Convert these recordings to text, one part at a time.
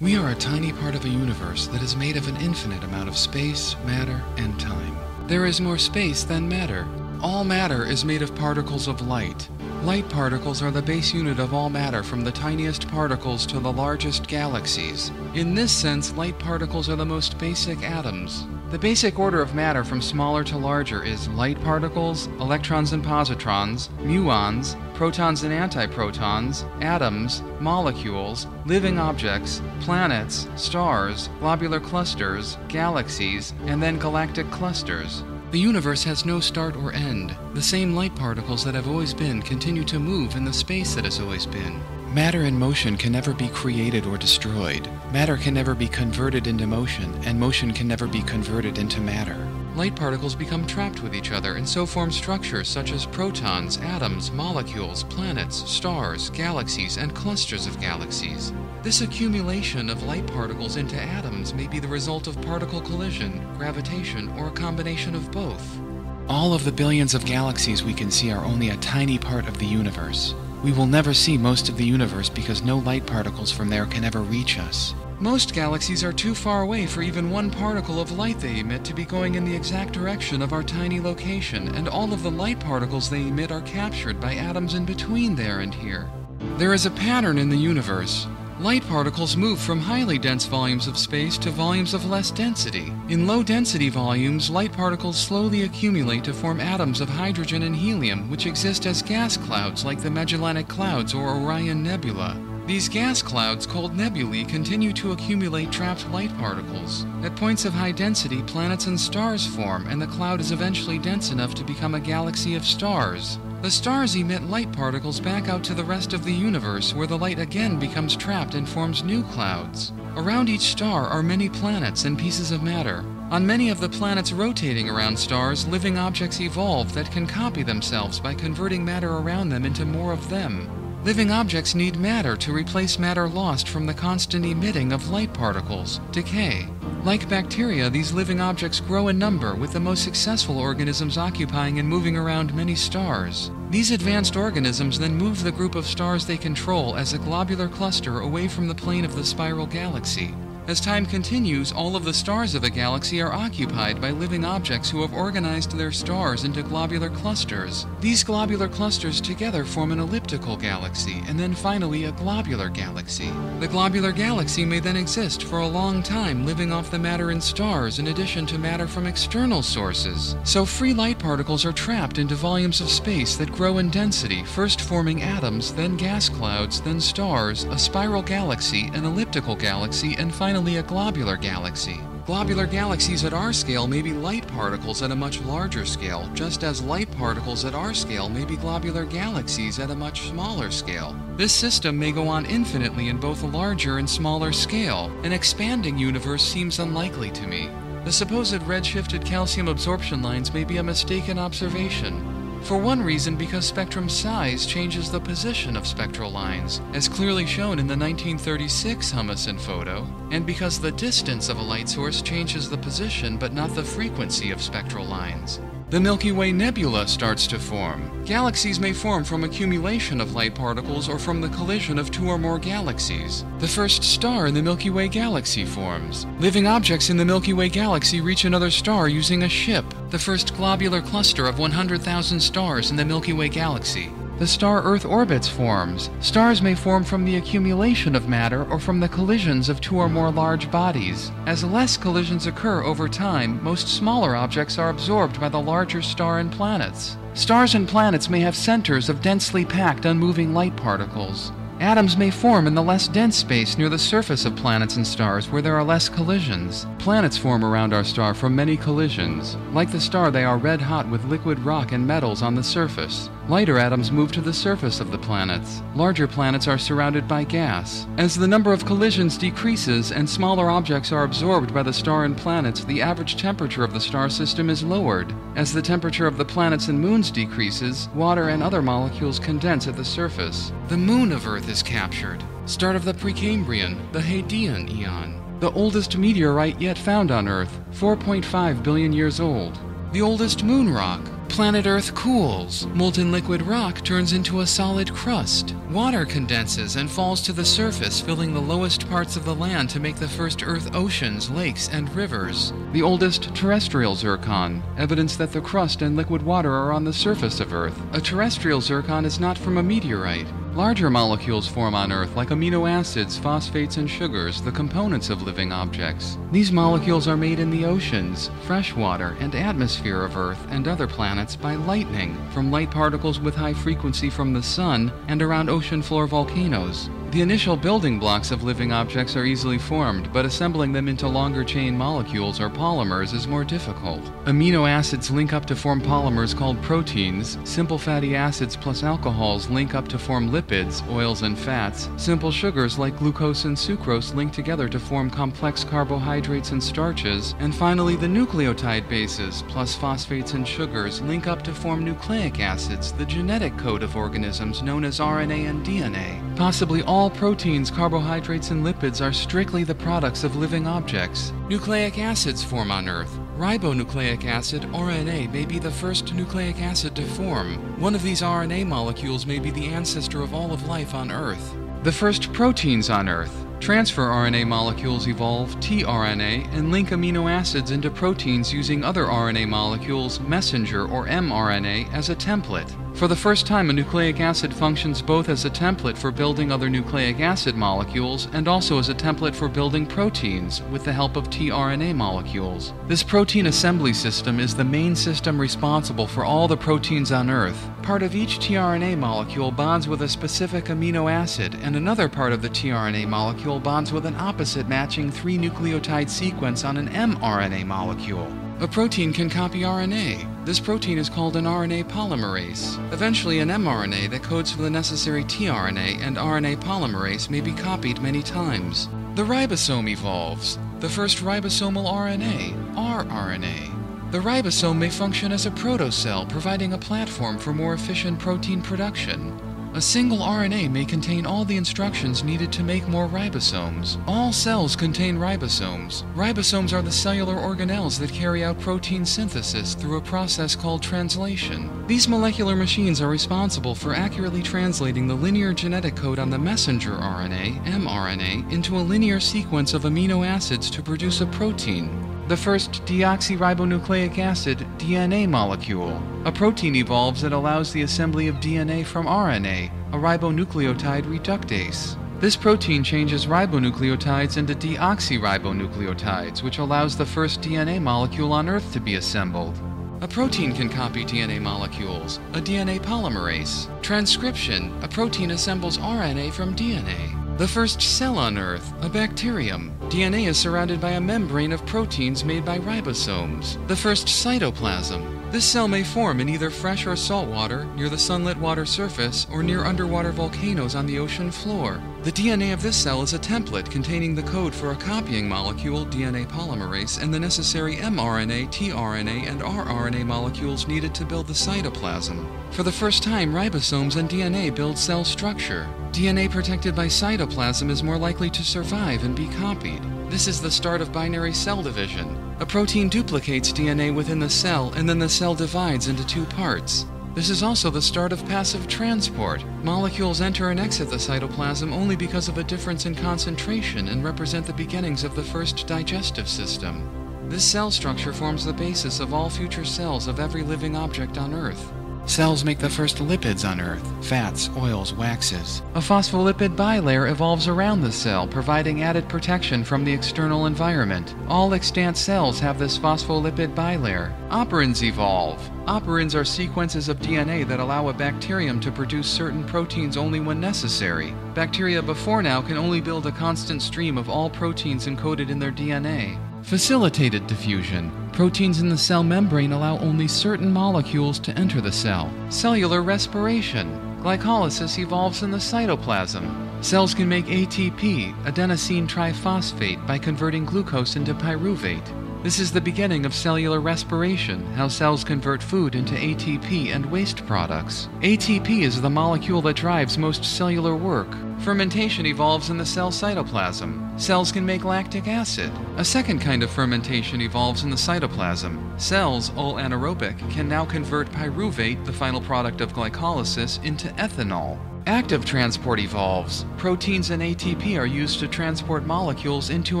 We are a tiny part of a universe that is made of an infinite amount of space, matter, and time. There is more space than matter. All matter is made of particles of light. Light particles are the base unit of all matter from the tiniest particles to the largest galaxies. In this sense, light particles are the most basic atoms. The basic order of matter from smaller to larger is light particles, electrons and positrons, muons, protons and antiprotons, atoms, molecules, living objects, planets, stars, globular clusters, galaxies, and then galactic clusters. The universe has no start or end. The same light particles that have always been continue to move in the space that has always been. Matter in motion can never be created or destroyed. Matter can never be converted into motion, and motion can never be converted into matter. Light particles become trapped with each other and so form structures such as protons, atoms, molecules, planets, stars, galaxies, and clusters of galaxies. This accumulation of light particles into atoms may be the result of particle collision, gravitation, or a combination of both. All of the billions of galaxies we can see are only a tiny part of the universe. We will never see most of the universe because no light particles from there can ever reach us. Most galaxies are too far away for even one particle of light they emit to be going in the exact direction of our tiny location, and all of the light particles they emit are captured by atoms in between there and here. There is a pattern in the universe. Light particles move from highly dense volumes of space to volumes of less density. In low density volumes, light particles slowly accumulate to form atoms of hydrogen and helium, which exist as gas clouds like the Magellanic Clouds or Orion Nebula. These gas clouds, called nebulae, continue to accumulate trapped light particles. At points of high density, planets and stars form, and the cloud is eventually dense enough to become a galaxy of stars. The stars emit light particles back out to the rest of the universe, where the light again becomes trapped and forms new clouds. Around each star are many planets and pieces of matter. On many of the planets rotating around stars, living objects evolve that can copy themselves by converting matter around them into more of them. Living objects need matter to replace matter lost from the constant emitting of light particles, decay. Like bacteria, these living objects grow in number, with the most successful organisms occupying and moving around many stars. These advanced organisms then move the group of stars they control as a globular cluster away from the plane of the spiral galaxy. As time continues, all of the stars of a galaxy are occupied by living objects who have organized their stars into globular clusters. These globular clusters together form an elliptical galaxy, and then finally a globular galaxy. The globular galaxy may then exist for a long time, living off the matter in stars in addition to matter from external sources. So free light particles are trapped into volumes of space that grow in density, first forming atoms, then gas clouds, then stars, a spiral galaxy, an elliptical galaxy, and finally a globular galaxy. Globular galaxies at our scale may be light particles at a much larger scale, just as light particles at our scale may be globular galaxies at a much smaller scale. This system may go on infinitely in both a larger and smaller scale. An expanding universe seems unlikely to me. The supposed redshifted calcium absorption lines may be a mistaken observation. For one reason, because spectrum size changes the position of spectral lines, as clearly shown in the 1936 Humason photo, and because the distance of a light source changes the position but not the frequency of spectral lines. The Milky Way nebula starts to form. Galaxies may form from accumulation of light particles or from the collision of two or more galaxies. The first star in the Milky Way galaxy forms. Living objects in the Milky Way galaxy reach another star using a ship. The first globular cluster of 100,000 stars in the Milky Way galaxy. The star Earth orbits forms. Stars may form from the accumulation of matter or from the collisions of two or more large bodies. As less collisions occur over time, most smaller objects are absorbed by the larger star and planets. Stars and planets may have centers of densely packed unmoving light particles. Atoms may form in the less dense space near the surface of planets and stars where there are less collisions. Planets form around our star from many collisions. Like the star, they are red hot with liquid rock and metals on the surface. Lighter atoms move to the surface of the planets. Larger planets are surrounded by gas. As the number of collisions decreases and smaller objects are absorbed by the star and planets, the average temperature of the star system is lowered. As the temperature of the planets and moons decreases, water and other molecules condense at the surface. The moon of Earth is captured. Start of the Precambrian, the Hadean eon. The oldest meteorite yet found on Earth, 4.5 billion years old. The oldest moon rock, Planet Earth cools. Molten liquid rock turns into a solid crust. Water condenses and falls to the surface, filling the lowest parts of the land to make the first Earth oceans, lakes, and rivers. The oldest terrestrial zircon, evidence that the crust and liquid water are on the surface of Earth. A terrestrial zircon is not from a meteorite. Larger molecules form on Earth, like amino acids, phosphates, and sugars, the components of living objects. These molecules are made in the oceans, fresh water, and atmosphere of Earth and other planets by lightning, from light particles with high frequency from the Sun and around ocean floor volcanoes. The initial building blocks of living objects are easily formed, but assembling them into longer chain molecules or polymers is more difficult. Amino acids link up to form polymers called proteins, simple fatty acids plus alcohols link up to form lipids, oils, and fats, simple sugars like glucose and sucrose link together to form complex carbohydrates and starches, and finally the nucleotide bases plus phosphates and sugars link up to form nucleic acids, the genetic code of organisms known as RNA and DNA. Possibly all proteins, carbohydrates, and lipids are strictly the products of living objects. Nucleic acids form on Earth. Ribonucleic acid, RNA, may be the first nucleic acid to form. One of these RNA molecules may be the ancestor of all of life on Earth. The first proteins on Earth. Transfer RNA molecules evolve tRNA and link amino acids into proteins using other RNA molecules, messenger or mRNA, as a template. For the first time, a nucleic acid functions both as a template for building other nucleic acid molecules and also as a template for building proteins with the help of tRNA molecules. This protein assembly system is the main system responsible for all the proteins on Earth. Part of each tRNA molecule bonds with a specific amino acid, and another part of the tRNA molecule bonds with an opposite matching three nucleotide sequence on an mRNA molecule. A protein can copy RNA. This protein is called an RNA polymerase. Eventually, an mRNA that codes for the necessary tRNA and RNA polymerase may be copied many times. The ribosome evolves. The first ribosomal RNA, rRNA. The ribosome may function as a protocell, providing a platform for more efficient protein production. A single RNA may contain all the instructions needed to make more ribosomes. All cells contain ribosomes. Ribosomes are the cellular organelles that carry out protein synthesis through a process called translation. These molecular machines are responsible for accurately translating the linear genetic code on the messenger RNA, mRNA, into a linear sequence of amino acids to produce a protein the first deoxyribonucleic acid DNA molecule. A protein evolves that allows the assembly of DNA from RNA, a ribonucleotide reductase. This protein changes ribonucleotides into deoxyribonucleotides, which allows the first DNA molecule on Earth to be assembled. A protein can copy DNA molecules, a DNA polymerase. Transcription, a protein assembles RNA from DNA. The first cell on Earth, a bacterium. DNA is surrounded by a membrane of proteins made by ribosomes. The first cytoplasm. This cell may form in either fresh or salt water, near the sunlit water surface, or near underwater volcanoes on the ocean floor. The DNA of this cell is a template containing the code for a copying molecule, DNA polymerase, and the necessary mRNA, tRNA, and rRNA molecules needed to build the cytoplasm. For the first time, ribosomes and DNA build cell structure. DNA protected by cytoplasm is more likely to survive and be copied. This is the start of binary cell division. A protein duplicates DNA within the cell and then the cell divides into two parts. This is also the start of passive transport. Molecules enter and exit the cytoplasm only because of a difference in concentration and represent the beginnings of the first digestive system. This cell structure forms the basis of all future cells of every living object on Earth. Cells make the first lipids on Earth fats, oils, waxes. A phospholipid bilayer evolves around the cell, providing added protection from the external environment. All extant cells have this phospholipid bilayer. Operons evolve. Operons are sequences of DNA that allow a bacterium to produce certain proteins only when necessary. Bacteria before now can only build a constant stream of all proteins encoded in their DNA. Facilitated diffusion. Proteins in the cell membrane allow only certain molecules to enter the cell. Cellular respiration. Glycolysis evolves in the cytoplasm. Cells can make ATP, adenosine triphosphate, by converting glucose into pyruvate. This is the beginning of cellular respiration, how cells convert food into ATP and waste products. ATP is the molecule that drives most cellular work. Fermentation evolves in the cell cytoplasm. Cells can make lactic acid. A second kind of fermentation evolves in the cytoplasm. Cells, all anaerobic, can now convert pyruvate, the final product of glycolysis, into ethanol. Active transport evolves. Proteins and ATP are used to transport molecules into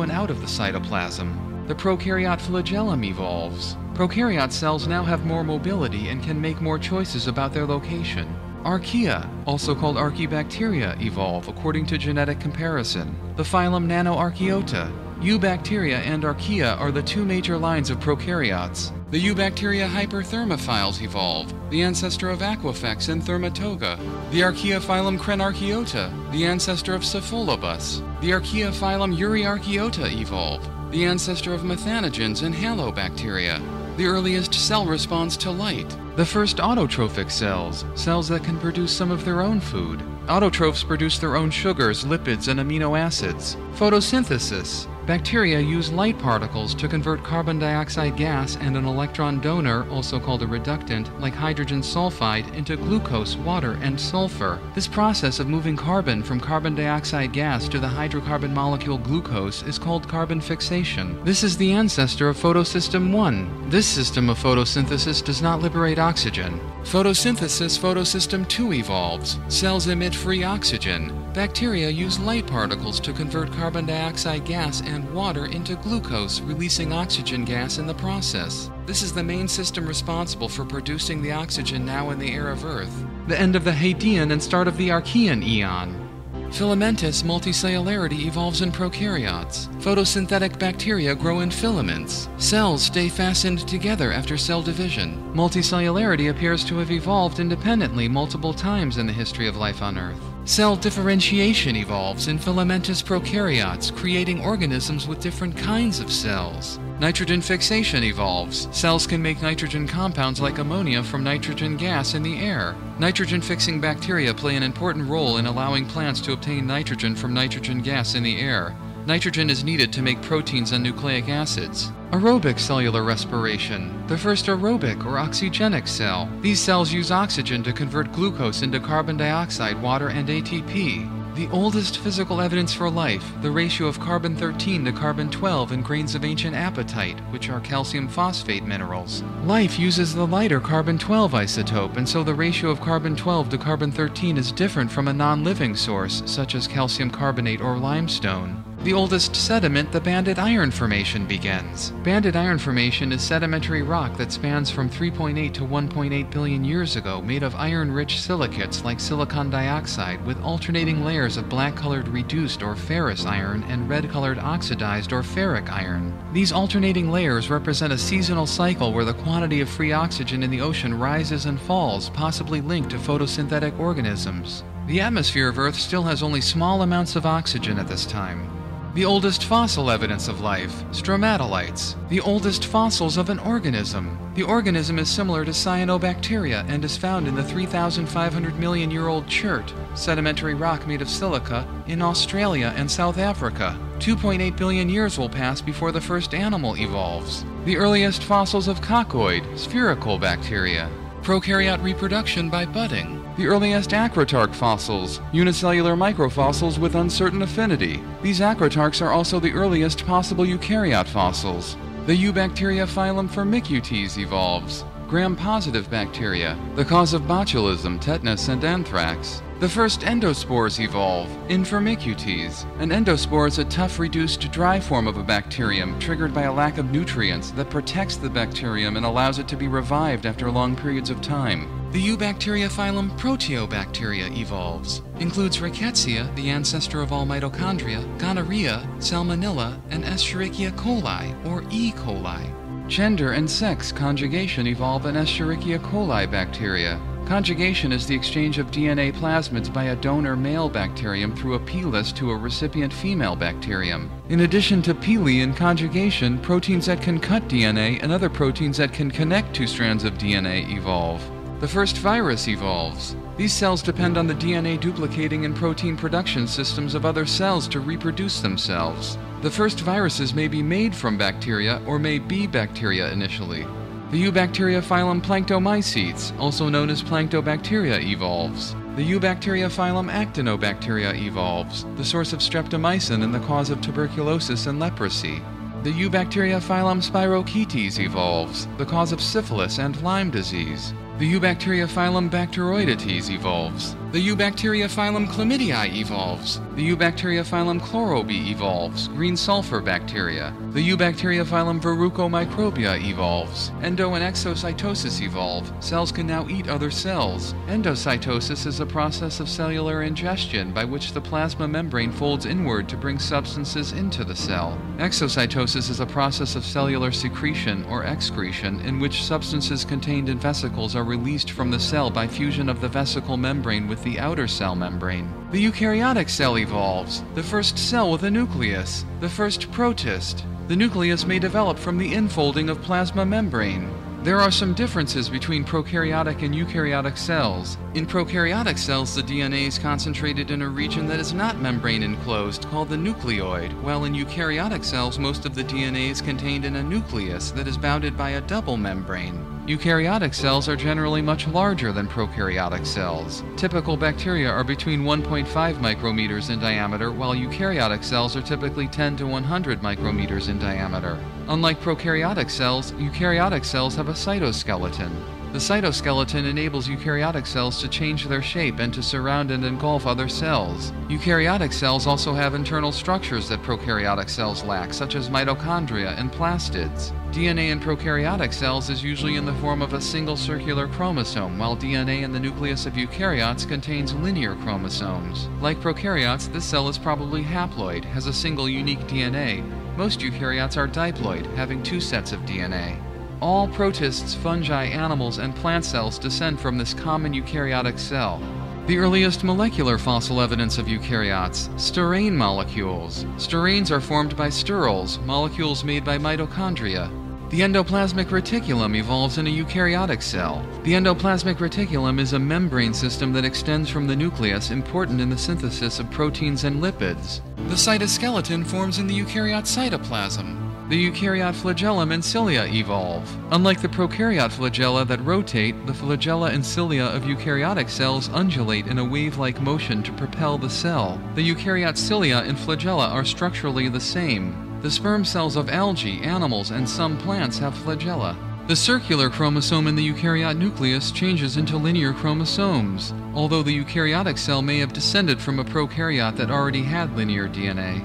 and out of the cytoplasm the prokaryote flagellum evolves. Prokaryote cells now have more mobility and can make more choices about their location. Archaea, also called archaebacteria, evolve according to genetic comparison. The phylum Nanoarchaeota. Eubacteria and Archaea are the two major lines of prokaryotes. The Eubacteria hyperthermophiles evolve, the ancestor of Aquifex and Thermotoga. The Archaea phylum Crenarchaeota, the ancestor of Sulfolobus. The Archaea phylum Euryarchaeota evolve, the ancestor of methanogens and halobacteria, the earliest cell response to light, the first autotrophic cells, cells that can produce some of their own food. Autotrophs produce their own sugars, lipids, and amino acids. Photosynthesis, Bacteria use light particles to convert carbon dioxide gas and an electron donor, also called a reductant, like hydrogen sulfide, into glucose, water, and sulfur. This process of moving carbon from carbon dioxide gas to the hydrocarbon molecule glucose is called carbon fixation. This is the ancestor of photosystem 1. This system of photosynthesis does not liberate oxygen. Photosynthesis photosystem 2 evolves. Cells emit free oxygen. Bacteria use light particles to convert carbon dioxide gas and water into glucose, releasing oxygen gas in the process. This is the main system responsible for producing the oxygen now in the air of Earth. The end of the Hadean and start of the Archean eon. Filamentous multicellularity evolves in prokaryotes. Photosynthetic bacteria grow in filaments. Cells stay fastened together after cell division. Multicellularity appears to have evolved independently multiple times in the history of life on Earth. Cell differentiation evolves in filamentous prokaryotes, creating organisms with different kinds of cells. Nitrogen fixation evolves. Cells can make nitrogen compounds like ammonia from nitrogen gas in the air. Nitrogen fixing bacteria play an important role in allowing plants to obtain nitrogen from nitrogen gas in the air. Nitrogen is needed to make proteins and nucleic acids. Aerobic cellular respiration, the first aerobic or oxygenic cell. These cells use oxygen to convert glucose into carbon dioxide, water, and ATP. The oldest physical evidence for life, the ratio of carbon 13 to carbon 12 in grains of ancient apatite, which are calcium phosphate minerals. Life uses the lighter carbon 12 isotope, and so the ratio of carbon 12 to carbon 13 is different from a non living source, such as calcium carbonate or limestone. The oldest sediment, the Banded Iron Formation, begins. Banded Iron Formation is sedimentary rock that spans from 3.8 to 1.8 billion years ago, made of iron rich silicates like silicon dioxide, with alternating layers of black colored reduced or ferrous iron and red colored oxidized or ferric iron. These alternating layers represent a seasonal cycle where the quantity of free oxygen in the ocean rises and falls, possibly linked to photosynthetic organisms. The atmosphere of Earth still has only small amounts of oxygen at this time. The oldest fossil evidence of life, stromatolites. The oldest fossils of an organism. The organism is similar to cyanobacteria and is found in the 3,500 million year old chert, sedimentary rock made of silica, in Australia and South Africa. 2.8 billion years will pass before the first animal evolves. The earliest fossils of coccoid, spherical bacteria. Prokaryote reproduction by budding the earliest acritarch fossils, unicellular microfossils with uncertain affinity. These acritarchs are also the earliest possible eukaryote fossils. The Eubacteria phylum Firmicutes evolves. Gram-positive bacteria, the cause of botulism, tetanus, and anthrax. The first endospores evolve in Firmicutes. An endospore is a tough, reduced, dry form of a bacterium triggered by a lack of nutrients that protects the bacterium and allows it to be revived after long periods of time. The Eubacteria phylum Proteobacteria evolves. Includes Rickettsia, the ancestor of all mitochondria, gonorrhea, salmonella, and Escherichia coli, or E. coli. Gender and sex conjugation evolve in Escherichia coli bacteria. Conjugation is the exchange of DNA plasmids by a donor male bacterium through a pilus to a recipient female bacterium. In addition to pili and conjugation, proteins that can cut DNA and other proteins that can connect two strands of DNA evolve. The first virus evolves. These cells depend on the DNA duplicating and protein production systems of other cells to reproduce themselves. The first viruses may be made from bacteria or may be bacteria initially. The Eubacteria phylum Planctomycetes, also known as Planctobacteria, evolves. The Eubacteria phylum Actinobacteria evolves, the source of streptomycin and the cause of tuberculosis and leprosy. The Eubacteria phylum Spirochetes evolves, the cause of syphilis and Lyme disease. The Eubacteria phylum Bacteroidetes evolves. The Eubacteria phylum Chlamydia evolves. The Eubacteria phylum Chlorobi evolves, green sulfur bacteria. The Eubacteria phylum Verrucomicrobia evolves. Endo and exocytosis evolve. Cells can now eat other cells. Endocytosis is a process of cellular ingestion by which the plasma membrane folds inward to bring substances into the cell. Exocytosis is a process of cellular secretion or excretion in which substances contained in vesicles are released from the cell by fusion of the vesicle membrane with the outer cell membrane. The eukaryotic cell evolves, the first cell with a nucleus, the first protist. The nucleus may develop from the infolding of plasma membrane. There are some differences between prokaryotic and eukaryotic cells. In prokaryotic cells, the DNA is concentrated in a region that is not membrane enclosed, called the nucleoid, while in eukaryotic cells, most of the DNA is contained in a nucleus that is bounded by a double membrane. Eukaryotic cells are generally much larger than prokaryotic cells. Typical bacteria are between 1.5 micrometers in diameter, while eukaryotic cells are typically 10 to 100 micrometers in diameter. Unlike prokaryotic cells, eukaryotic cells have a cytoskeleton. The cytoskeleton enables eukaryotic cells to change their shape and to surround and engulf other cells. Eukaryotic cells also have internal structures that prokaryotic cells lack, such as mitochondria and plastids. DNA in prokaryotic cells is usually in the form of a single circular chromosome, while DNA in the nucleus of eukaryotes contains linear chromosomes. Like prokaryotes, this cell is probably haploid, has a single unique DNA. Most eukaryotes are diploid, having two sets of DNA. All protists, fungi, animals, and plant cells descend from this common eukaryotic cell. The earliest molecular fossil evidence of eukaryotes, sterane molecules. Steranes are formed by sterols, molecules made by mitochondria. The endoplasmic reticulum evolves in a eukaryotic cell. The endoplasmic reticulum is a membrane system that extends from the nucleus, important in the synthesis of proteins and lipids. The cytoskeleton forms in the eukaryote cytoplasm. The eukaryote flagellum and cilia evolve. Unlike the prokaryote flagella that rotate, the flagella and cilia of eukaryotic cells undulate in a wave-like motion to propel the cell. The eukaryote cilia and flagella are structurally the same. The sperm cells of algae, animals, and some plants have flagella. The circular chromosome in the eukaryote nucleus changes into linear chromosomes, although the eukaryotic cell may have descended from a prokaryote that already had linear DNA.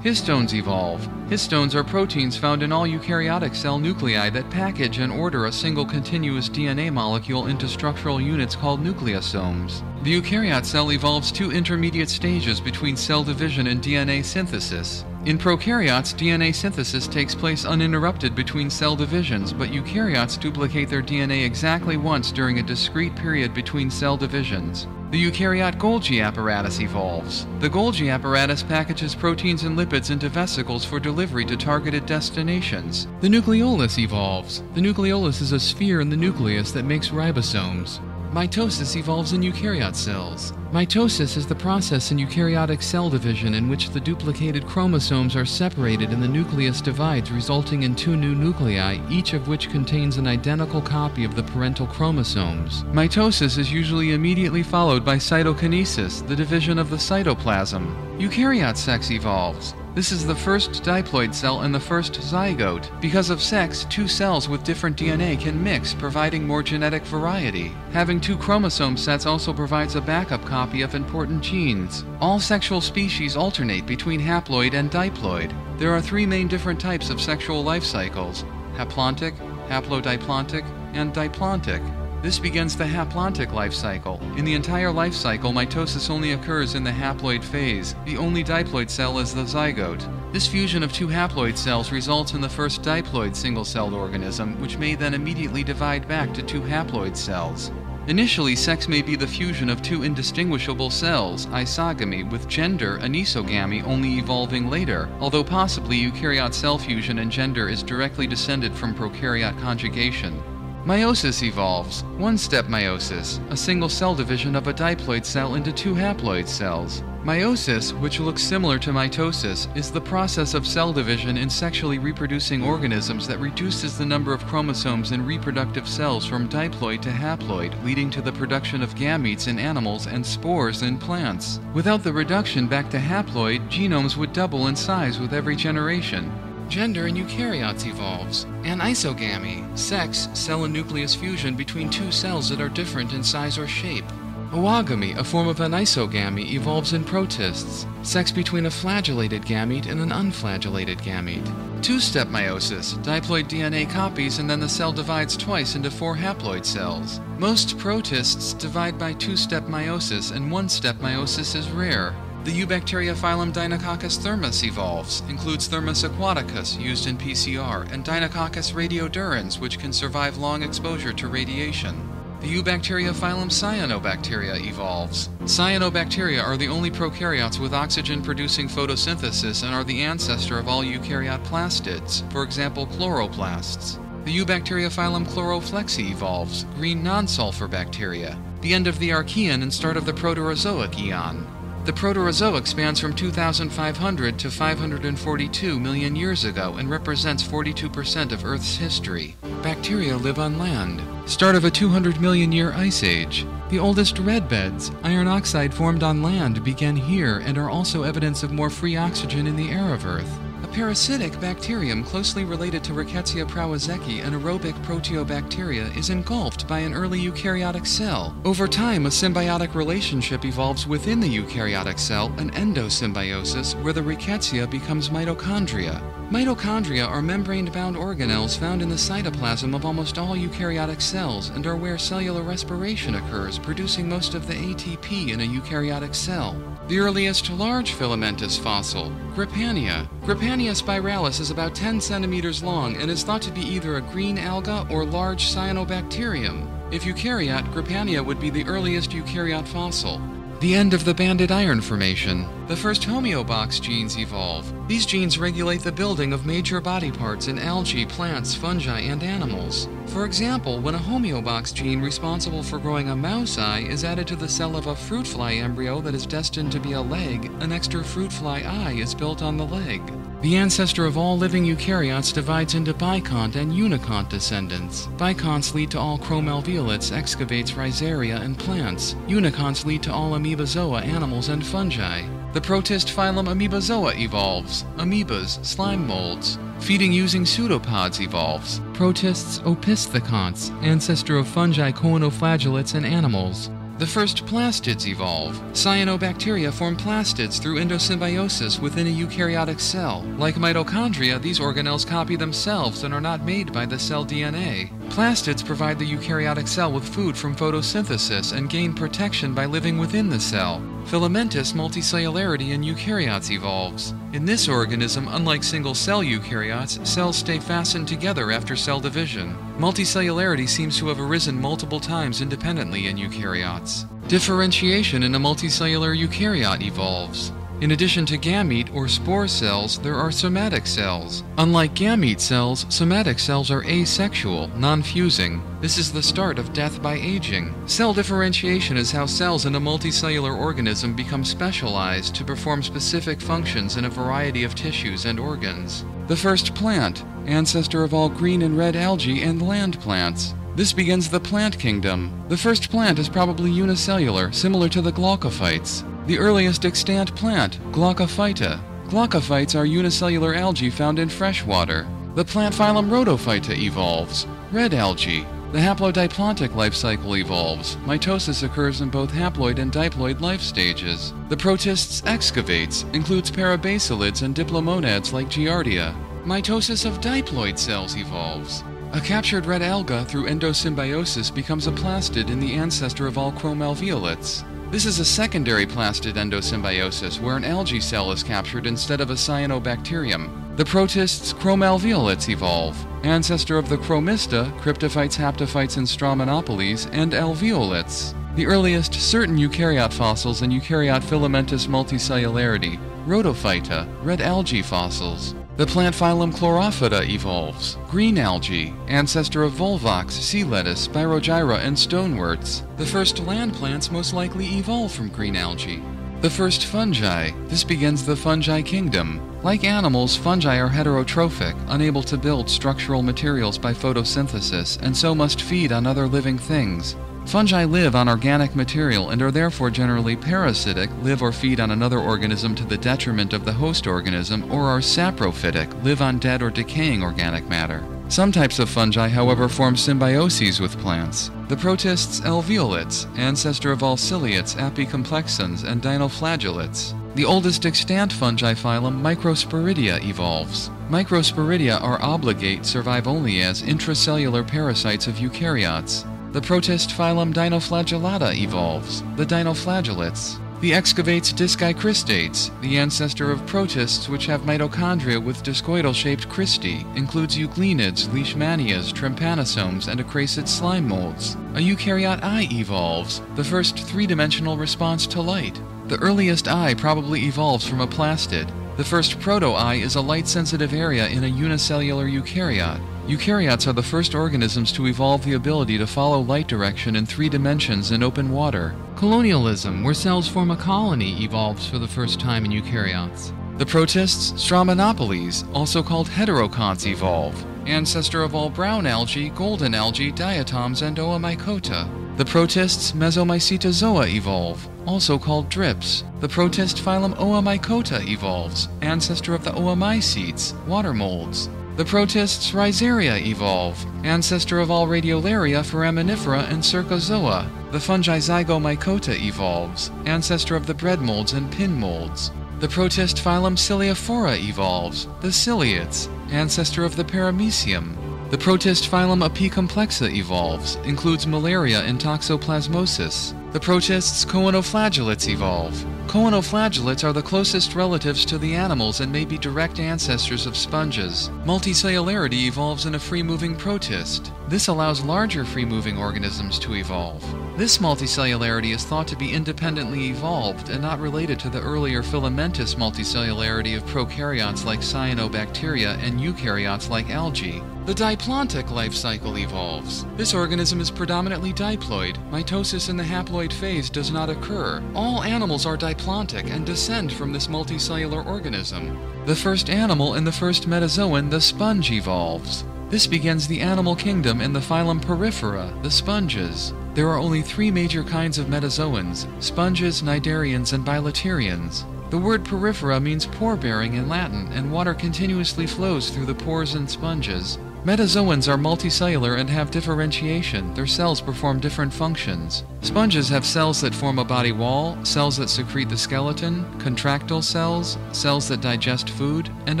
Histones evolve. Histones are proteins found in all eukaryotic cell nuclei that package and order a single continuous DNA molecule into structural units called nucleosomes. The eukaryote cell evolves two intermediate stages between cell division and DNA synthesis. In prokaryotes, DNA synthesis takes place uninterrupted between cell divisions, but eukaryotes duplicate their DNA exactly once during a discrete period between cell divisions. The eukaryote Golgi apparatus evolves. The Golgi apparatus packages proteins and lipids into vesicles for delivery to targeted destinations. The nucleolus evolves. The nucleolus is a sphere in the nucleus that makes ribosomes. Mitosis evolves in eukaryote cells. Mitosis is the process in eukaryotic cell division in which the duplicated chromosomes are separated and the nucleus divides, resulting in two new nuclei, each of which contains an identical copy of the parental chromosomes. Mitosis is usually immediately followed by cytokinesis, the division of the cytoplasm. Eukaryote sex evolves. This is the first diploid cell and the first zygote. Because of sex, two cells with different DNA can mix, providing more genetic variety. Having two chromosome sets also provides a backup copy of important genes. All sexual species alternate between haploid and diploid. There are three main different types of sexual life cycles haplontic, haplodiplontic, and diplontic. This begins the haplontic life cycle. In the entire life cycle, mitosis only occurs in the haploid phase. The only diploid cell is the zygote. This fusion of two haploid cells results in the first diploid single-celled organism, which may then immediately divide back to two haploid cells. Initially, sex may be the fusion of two indistinguishable cells, isogamy, with gender, anisogamy, only evolving later, although possibly eukaryote cell fusion and gender is directly descended from prokaryote conjugation. Meiosis evolves. One step meiosis, a single cell division of a diploid cell into two haploid cells. Meiosis, which looks similar to mitosis, is the process of cell division in sexually reproducing organisms that reduces the number of chromosomes in reproductive cells from diploid to haploid, leading to the production of gametes in animals and spores in plants. Without the reduction back to haploid, genomes would double in size with every generation. Gender in eukaryotes evolves. An isogamy, sex, cell and nucleus fusion between two cells that are different in size or shape. Oogamy, a form of anisogamy, evolves in protists, sex between a flagellated gamete and an unflagellated gamete. Two-step meiosis, diploid DNA copies and then the cell divides twice into four haploid cells. Most protists divide by two-step meiosis and one-step meiosis is rare. The Eubacteria phylum Deinococcus thermus evolves, includes Thermus aquaticus, used in PCR, and Deinococcus radiodurans, which can survive long exposure to radiation. The Eubacteria phylum Cyanobacteria evolves. Cyanobacteria are the only prokaryotes with oxygen-producing photosynthesis and are the ancestor of all eukaryote plastids, for example chloroplasts. The Eubacteria phylum Chloroflexi evolves, green non-sulfur bacteria, the end of the Archean and start of the Proterozoic eon. The Proterozoic spans from 2500 to 542 million years ago and represents 42% of Earth's history. Bacteria live on land. Start of a 200 million year ice age. The oldest red beds, iron oxide formed on land, began here and are also evidence of more free oxygen in the air of Earth. Parasitic bacterium closely related to Rickettsia prowazekii, an aerobic proteobacteria, is engulfed by an early eukaryotic cell. Over time, a symbiotic relationship evolves within the eukaryotic cell, an endosymbiosis, where the Rickettsia becomes mitochondria. Mitochondria are membrane-bound organelles found in the cytoplasm of almost all eukaryotic cells and are where cellular respiration occurs, producing most of the ATP in a eukaryotic cell. The earliest large filamentous fossil, Grypania. Grypania spiralis is about 10 centimeters long and is thought to be either a green alga or large cyanobacterium. If eukaryote, Grypania would be the earliest eukaryote fossil. The end of the banded iron formation. The first homeobox genes evolve. These genes regulate the building of major body parts in algae, plants, fungi, and animals. For example, when a homeobox gene responsible for growing a mouse eye is added to the cell of a fruit fly embryo that is destined to be a leg, an extra fruit fly eye is built on the leg. The ancestor of all living eukaryotes divides into bikont and unikont descendants. Bikonts lead to all chromalveolates, excavates, rhizaria, and plants. Unikonts lead to all amoebozoa, animals, and fungi. The protist phylum Amoebozoa evolves. Amoebas, slime molds. Feeding using pseudopods evolves. Protists opisthokonts, ancestor of fungi, choanoflagellates, and animals. The first plastids evolve. Cyanobacteria form plastids through endosymbiosis within a eukaryotic cell. Like mitochondria, these organelles copy themselves and are not made by the cell DNA. Plastids provide the eukaryotic cell with food from photosynthesis and gain protection by living within the cell. Filamentous multicellularity in eukaryotes evolves. In this organism, unlike single cell eukaryotes, cells stay fastened together after cell division. Multicellularity seems to have arisen multiple times independently in eukaryotes. Differentiation in a multicellular eukaryote evolves. In addition to gamete or spore cells, there are somatic cells. Unlike gamete cells, somatic cells are asexual, non-fusing. This is the start of death by aging. Cell differentiation is how cells in a multicellular organism become specialized to perform specific functions in a variety of tissues and organs. The first plant, ancestor of all green and red algae and land plants. This begins the plant kingdom. The first plant is probably unicellular, similar to the glaucophytes. The earliest extant plant, Glaucophyta. Glaucophytes are unicellular algae found in fresh water. The plant phylum Rhodophyta evolves. Red algae. The haplodiplotic life cycle evolves. Mitosis occurs in both haploid and diploid life stages. The protists excavates, includes parabasalids and diplomonads like Giardia. Mitosis of diploid cells evolves. A captured red alga through endosymbiosis becomes a plastid in the ancestor of all chromalveolates. This is a secondary plastid endosymbiosis where an algae cell is captured instead of a cyanobacterium. The protists chromalveolates evolve, ancestor of the chromista, cryptophytes, haptophytes, and stramenopiles, and alveolates. The earliest certain eukaryote fossils and eukaryote filamentous multicellularity. rhodophyta, red algae fossils. The plant phylum Chlorophyta evolves. Green algae, ancestor of volvox, sea lettuce, spirogyra, and stoneworts. The first land plants most likely evolve from green algae. The first fungi. This begins the fungi kingdom. Like animals, fungi are heterotrophic, unable to build structural materials by photosynthesis, and so must feed on other living things. Fungi live on organic material and are therefore generally parasitic, live or feed on another organism to the detriment of the host organism, or are saprophytic, live on dead or decaying organic matter. Some types of fungi, however, form symbioses with plants. The protists alveolates, ancestor of all ciliates, apicomplexans, and dinoflagellates. The oldest extant fungi phylum, Microsporidia, evolves. Microsporidia are obligate, survive only as intracellular parasites of eukaryotes. The protist phylum Dinoflagellata evolves, the dinoflagellates. The excavates Discicristates, the ancestor of protists which have mitochondria with discoidal-shaped cristae, includes euglenids, leishmanias, trypanosomes, and acrasid slime molds. A eukaryote eye evolves, the first three-dimensional response to light. The earliest eye probably evolves from a plastid. The first proto-eye is a light-sensitive area in a unicellular eukaryote. Eukaryotes are the first organisms to evolve the ability to follow light direction in three dimensions in open water. Colonialism, where cells form a colony, evolves for the first time in eukaryotes. The protists, Stromatophiles, also called heterokonts, evolve. Ancestor of all brown algae, golden algae, diatoms, and Oomycota. The protists, Mesomycetozoa, evolve, also called drips. The protist phylum Oomycota evolves, ancestor of the Oomycetes, water molds. The protists Rhizaria evolve, ancestor of all Radiolaria, Foraminifera, and Cercozoa. The fungi Zygomycota evolves, ancestor of the bread molds and pin molds. The protist phylum Ciliophora evolves, the ciliates, ancestor of the Paramecium. The protist phylum Apicomplexa evolves, includes malaria and toxoplasmosis. The protists Choanoflagellates evolve. Choanoflagellates are the closest relatives to the animals and may be direct ancestors of sponges. Multicellularity evolves in a free-moving protist. This allows larger free-moving organisms to evolve. This multicellularity is thought to be independently evolved and not related to the earlier filamentous multicellularity of prokaryotes like cyanobacteria and eukaryotes like algae. The diplontic life cycle evolves. This organism is predominantly diploid. Mitosis in the haploid phase does not occur. All animals are diplontic and descend from this multicellular organism. The first animal in the first metazoan, the sponge, evolves. This begins the animal kingdom in the phylum Porifera, the sponges. There are only three major kinds of metazoans sponges, cnidarians, and bilaterians. The word porifera means pore bearing in Latin, and water continuously flows through the pores in sponges. Metazoans are multicellular and have differentiation. Their cells perform different functions. Sponges have cells that form a body wall, cells that secrete the skeleton, contractile cells, cells that digest food, and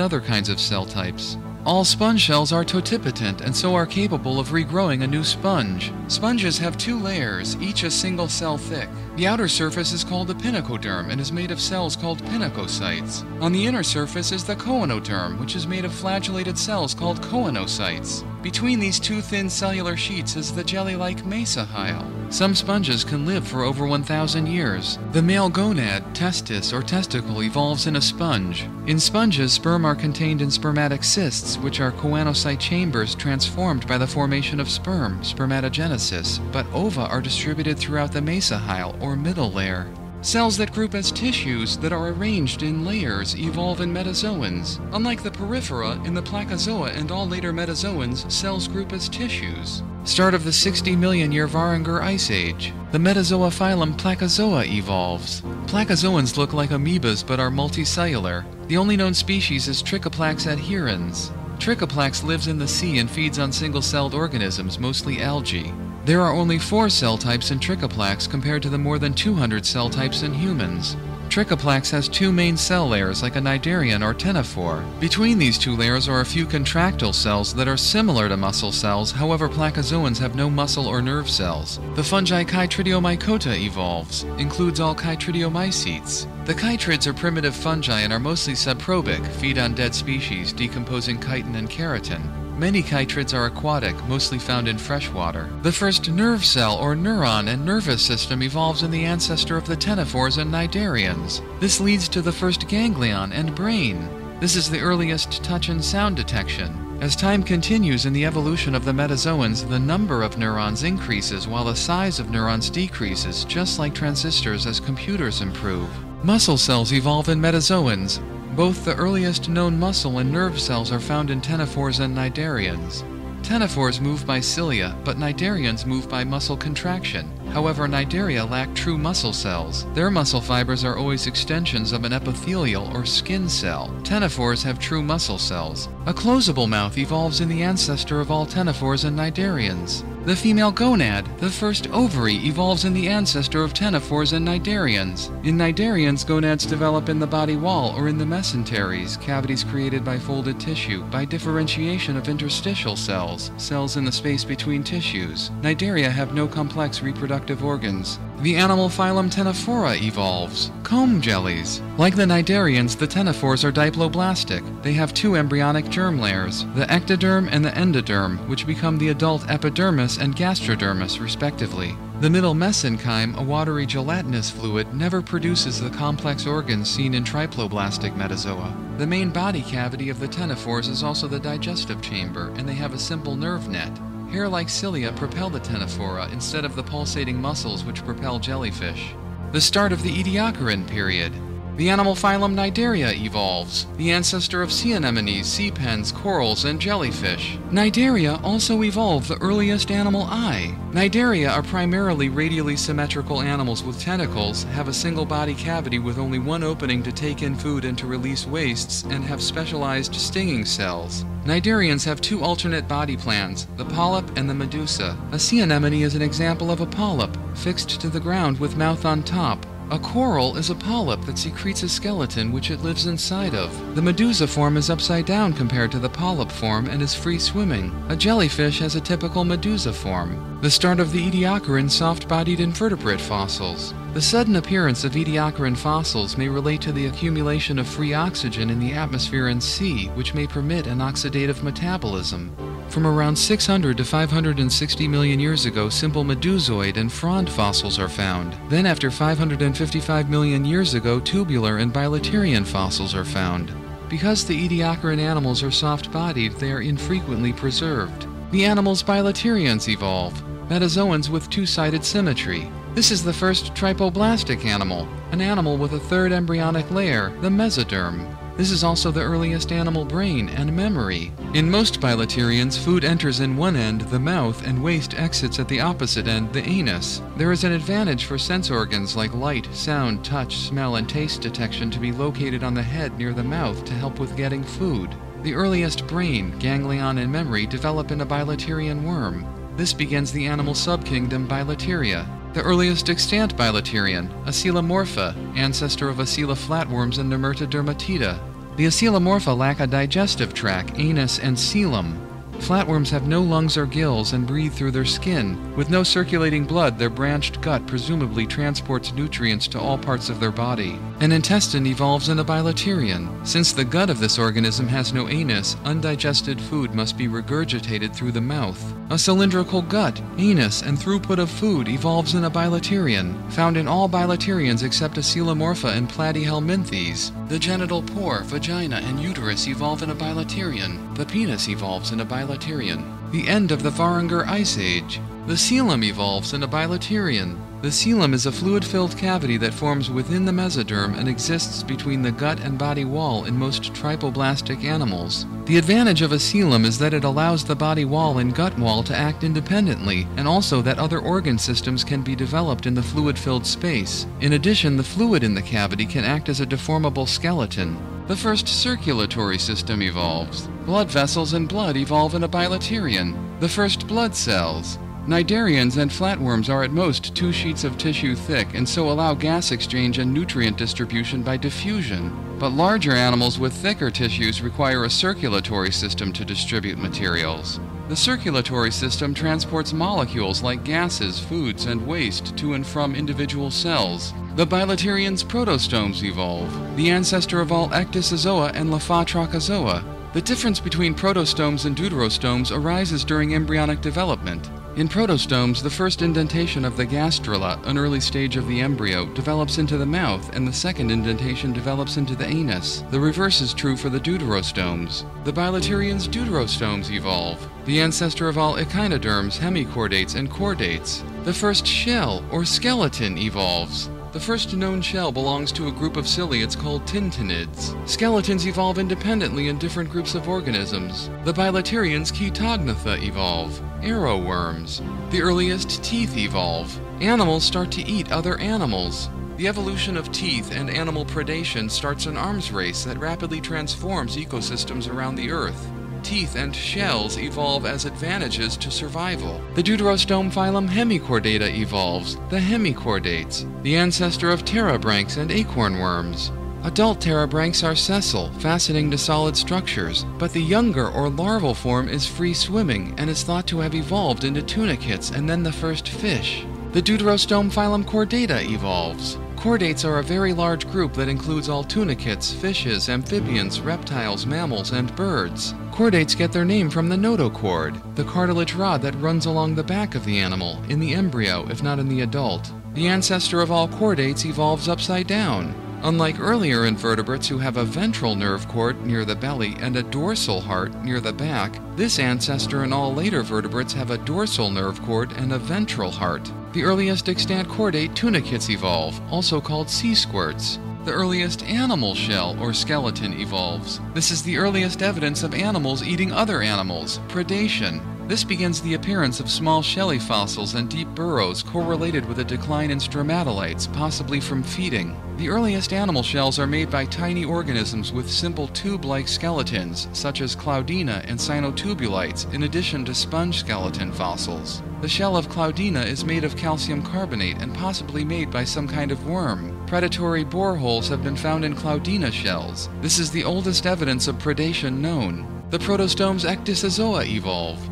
other kinds of cell types. All sponge shells are totipotent and so are capable of regrowing a new sponge. Sponges have two layers, each a single cell thick. The outer surface is called the pinacoderm and is made of cells called pinacocytes. On the inner surface is the choanoderm, which is made of flagellated cells called choanocytes. Between these two thin cellular sheets is the jelly-like mesohyle. Some sponges can live for over 1,000 years. The male gonad, testis, or testicle evolves in a sponge. In sponges, sperm are contained in spermatic cysts, which are choanocyte chambers transformed by the formation of sperm, spermatogenesis, but ova are distributed throughout the mesohyle, or middle layer. Cells that group as tissues that are arranged in layers evolve in metazoans. Unlike the porifera, in the placozoa and all later metazoans, cells group as tissues. Start of the 60 million year Varanger Ice Age. The metazoa phylum Placozoa evolves. Placozoans look like amoebas but are multicellular. The only known species is Trichoplax adherens. Trichoplax lives in the sea and feeds on single-celled organisms, mostly algae. There are only four cell types in Trichoplax compared to the more than 200 cell types in humans. Trichoplax has two main cell layers like a cnidarian or ctenophore. Between these two layers are a few contractile cells that are similar to muscle cells, however placozoans have no muscle or nerve cells. The fungi Chytridiomycota evolves, includes all chytridiomycetes. The chytrids are primitive fungi and are mostly saprobic, feed on dead species, decomposing chitin and keratin. Many chytrids are aquatic, mostly found in freshwater. The first nerve cell or neuron and nervous system evolves in the ancestor of the ctenophores and cnidarians. This leads to the first ganglion and brain. This is the earliest touch and sound detection. As time continues in the evolution of the metazoans, the number of neurons increases while the size of neurons decreases, just like transistors as computers improve. Muscle cells evolve in metazoans. Both the earliest known muscle and nerve cells are found in ctenophores and cnidarians. Ctenophores move by cilia, but cnidarians move by muscle contraction. However, cnidaria lack true muscle cells. Their muscle fibers are always extensions of an epithelial or skin cell. Ctenophores have true muscle cells. A closable mouth evolves in the ancestor of all ctenophores and cnidarians. The female gonad, the first ovary, evolves in the ancestor of ctenophores and cnidarians. In cnidarians, gonads develop in the body wall or in the mesenteries, cavities created by folded tissue, by differentiation of interstitial cells, cells in the space between tissues. Cnidaria have no complex reproductive organs. The animal phylum Ctenophora evolves. Comb jellies. Like the cnidarians, the ctenophores are diploblastic. They have two embryonic germ layers, the ectoderm and the endoderm, which become the adult epidermis and gastrodermis, respectively. The middle mesenchyme, a watery gelatinous fluid, never produces the complex organs seen in triploblastic metazoa. The main body cavity of the ctenophores is also the digestive chamber, and they have a simple nerve net. Hair-like cilia propel the ctenophora instead of the pulsating muscles which propel jellyfish. The start of the Ediacaran period. The animal phylum Cnidaria evolves, the ancestor of sea anemones, sea pens, corals, and jellyfish. Cnidaria also evolve the earliest animal eye. Cnidaria are primarily radially symmetrical animals with tentacles, have a single body cavity with only one opening to take in food and to release wastes, and have specialized stinging cells. Cnidarians have two alternate body plans, the polyp and the medusa. A sea anemone is an example of a polyp, fixed to the ground with mouth on top. A coral is a polyp that secretes a skeleton which it lives inside of. The medusa form is upside down compared to the polyp form and is free swimming. A jellyfish has a typical medusa form. The start of the Ediacaran soft-bodied invertebrate fossils. The sudden appearance of Ediacaran fossils may relate to the accumulation of free oxygen in the atmosphere and sea, which may permit an oxidative metabolism. From around 600 to 560 million years ago, simple medusoid and frond fossils are found. Then, after 555 million years ago, tubular and bilaterian fossils are found. Because the Ediacaran animals are soft bodied, they are infrequently preserved. The animals bilaterians evolve, metazoans with two sided symmetry. This is the first triploblastic animal, an animal with a third embryonic layer, the mesoderm. This is also the earliest animal brain and memory. In most bilaterians, food enters in one end, the mouth, and waste exits at the opposite end, the anus. There is an advantage for sense organs like light, sound, touch, smell, and taste detection to be located on the head near the mouth to help with getting food. The earliest brain, ganglion, and memory develop in a bilaterian worm. This begins the animal subkingdom Bilateria. The earliest extant bilaterian, Acoelomorpha, ancestor of Acoela flatworms and Nemertodermatida. The Acoelomorpha lack a digestive tract, anus, and coelom. Flatworms have no lungs or gills and breathe through their skin. With no circulating blood, their branched gut presumably transports nutrients to all parts of their body. An intestine evolves in a bilaterian. Since the gut of this organism has no anus, undigested food must be regurgitated through the mouth. A cylindrical gut, anus, and throughput of food evolves in a bilaterian, found in all bilaterians except Acoelomorpha and Platyhelminthes. The genital pore, vagina, and uterus evolve in a bilaterian. The penis evolves in a bilaterian. The end of the Varanger Ice Age. The coelom evolves in a bilaterian. The coelom is a fluid-filled cavity that forms within the mesoderm and exists between the gut and body wall in most triploblastic animals. The advantage of a coelom is that it allows the body wall and gut wall to act independently, and also that other organ systems can be developed in the fluid-filled space. In addition, the fluid in the cavity can act as a deformable skeleton. The first circulatory system evolves. Blood vessels and blood evolve in a bilaterian. The first blood cells. Cnidarians and flatworms are at most two sheets of tissue thick and so allow gas exchange and nutrient distribution by diffusion. But larger animals with thicker tissues require a circulatory system to distribute materials. The circulatory system transports molecules like gases, foods, and waste to and from individual cells. The bilaterians' protostomes evolve, the ancestor of all ecdysozoa and Lophotrochozoa. The difference between protostomes and deuterostomes arises during embryonic development. In protostomes, the first indentation of the gastrula, an early stage of the embryo, develops into the mouth, and the second indentation develops into the anus. The reverse is true for the deuterostomes. The bilaterians' deuterostomes evolve. The ancestor of all echinoderms, hemichordates, and chordates. The first shell, or skeleton, evolves. The first known shell belongs to a group of ciliates called tintinnids. Skeletons evolve independently in different groups of organisms. The bilaterians Chaetognatha evolve. Arrowworms. The earliest teeth evolve. Animals start to eat other animals. The evolution of teeth and animal predation starts an arms race that rapidly transforms ecosystems around the Earth. Teeth and shells evolve as advantages to survival. The deuterostome phylum Hemichordata evolves, the hemichordates, the ancestor of pterobranchs and acorn worms. Adult pterobranchs are sessile, fastening to solid structures, but the younger or larval form is free swimming and is thought to have evolved into tunicates and then the first fish. The deuterostome phylum Chordata evolves. Chordates are a very large group that includes all tunicates, fishes, amphibians, reptiles, mammals, and birds. Chordates get their name from the notochord, the cartilage rod that runs along the back of the animal, in the embryo, if not in the adult. The ancestor of all chordates evolves upside down. Unlike earlier invertebrates who have a ventral nerve cord near the belly and a dorsal heart near the back, this ancestor and all later vertebrates have a dorsal nerve cord and a ventral heart. The earliest extant chordate tunicates evolve, also called sea squirts. The earliest animal shell or skeleton evolves. This is the earliest evidence of animals eating other animals, predation. This begins the appearance of small shelly fossils and deep burrows correlated with a decline in stromatolites, possibly from feeding. The earliest animal shells are made by tiny organisms with simple tube-like skeletons, such as Cloudina and Sinotubulites, in addition to sponge skeleton fossils. The shell of Cloudina is made of calcium carbonate and possibly made by some kind of worm. Predatory boreholes have been found in Cloudina shells. This is the oldest evidence of predation known. The protostomes Ecdysozoa evolve.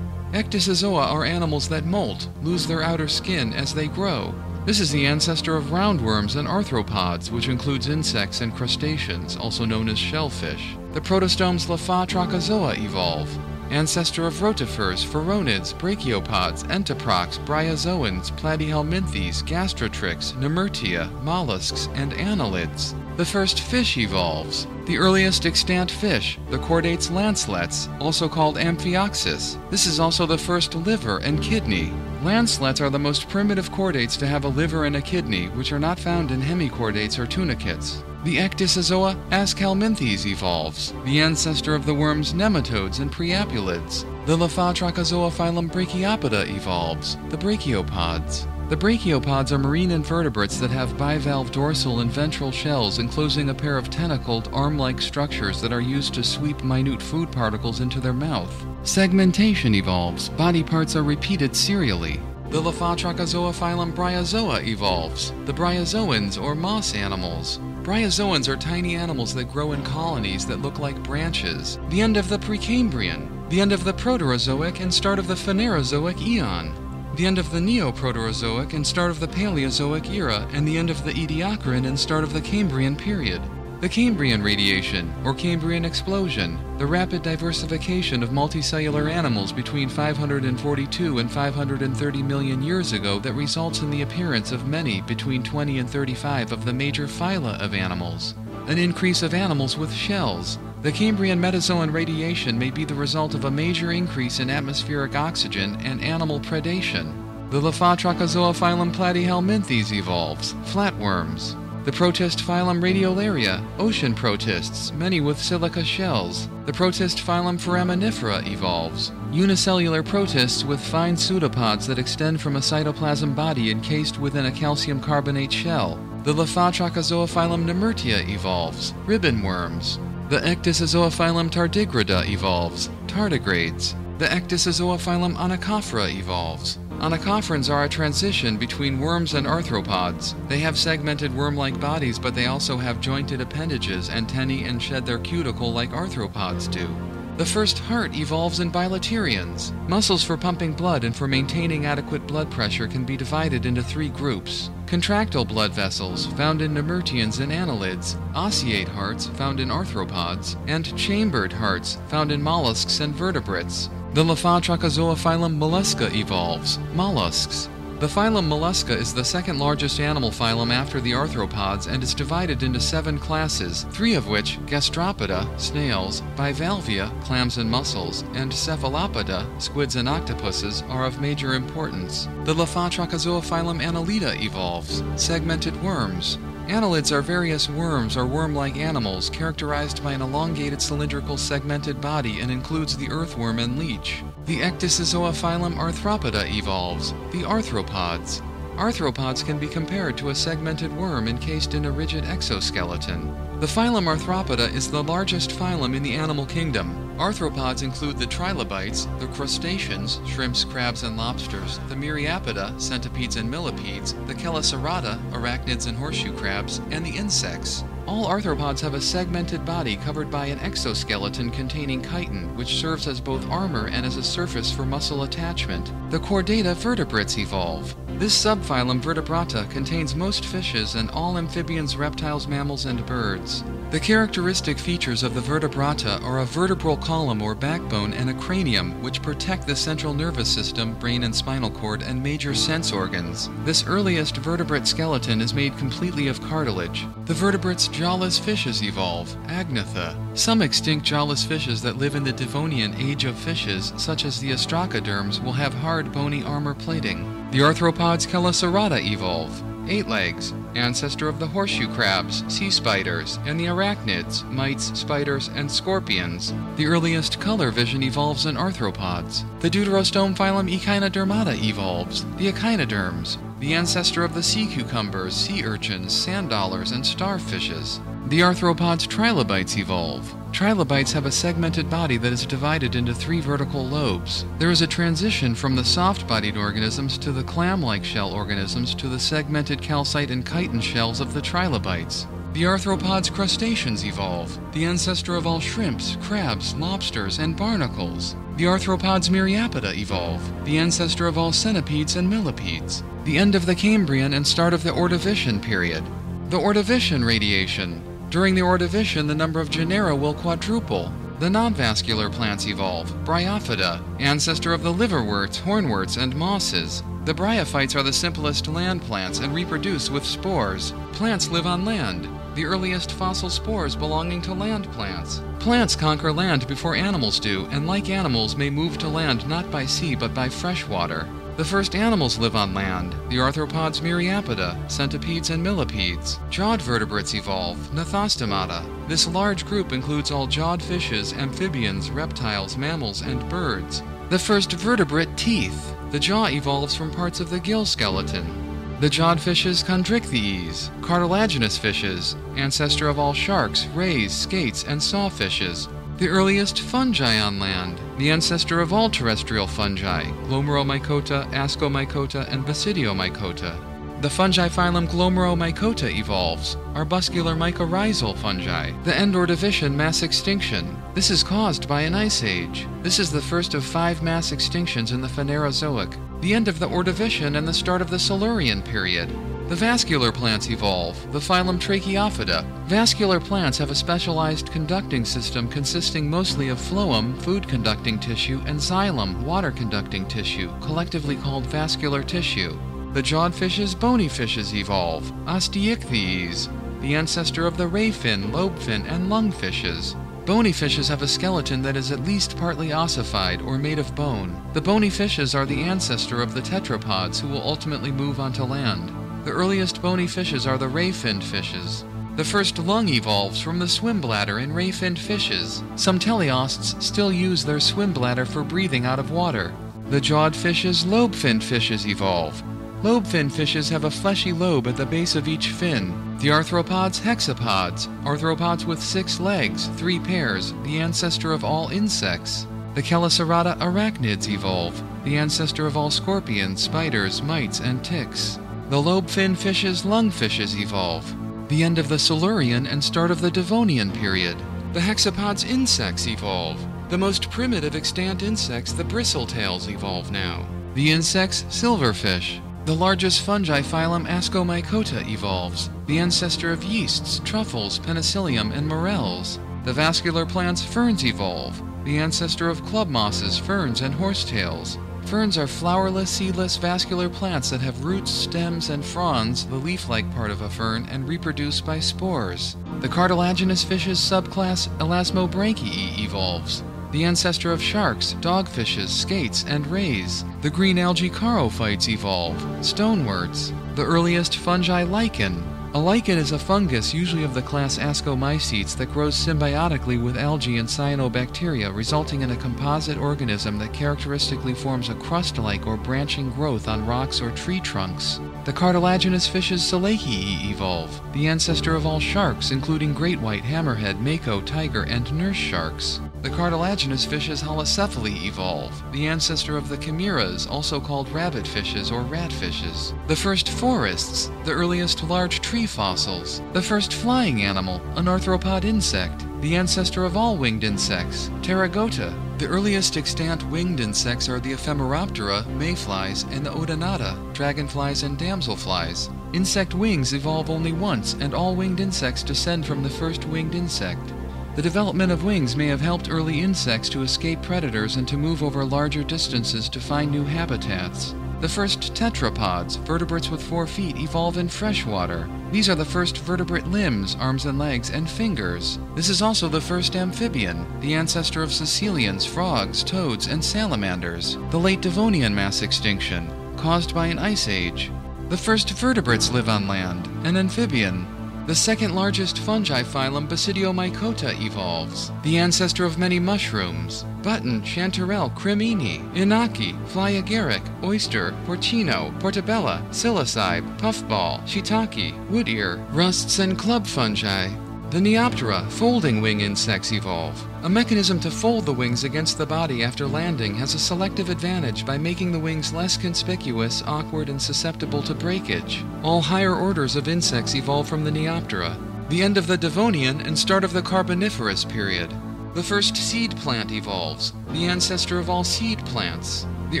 Ecdysozoa are animals that molt, lose their outer skin as they grow. This is the ancestor of roundworms and arthropods, which includes insects and crustaceans, also known as shellfish. The protostomes Lapha evolve. Ancestor of rotifers, phoronids, brachiopods, entoprocts, bryozoans, platyhelminthes, gastrotrichs, nemertea, mollusks, and annelids. The first fish evolves. The earliest extant fish, the chordates lancelets, also called amphioxus. This is also the first liver and kidney. Lancelets are the most primitive chordates to have a liver and a kidney, which are not found in hemichordates or tunicates. The Ecdysozoa Aschelminthes evolves, the ancestor of the worms nematodes and priapulids. The Lophotrochozoa phylum Brachiopoda evolves, the brachiopods. The brachiopods are marine invertebrates that have bivalve dorsal and ventral shells enclosing a pair of tentacled, arm like structures that are used to sweep minute food particles into their mouth. Segmentation evolves, body parts are repeated serially. The Lophotrochozoa phylum Bryozoa evolves, the bryozoans or moss animals. Bryozoans are tiny animals that grow in colonies that look like branches. The end of the Precambrian, the end of the Proterozoic and start of the Phanerozoic eon the end of the Neoproterozoic and start of the Paleozoic era, and the end of the Ediacaran and start of the Cambrian period. The Cambrian radiation, or Cambrian explosion, the rapid diversification of multicellular animals between 542 and 530 million years ago that results in the appearance of many between 20 and 35 of the major phyla of animals. An increase of animals with shells, the Cambrian metazoan radiation may be the result of a major increase in atmospheric oxygen and animal predation. The Lophotrochozoa phylum Platyhelminthes evolves, flatworms. The protist phylum Radiolaria, ocean protists, many with silica shells. The protist phylum Foraminifera evolves, unicellular protists with fine pseudopods that extend from a cytoplasm body encased within a calcium carbonate shell. The Lophotrochozoa phylum Nemertea evolves, ribbon worms. The Ecdysozoa phylum Tardigrada evolves, tardigrades. The Ecdysozoa phylum Onychophora evolves. Onychophorans are a transition between worms and arthropods. They have segmented worm-like bodies, but they also have jointed appendages, antennae, and shed their cuticle like arthropods do. The first heart evolves in bilaterians. Muscles for pumping blood and for maintaining adequate blood pressure can be divided into three groups. Contractile blood vessels, found in nemerteans and annelids, ostiate hearts, found in arthropods, and chambered hearts, found in mollusks and vertebrates. The Lophotrochozoa phylum Mollusca evolves. Mollusks. The phylum Mollusca is the second largest animal phylum after the arthropods and is divided into seven classes, three of which, Gastropoda, snails, Bivalvia, clams and mussels, and Cephalopoda, squids and octopuses, are of major importance. The Lophotrochozoa phylum Annelida evolves, segmented worms. Annelids are various worms or worm-like animals characterized by an elongated cylindrical segmented body and includes the earthworm and leech. The Ecdysozoa phylum Arthropoda evolves, the arthropods. Arthropods can be compared to a segmented worm encased in a rigid exoskeleton. The phylum Arthropoda is the largest phylum in the animal kingdom. Arthropods include the trilobites, the crustaceans, shrimps, crabs, and lobsters, the myriapoda, centipedes and millipedes, the chelicerata, arachnids and horseshoe crabs, and the insects. All arthropods have a segmented body covered by an exoskeleton containing chitin, which serves as both armor and as a surface for muscle attachment. The chordata vertebrates evolve. This subphylum Vertebrata contains most fishes and all amphibians, reptiles, mammals, and birds. The characteristic features of the vertebrata are a vertebral column or backbone and a cranium, which protect the central nervous system, brain and spinal cord, and major sense organs. This earliest vertebrate skeleton is made completely of cartilage. The vertebrates' jawless fishes evolve, Agnatha. Some extinct jawless fishes that live in the Devonian age of fishes, such as the ostracoderms, will have hard bony armor plating. The arthropods Chelicerata evolve, eight legs, ancestor of the horseshoe crabs, sea spiders, and the arachnids, mites, spiders, and scorpions. The earliest color vision evolves in arthropods. The deuterostome phylum Echinodermata evolves, the echinoderms, the ancestor of the sea cucumbers, sea urchins, sand dollars, and starfishes. The arthropods trilobites evolve. Trilobites have a segmented body that is divided into three vertical lobes. There is a transition from the soft-bodied organisms to the clam-like shell organisms to the segmented calcite and chitin shells of the trilobites. The arthropods crustaceans evolve, the ancestor of all shrimps, crabs, lobsters, and barnacles. The arthropods myriapoda evolve, the ancestor of all centipedes and millipedes. The end of the Cambrian and start of the Ordovician period. The Ordovician radiation, during the Ordovician, the number of genera will quadruple. The non-vascular plants evolve, Bryophyta, ancestor of the liverworts, hornworts, and mosses. The bryophytes are the simplest land plants and reproduce with spores. Plants live on land, the earliest fossil spores belonging to land plants. Plants conquer land before animals do, and like animals may move to land not by sea but by fresh water. The first animals live on land, the arthropods Myriapoda, centipedes, and millipedes. Jawed vertebrates evolve, Gnathostomata. This large group includes all jawed fishes, amphibians, reptiles, mammals, and birds. The first vertebrate teeth. The jaw evolves from parts of the gill skeleton. The jawed fishes Chondrichthyes, cartilaginous fishes, ancestor of all sharks, rays, skates, and sawfishes. The earliest fungi on land, the ancestor of all terrestrial fungi, Glomeromycota, Ascomycota, and Basidiomycota. The fungi phylum Glomeromycota evolves, arbuscular mycorrhizal fungi. The end Ordovician mass extinction. This is caused by an ice age. This is the first of five mass extinctions in the Phanerozoic. The end of the Ordovician and the start of the Silurian period. The vascular plants evolve, the phylum Tracheophyta. Vascular plants have a specialized conducting system consisting mostly of phloem, food conducting tissue, and xylem, water conducting tissue, collectively called vascular tissue. The jawed fishes, bony fishes evolve, Osteichthyes, the ancestor of the rayfin, lobefin, and lungfishes. Bony fishes have a skeleton that is at least partly ossified or made of bone. The bony fishes are the ancestor of the tetrapods who will ultimately move onto land. The earliest bony fishes are the ray-finned fishes. The first lung evolves from the swim bladder in ray-finned fishes. Some teleosts still use their swim bladder for breathing out of water. The jawed fishes, lobe-finned fishes evolve. Lobe-finned fishes have a fleshy lobe at the base of each fin. The arthropods, hexapods, arthropods with six legs, three pairs, the ancestor of all insects. The Chelicerata arachnids evolve, the ancestor of all scorpions, spiders, mites, and ticks. The lobe-fin fishes, lungfishes evolve, the end of the Silurian and start of the Devonian period. The hexapods insects evolve, The most primitive extant insects, the bristletails, evolve now. The insects, silverfish. The largest fungi phylum Ascomycota evolves, the ancestor of yeasts, truffles, penicillium, and morels. The vascular plants, ferns, evolve, the ancestor of club mosses, ferns, and horsetails. Ferns are flowerless, seedless, vascular plants that have roots, stems, and fronds, the leaf-like part of a fern, and reproduce by spores. The cartilaginous fishes subclass Elasmobranchii evolves. The ancestor of sharks, dogfishes, skates, and rays. The green algae charophytes evolve. Stoneworts. The earliest fungi lichen. A lichen is a fungus, usually of the class Ascomycetes, that grows symbiotically with algae and cyanobacteria, resulting in a composite organism that characteristically forms a crust-like or branching growth on rocks or tree trunks. The cartilaginous fishes Selachii evolve, the ancestor of all sharks, including great white, hammerhead, mako, tiger, and nurse sharks. The cartilaginous fishes Holocephali evolve, the ancestor of the chimeras, also called rabbit fishes or rat fishes. The first forests, the earliest large tree fossils. The first flying animal, an arthropod insect, the ancestor of all winged insects, Pterygota. The earliest extant winged insects are the Ephemeroptera, mayflies, and the Odonata, dragonflies and damselflies. Insect wings evolve only once, and all winged insects descend from the first winged insect. The development of wings may have helped early insects to escape predators and to move over larger distances to find new habitats. The first tetrapods, vertebrates with four feet, evolve in freshwater. These are the first vertebrate limbs, arms and legs, and fingers. This is also the first amphibian, the ancestor of caecilians, frogs, toads, and salamanders. The late Devonian mass extinction, caused by an ice age. The first vertebrates live on land, an amphibian, the second largest fungi phylum Basidiomycota evolves, the ancestor of many mushrooms. Button, chanterelle, cremini, enoki, fly agaric, oyster, porcino, portabella, psilocybe, puffball, shiitake, wood ear, rusts and club fungi. The Neoptera, folding wing insects, evolve. A mechanism to fold the wings against the body after landing has a selective advantage by making the wings less conspicuous, awkward, and susceptible to breakage. All higher orders of insects evolve from the Neoptera. The end of the Devonian and start of the Carboniferous period. The first seed plant evolves, the ancestor of all seed plants. The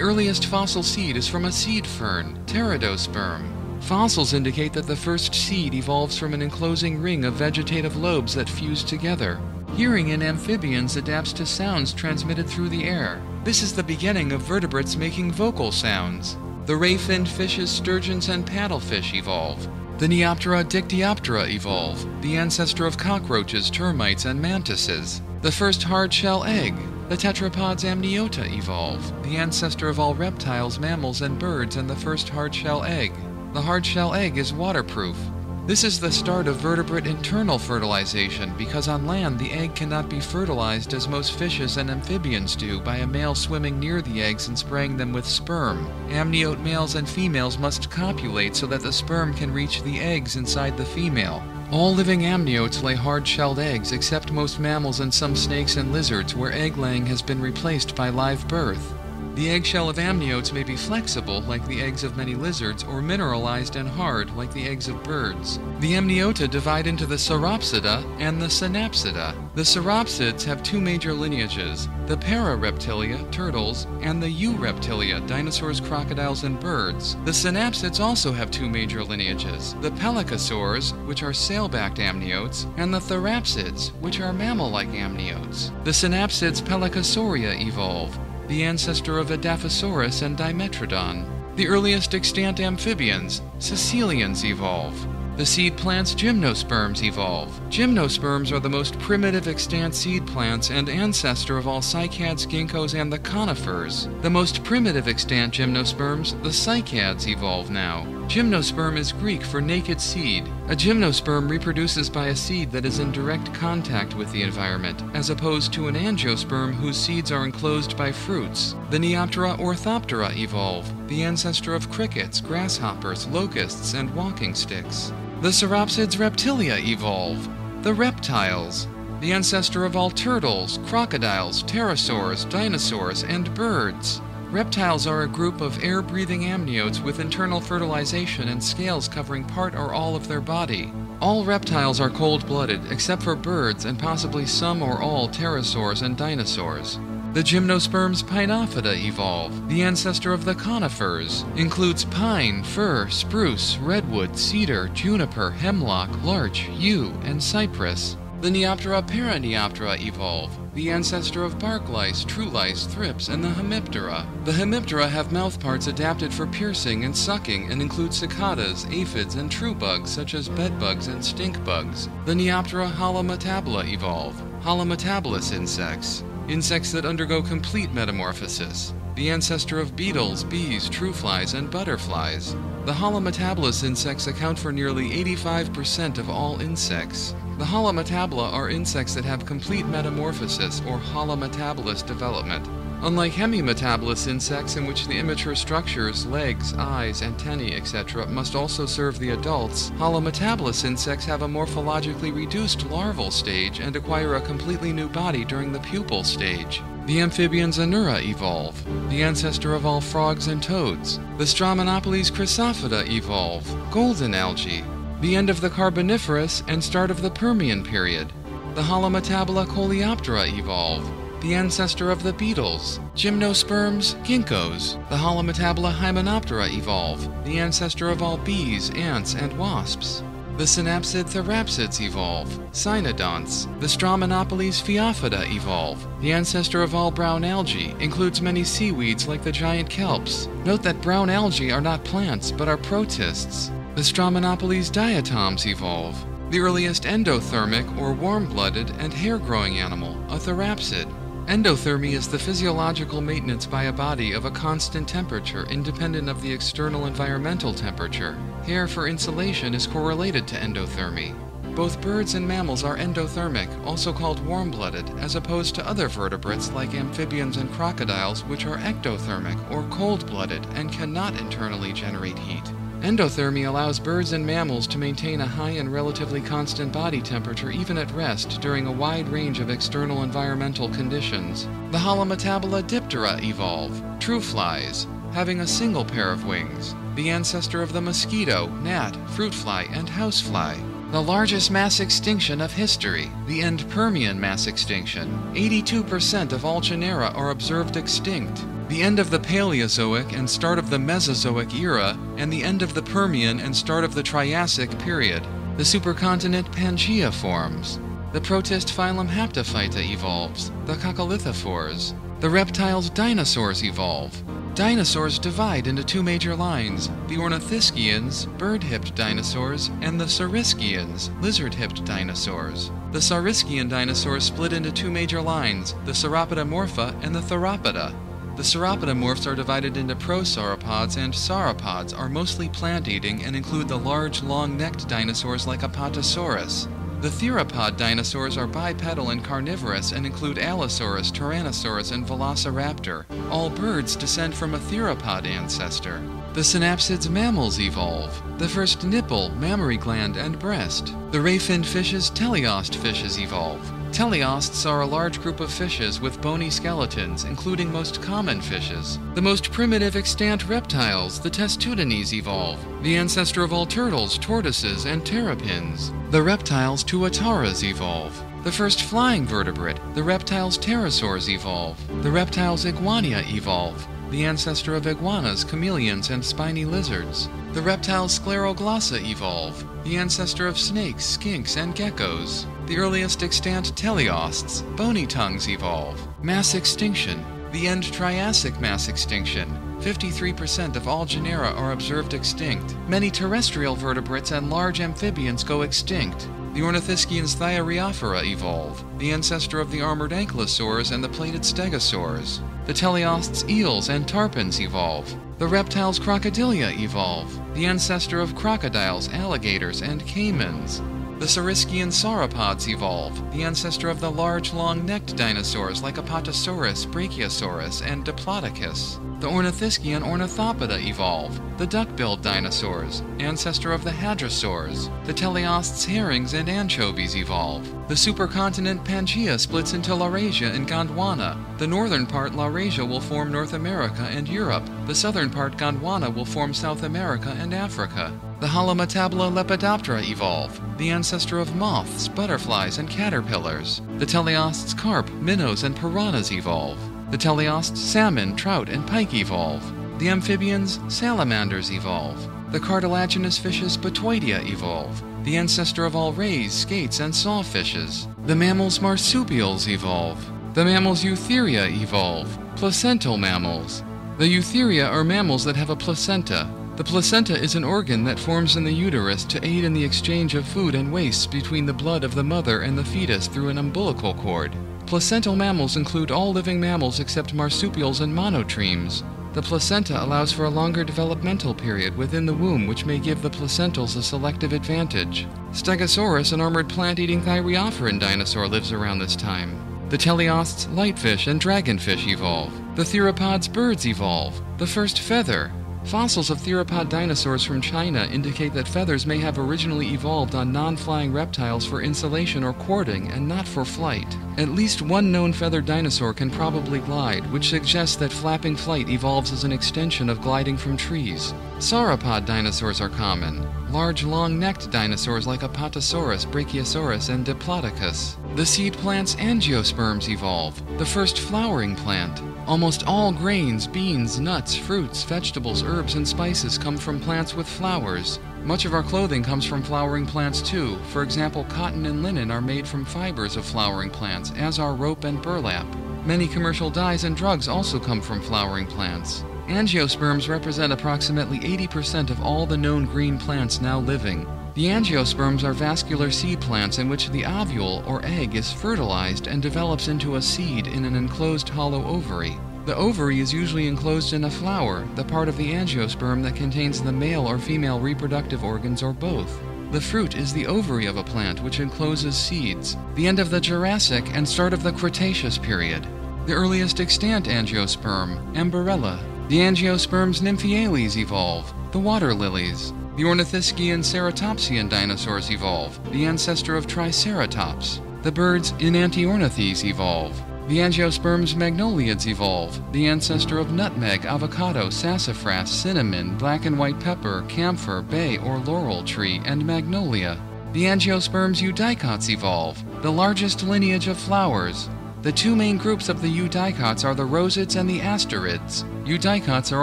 earliest fossil seed is from a seed fern, pteridosperm. Fossils indicate that the first seed evolves from an enclosing ring of vegetative lobes that fuse together. Hearing in amphibians adapts to sounds transmitted through the air. This is the beginning of vertebrates making vocal sounds. The ray-finned fishes, sturgeons, and paddlefish evolve. The Neoptera dictyoptera evolve, the ancestor of cockroaches, termites, and mantises. The first hard-shell egg, the tetrapods amniota evolve, the ancestor of all reptiles, mammals, and birds, and the first hard-shell egg. The hard-shell egg is waterproof. This is the start of vertebrate internal fertilization because on land the egg cannot be fertilized as most fishes and amphibians do by a male swimming near the eggs and spraying them with sperm. Amniote males and females must copulate so that the sperm can reach the eggs inside the female. All living amniotes lay hard-shelled eggs except most mammals and some snakes and lizards where egg laying has been replaced by live birth. The eggshell of amniotes may be flexible, like the eggs of many lizards, or mineralized and hard, like the eggs of birds. The amniota divide into the Sauropsida and the Synapsida. The Sauropsids have two major lineages, the Parareptilia, turtles, and the Eureptilia, dinosaurs, crocodiles, and birds. The Synapsids also have two major lineages, the Pelycosaurs, which are sail-backed amniotes, and the Therapsids, which are mammal-like amniotes. The Synapsids Pelycosauria evolve, the ancestor of Edaphosaurus and Dimetrodon. The earliest extant amphibians, caecilians, evolve. The seed plants gymnosperms evolve. Gymnosperms are the most primitive extant seed plants and ancestor of all cycads, ginkgos, and the conifers. The most primitive extant gymnosperms, the cycads, evolve now. Gymnosperm is Greek for naked seed. A gymnosperm reproduces by a seed that is in direct contact with the environment, as opposed to an angiosperm whose seeds are enclosed by fruits. The Neoptera orthoptera evolve, the ancestor of crickets, grasshoppers, locusts, and walking sticks. The Sauropsids reptilia evolve, the reptiles, the ancestor of all turtles, crocodiles, pterosaurs, dinosaurs, and birds. Reptiles are a group of air breathing amniotes with internal fertilization and scales covering part or all of their body. All reptiles are cold blooded, except for birds and possibly some or all pterosaurs and dinosaurs. The gymnosperms Pinophyta evolve. The ancestor of the conifers includes pine, fir, spruce, redwood, cedar, juniper, hemlock, larch, yew, and cypress. The Neoptera paraneoptera evolve, the ancestor of bark lice, true lice, thrips, and the hemiptera. The hemiptera have mouthparts adapted for piercing and sucking and include cicadas, aphids, and true bugs such as bedbugs and stink bugs. The Neoptera holometabola evolve, holometabolous insects insects that undergo complete metamorphosis, the ancestor of beetles, bees, true flies, and butterflies. The holometabolous insects account for nearly 85% of all insects. The holometabola are insects that have complete metamorphosis or holometabolous development. Unlike hemimetabolous insects in which the immature structures, legs, eyes, antennae, etc., must also serve the adults, holometabolous insects have a morphologically reduced larval stage and acquire a completely new body during the pupal stage. The amphibians Anura evolve, the ancestor of all frogs and toads. The Stramenopiles chrysophyta evolve, golden algae, the end of the Carboniferous and start of the Permian period. The Holometabola coleoptera evolve, the ancestor of the beetles, gymnosperms, ginkgos. The Holometabola hymenoptera evolve, the ancestor of all bees, ants, and wasps. The synapsid therapsids evolve, cynodonts. The Stramenopiles phaeophyta evolve. The ancestor of all brown algae includes many seaweeds like the giant kelps. Note that brown algae are not plants but are protists. The Stramenopiles diatoms evolve. The earliest endothermic or warm-blooded and hair-growing animal, a therapsid. Endothermy is the physiological maintenance by a body of a constant temperature independent of the external environmental temperature. Hair for insulation is correlated to endothermy. Both birds and mammals are endothermic, also called warm-blooded, as opposed to other vertebrates like amphibians and crocodiles which are ectothermic or cold-blooded and cannot internally generate heat. Endothermy allows birds and mammals to maintain a high and relatively constant body temperature even at rest during a wide range of external environmental conditions. The Holometabola diptera evolve, true flies, having a single pair of wings, the ancestor of the mosquito, gnat, fruit fly, and housefly. The largest mass extinction of history, the end Permian mass extinction. 82% of all genera are observed extinct. The end of the Paleozoic and start of the Mesozoic era, and the end of the Permian and start of the Triassic period. The supercontinent Pangaea forms. The protist phylum Haptophyta evolves, the coccolithophores. The reptiles dinosaurs evolve. Dinosaurs divide into two major lines, the Ornithischians, bird-hipped dinosaurs, and the Saurischians, lizard-hipped dinosaurs. The Saurischian dinosaurs split into two major lines, the Sauropodomorpha and the Theropoda. The sauropodomorphs are divided into prosauropods and sauropods are mostly plant-eating and include the large, long-necked dinosaurs like Apatosaurus. The theropod dinosaurs are bipedal and carnivorous and include Allosaurus, Tyrannosaurus, and Velociraptor. All birds descend from a theropod ancestor. The synapsids mammals evolve. The first nipple, mammary gland, and breast. The ray-finned fishes, teleost fishes evolve. Teleosts are a large group of fishes with bony skeletons, including most common fishes. The most primitive extant reptiles, the testudines, evolve, the ancestor of all turtles, tortoises, and terrapins. The reptiles tuataras evolve. The first flying vertebrate, the reptiles pterosaurs, evolve. The reptiles iguania evolve, the ancestor of iguanas, chameleons, and spiny lizards. The reptiles scleroglossa evolve, the ancestor of snakes, skinks, and geckos. The earliest extant teleosts, bony tongues, evolve. Mass extinction. The end Triassic mass extinction. 53% of all genera are observed extinct. Many terrestrial vertebrates and large amphibians go extinct. The Ornithischians Thyreophora evolve, the ancestor of the armored ankylosaurs and the plated stegosaurs. The teleosts eels and tarpons evolve. The reptiles Crocodilia evolve, the ancestor of crocodiles, alligators, and caimans. The The sauropods evolve, the ancestor of the large, long-necked dinosaurs like Apatosaurus, Brachiosaurus, and Diplodocus. The Ornithischian ornithopoda evolve, the duck-billed dinosaurs, ancestor of the hadrosaurs. The teleosts herrings and anchovies evolve. The supercontinent Pangaea splits into Laurasia and Gondwana. The northern part Laurasia will form North America and Europe. The southern part Gondwana will form South America and Africa. The Holometabola lepidoptera evolve, the ancestor of moths, butterflies, and caterpillars. The teleosts carp, minnows, and piranhas evolve. The teleosts salmon, trout, and pike evolve. The amphibians salamanders evolve. The cartilaginous fishes Batoidea evolve. The ancestor of all rays, skates, and sawfishes. The mammals marsupials evolve. The mammals Eutheria evolve. Placental mammals. The Eutheria are mammals that have a placenta. The placenta is an organ that forms in the uterus to aid in the exchange of food and wastes between the blood of the mother and the fetus through an umbilical cord. Placental mammals include all living mammals except marsupials and monotremes. The placenta allows for a longer developmental period within the womb, which may give the placentals a selective advantage. Stegosaurus, an armored plant-eating thyreophorine dinosaur, lives around this time. The teleosts, lightfish, and dragonfish evolve. The theropods, birds evolve. The first feather, Fossils of theropod dinosaurs from China indicate that feathers may have originally evolved on non-flying reptiles for insulation or courting and not for flight. At least one known feathered dinosaur can probably glide, which suggests that flapping flight evolves as an extension of gliding from trees. Sauropod dinosaurs are common, large long-necked dinosaurs like Apatosaurus, Brachiosaurus, and Diplodocus. The seed plant's angiosperms evolve, the first flowering plant. Almost all grains, beans, nuts, fruits, vegetables, herbs, and spices come from plants with flowers. Much of our clothing comes from flowering plants too. For example, cotton and linen are made from fibers of flowering plants, as are rope and burlap. Many commercial dyes and drugs also come from flowering plants. Angiosperms represent approximately 80% of all the known green plants now living. The angiosperms are vascular seed plants in which the ovule or egg is fertilized and develops into a seed in an enclosed hollow ovary. The ovary is usually enclosed in a flower, the part of the angiosperm that contains the male or female reproductive organs or both. The fruit is the ovary of a plant which encloses seeds. The end of the Jurassic and start of the Cretaceous period. The earliest extant angiosperm, Amborella. The angiosperms Nymphaeales evolve, the water lilies. The Ornithischian ceratopsian dinosaurs evolve, the ancestor of Triceratops. The birds Enantiornithes evolve. The angiosperms magnoliids evolve, the ancestor of nutmeg, avocado, sassafras, cinnamon, black and white pepper, camphor, bay or laurel tree, and magnolia. The angiosperms eudicots evolve, the largest lineage of flowers. The two main groups of the eudicots are the rosids and the asterids. Eudicots are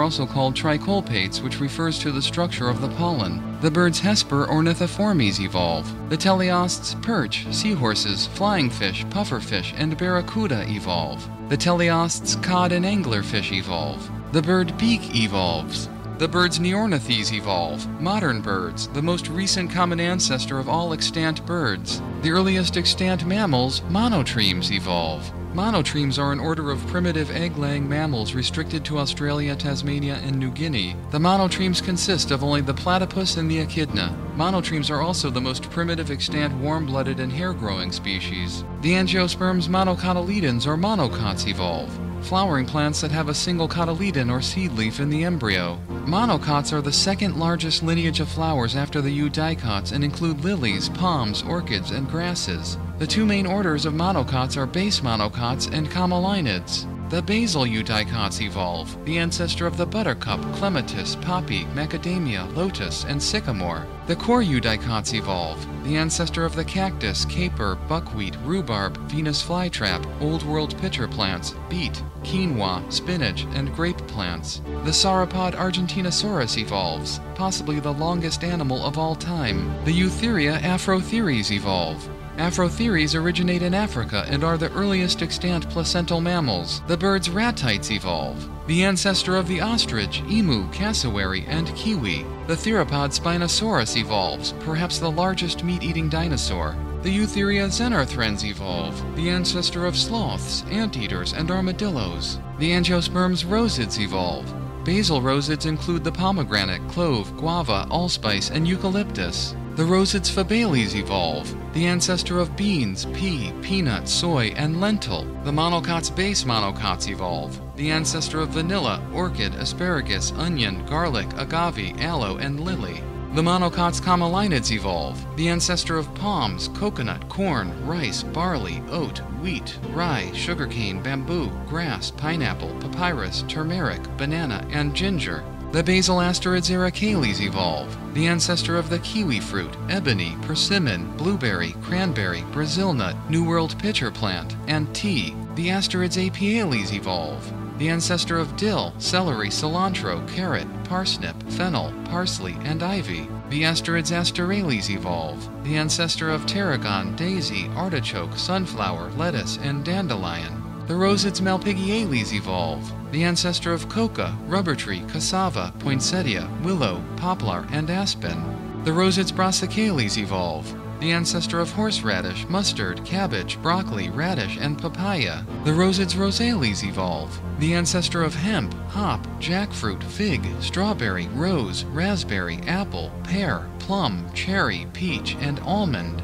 also called tricolpates, which refers to the structure of the pollen. The birds Hesperornithiformes evolve. The teleosts perch, seahorses, flying fish, pufferfish, and barracuda evolve. The teleosts cod and anglerfish evolve. The bird beak evolves. The birds Neornithes evolve, modern birds, the most recent common ancestor of all extant birds. The earliest extant mammals, monotremes, evolve. Monotremes are an order of primitive egg-laying mammals restricted to Australia, Tasmania, and New Guinea. The monotremes consist of only the platypus and the echidna. Monotremes are also the most primitive extant warm-blooded and hair-growing species. The angiosperms monocotyledons or monocots evolve flowering plants that have a single cotyledon or seed leaf in the embryo. Monocots are the second largest lineage of flowers after the eudicots and include lilies, palms, orchids, and grasses. The two main orders of monocots are base monocots and commelinids. The basal eudicots evolve, the ancestor of the buttercup, clematis, poppy, macadamia, lotus, and sycamore. The core eudicots evolve, the ancestor of the cactus, caper, buckwheat, rhubarb, Venus flytrap, old world pitcher plants, beet, quinoa, spinach, and grape plants. The sauropod Argentinosaurus evolves, possibly the longest animal of all time. The Eutheria afrotheres evolve, Afrotheres originate in Africa and are the earliest extant placental mammals. The birds ratites evolve, the ancestor of the ostrich, emu, cassowary, and kiwi. The theropod Spinosaurus evolves, perhaps the largest meat-eating dinosaur. The Eutheria xenarthrans evolve, the ancestor of sloths, anteaters, and armadillos. The angiosperms rosids evolve. Basal rosids include the pomegranate, clove, guava, allspice, and eucalyptus. The rosids fabales evolve, the ancestor of beans, pea, peanut, soy, and lentil. The monocots base monocots evolve, the ancestor of vanilla, orchid, asparagus, onion, garlic, agave, aloe, and lily. The monocots commelinids evolve, the ancestor of palms, coconut, corn, rice, barley, oat, wheat, rye, sugarcane, bamboo, grass, pineapple, papyrus, turmeric, banana, and ginger. The Basal asterids ericales evolve, the ancestor of the kiwi fruit, ebony, persimmon, blueberry, cranberry, Brazil nut, New World pitcher plant, and tea. The Asterids apiales evolve, the ancestor of dill, celery, cilantro, carrot, parsnip, fennel, parsley, and ivy. The Asterids asterales evolve, the ancestor of tarragon, daisy, artichoke, sunflower, lettuce, and dandelion. The Rosids malpighiales evolve, the ancestor of coca, rubber tree, cassava, poinsettia, willow, poplar, and aspen. The Rosids brassicales evolve, the ancestor of horseradish, mustard, cabbage, broccoli, radish, and papaya. The Rosids rosales evolve, the ancestor of hemp, hop, jackfruit, fig, strawberry, rose, raspberry, apple, pear, plum, cherry, peach, and almond.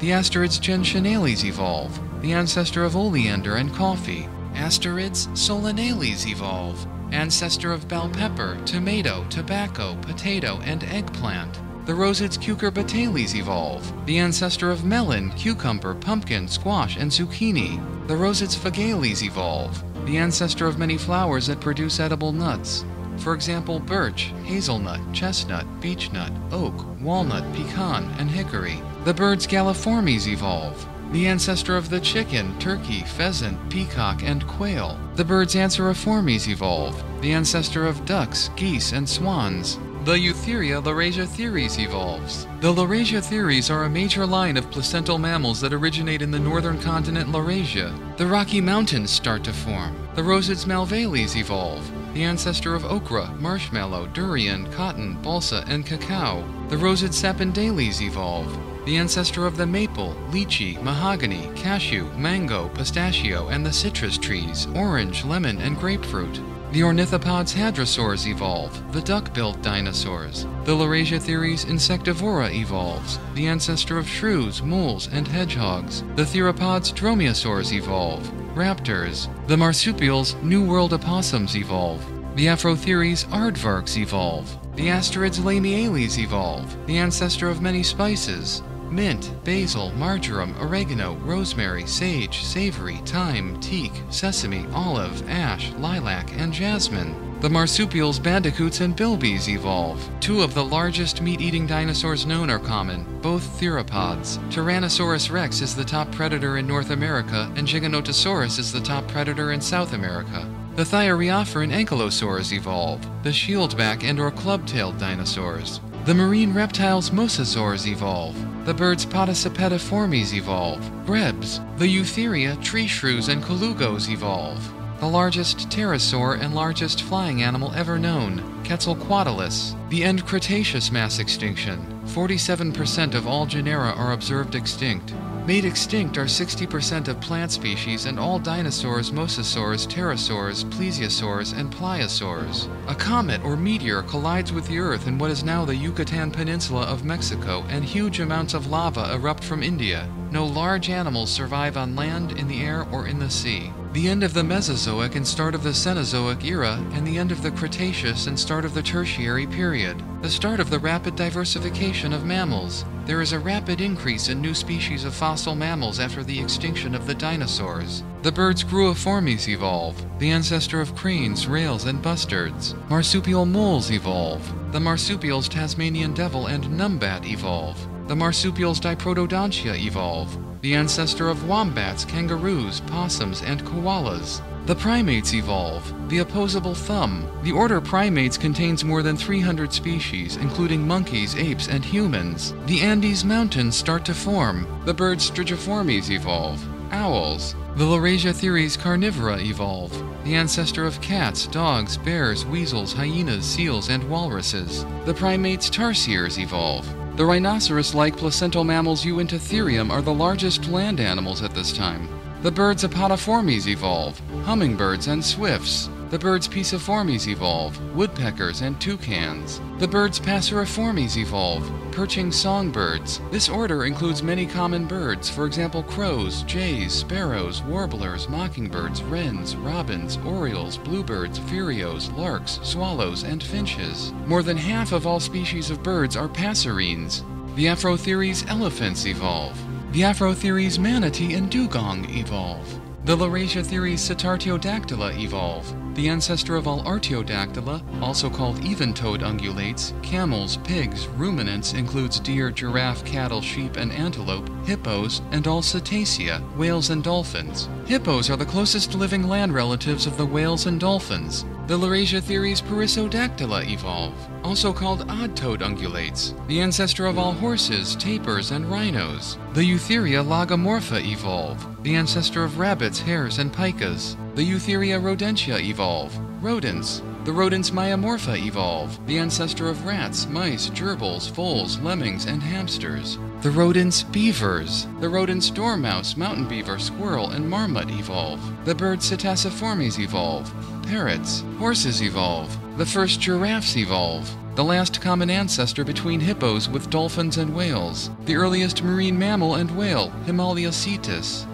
The Asterids gentianales evolve, the ancestor of oleander and coffee. Asterids solanales evolve, ancestor of bell pepper, tomato, tobacco, potato, and eggplant. The Rosids cucurbitales evolve, the ancestor of melon, cucumber, pumpkin, squash, and zucchini. The Rosids fagales evolve, the ancestor of many flowers that produce edible nuts. For example, birch, hazelnut, chestnut, beechnut, oak, walnut, pecan, and hickory. The birds Galliformes evolve, the ancestor of the chicken, turkey, pheasant, peacock, and quail. The birds Anseriformes evolve, the ancestor of ducks, geese, and swans. The Eutheria laurasiatheres evolves. The laurasiatheres are a major line of placental mammals that originate in the northern continent Laurasia. The Rocky Mountains start to form. The Rosids malvales evolve, the ancestor of okra, marshmallow, durian, cotton, balsa, and cacao. The Rosids sapindales evolve, the ancestor of the maple, lychee, mahogany, cashew, mango, pistachio, and the citrus trees, orange, lemon, and grapefruit. The ornithopods hadrosaurs evolve, the duck-billed dinosaurs. The Laurasiatheres insectivora evolves, the ancestor of shrews, moles, and hedgehogs. The theropods dromaeosaurs evolve, raptors. The marsupials New World opossums evolve. The Afrotheres aardvarks evolve. The Asterids lamiales evolve, the ancestor of many spices. Mint, basil, marjoram, oregano, rosemary, sage, savory, thyme, teak, sesame, olive, ash, lilac, and jasmine. The marsupials, bandicoots, and bilbies evolve. Two of the largest meat-eating dinosaurs known are common, both theropods. Tyrannosaurus rex is the top predator in North America, and Giganotosaurus is the top predator in South America. The Thyreophorine ankylosaurs evolve, the shieldback and or club-tailed dinosaurs. The marine reptiles mosasaurs evolve. The birds Podicipediformes evolve. Grebes. The Eutheria, tree shrews, and colugos evolve. The largest pterosaur and largest flying animal ever known, Quetzalcoatlus. The end Cretaceous mass extinction. 47% of all genera are observed extinct. Made extinct are 60% of plant species and all dinosaurs, mosasaurs, pterosaurs, plesiosaurs, and pliosaurs. A comet or meteor collides with the Earth in what is now the Yucatan Peninsula of Mexico, and huge amounts of lava erupt from India. No large animals survive on land, in the air, or in the sea. The end of the Mesozoic and start of the Cenozoic era, and the end of the Cretaceous and start of the Tertiary period. The start of the rapid diversification of mammals. There is a rapid increase in new species of fossil mammals after the extinction of the dinosaurs. The birds Gruiformes evolve, the ancestor of cranes, rails, and bustards. Marsupial moles evolve. The marsupials Tasmanian devil and numbat evolve. The marsupials Diprotodontia evolve, the ancestor of wombats, kangaroos, possums, and koalas. The primates evolve, the opposable thumb. The order Primates contains more than 300 species, including monkeys, apes, and humans. The Andes Mountains start to form. The birds Strigiformes evolve. Owls. The Laurasiatheres carnivora evolve, the ancestor of cats, dogs, bears, weasels, hyenas, seals, and walruses. The primates tarsiers evolve. The rhinoceros-like placental mammals Uintatherium are the largest land animals at this time. The birds Apodiformes evolve, hummingbirds and swifts. The birds Piciformes evolve, woodpeckers and toucans. The birds Passeriformes evolve, perching songbirds. This order includes many common birds, for example crows, jays, sparrows, warblers, mockingbirds, wrens, robins, orioles, bluebirds, vireos, larks, swallows, and finches. More than half of all species of birds are passerines. The Afrotheres elephants evolve. The Afrotheres manatee and dugong evolve. The Laurasiatheres cetartiodactyla evolve. The ancestor of all Artiodactyla, also called even-toed ungulates, camels, pigs, ruminants includes deer, giraffe, cattle, sheep, and antelope, hippos, and all cetacea, whales and dolphins. Hippos are the closest living land relatives of the whales and dolphins. The Laurasiatheres perissodactyla evolve, also called odd-toed ungulates, the ancestor of all horses, tapirs, and rhinos. The Eutheria lagomorpha evolve, the ancestor of rabbits, hares, and pikas. The Eutheria rodentia evolve, rodents. The rodents myomorpha evolve, the ancestor of rats, mice, gerbils, foals, lemmings, and hamsters. The rodents beavers. The rodents dormouse, mountain beaver, squirrel, and marmot evolve. The birds psittaciformes evolve. Parrots. Horses evolve. The first giraffes evolve. The last common ancestor between hippos with dolphins and whales. The earliest marine mammal and whale, Himalaya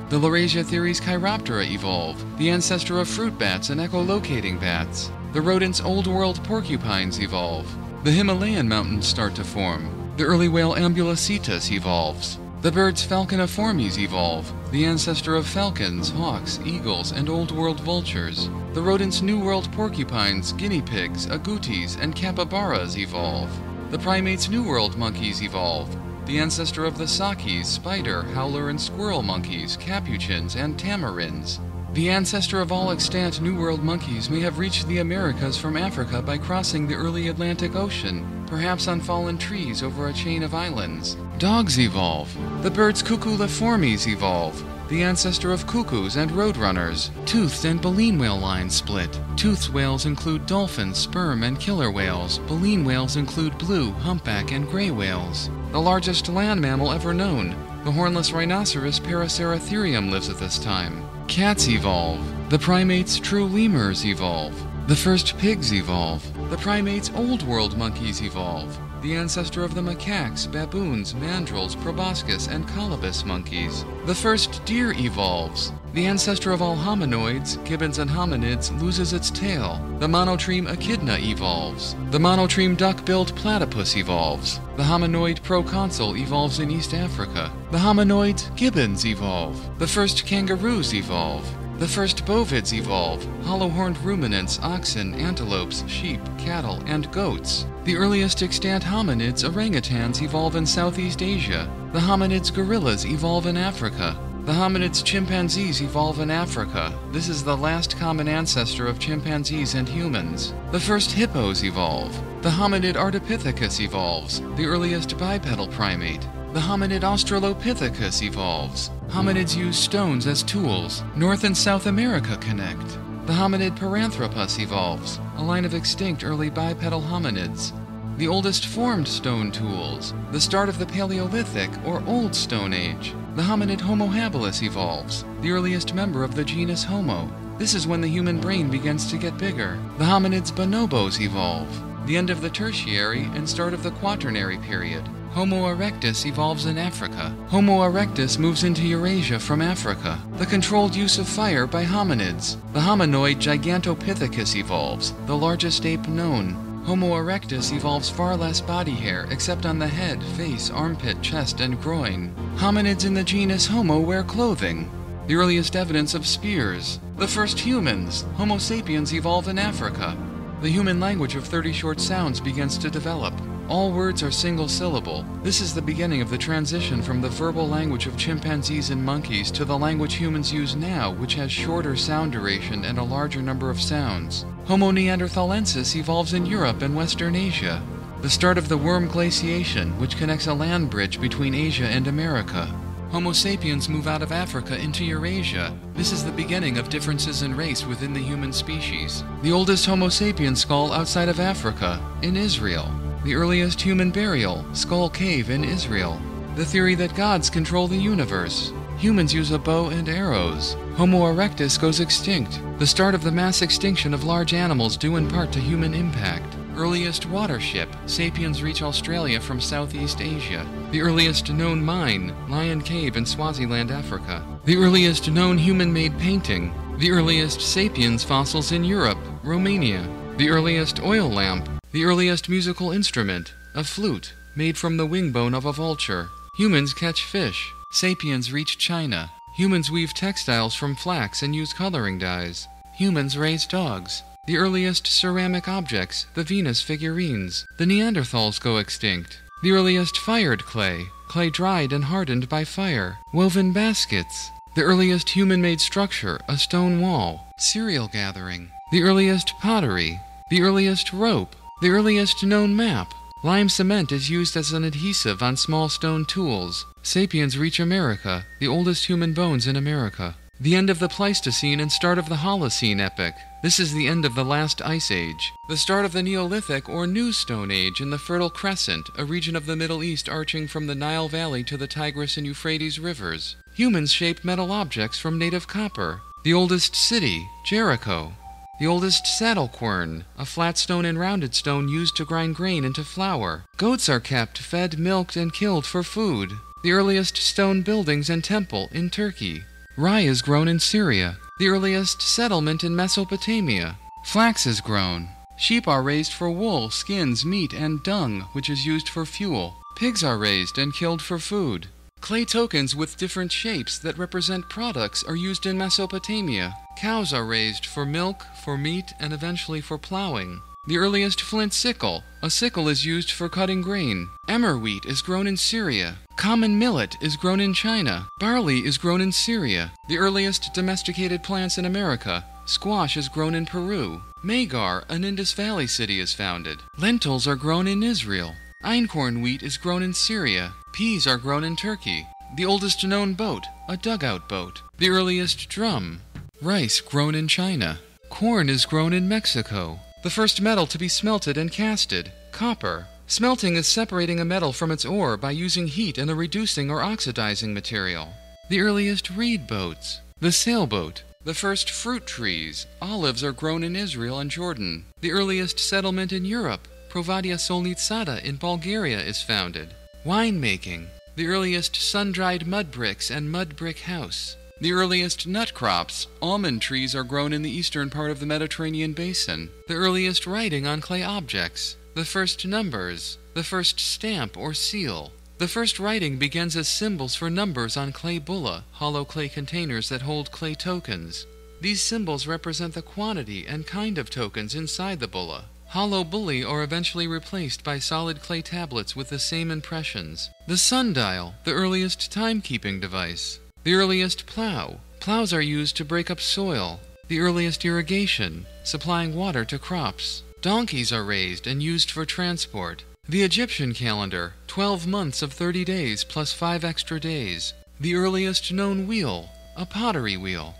cetus. Laurasia Laurasiatheres chiroptera evolve, the ancestor of fruit bats and echolocating bats. The rodents Old World porcupines evolve. The Himalayan mountains start to form. The early whale Ambulocetus evolves. The birds Falconiformes evolve, the ancestor of falcons, hawks, eagles, and Old World vultures. The rodents New World porcupines, guinea pigs, agoutis, and capybaras evolve. The primates New World monkeys evolve, the ancestor of the sakis, spider, howler, and squirrel monkeys, capuchins, and tamarins. The ancestor of all extant New World monkeys may have reached the Americas from Africa by crossing the early Atlantic Ocean, perhaps on fallen trees over a chain of islands. Dogs evolve. The birds Cuculiformes evolve, the ancestor of cuckoos and roadrunners. Toothed and baleen whale lines split. Toothed whales include dolphins, sperm, and killer whales. Baleen whales include blue, humpback, and gray whales. The largest land mammal ever known, the hornless rhinoceros Paraceratherium lives at this time. Cats evolve. The primates true lemurs evolve. The first pigs evolve. The primates old world monkeys evolve. The ancestor of the macaques, baboons, mandrills, proboscis, and colobus monkeys. The first deer evolves. The ancestor of all hominoids, gibbons and hominids, loses its tail. The monotreme echidna evolves. The monotreme duck-billed platypus evolves. The hominoid proconsul evolves in East Africa. The hominoids gibbons evolve. The first kangaroos evolve. The first bovids evolve, hollow-horned ruminants, oxen, antelopes, sheep, cattle, and goats. The earliest extant hominids, orangutans, evolve in Southeast Asia. The hominids gorillas evolve in Africa. The hominids chimpanzees evolve in Africa. This is the last common ancestor of chimpanzees and humans. The first hippos evolve. The hominid Ardipithecus evolves, the earliest bipedal primate. The hominid Australopithecus evolves. Hominids use stones as tools. North and South America connect. The hominid Paranthropus evolves, a line of extinct early bipedal hominids. The oldest formed stone tools, the start of the Paleolithic or Old Stone Age. The hominid Homo habilis evolves, the earliest member of the genus Homo. This is when the human brain begins to get bigger. The hominids bonobos evolve, the end of the Tertiary and start of the Quaternary period. Homo erectus evolves in Africa. Homo erectus moves into Eurasia from Africa. The controlled use of fire by hominids. The hominoid Gigantopithecus evolves, the largest ape known. Homo erectus evolves far less body hair except on the head, face, armpit, chest, and groin. Hominids in the genus Homo wear clothing. The earliest evidence of spears. The first humans, Homo sapiens, evolve in Africa. The human language of 30 short sounds begins to develop. All words are single syllable. This is the beginning of the transition from the verbal language of chimpanzees and monkeys to the language humans use now, which has shorter sound duration and a larger number of sounds. Homo neanderthalensis evolves in Europe and Western Asia. The start of the Würm glaciation, which connects a land bridge between Asia and America. Homo sapiens move out of Africa into Eurasia. This is the beginning of differences in race within the human species. The oldest Homo sapiens skull outside of Africa, in Israel the earliest human burial, Skhul Cave in Israel, the theory that gods control the universe. Humans use a bow and arrows. Homo erectus goes extinct. The start of the mass extinction of large animals due in part to human impact. Earliest water ship, sapiens reach Australia from Southeast Asia. The earliest known mine, Lion Cave in Swaziland, Africa. The earliest known human made painting. The earliest sapiens fossils in Europe, Romania. The earliest oil lamp. The earliest musical instrument, a flute, made from the wing bone of a vulture. Humans catch fish. Sapiens reach China. Humans weave textiles from flax and use coloring dyes. Humans raise dogs. The earliest ceramic objects, the Venus figurines. The Neanderthals go extinct. The earliest fired clay, clay dried and hardened by fire. Woven baskets. The earliest human made structure, a stone wall. Cereal gathering. The earliest pottery. The earliest rope. The earliest known map. Lime cement is used as an adhesive on small stone tools. Sapiens reach America, the oldest human bones in America. The end of the Pleistocene and start of the Holocene epoch. This is the end of the last ice age. The start of the Neolithic or New Stone Age in the Fertile Crescent, a region of the Middle East arching from the Nile Valley to the Tigris and Euphrates rivers. Humans shaped metal objects from native copper. The oldest city, Jericho. The oldest saddle quern, a flat stone and rounded stone used to grind grain into flour. Goats are kept, fed, milked, and killed for food. The earliest stone buildings and temple in Turkey. Rye is grown in Syria, the earliest settlement in Mesopotamia. Flax is grown. Sheep are raised for wool, skins, meat, and dung, which is used for fuel. Pigs are raised and killed for food. Clay tokens with different shapes that represent products are used in Mesopotamia. Cows are raised for milk, for meat, and eventually for plowing. The earliest flint sickle. A sickle is used for cutting grain. Emmer wheat is grown in Syria. Common millet is grown in China. Barley is grown in Syria. The earliest domesticated plants in America. Squash is grown in Peru. Mehrgarh, an Indus Valley city, is founded. Lentils are grown in Israel. Einkorn wheat is grown in Syria. Peas are grown in Turkey. The oldest known boat, a dugout boat. The earliest drum. Rice grown in China. Corn is grown in Mexico. The first metal to be smelted and casted, copper. Smelting is separating a metal from its ore by using heat and a reducing or oxidizing material. The earliest reed boats, the sailboat, the first fruit trees, olives are grown in Israel and Jordan. The earliest settlement in Europe, Provadia Solnitsata in Bulgaria is founded. Winemaking, the earliest sun-dried mud bricks and mud brick house. The earliest nut crops, almond trees, are grown in the eastern part of the Mediterranean basin. The earliest writing on clay objects. The first numbers. The first stamp or seal. The first writing begins as symbols for numbers on clay bulla, hollow clay containers that hold clay tokens. These symbols represent the quantity and kind of tokens inside the bulla. Hollow bullae are eventually replaced by solid clay tablets with the same impressions. The sundial, the earliest timekeeping device. The earliest plow. Plows are used to break up soil. The earliest irrigation, supplying water to crops. Donkeys are raised and used for transport. The Egyptian calendar, 12 months of 30 days plus 5 extra days. The earliest known wheel, a pottery wheel.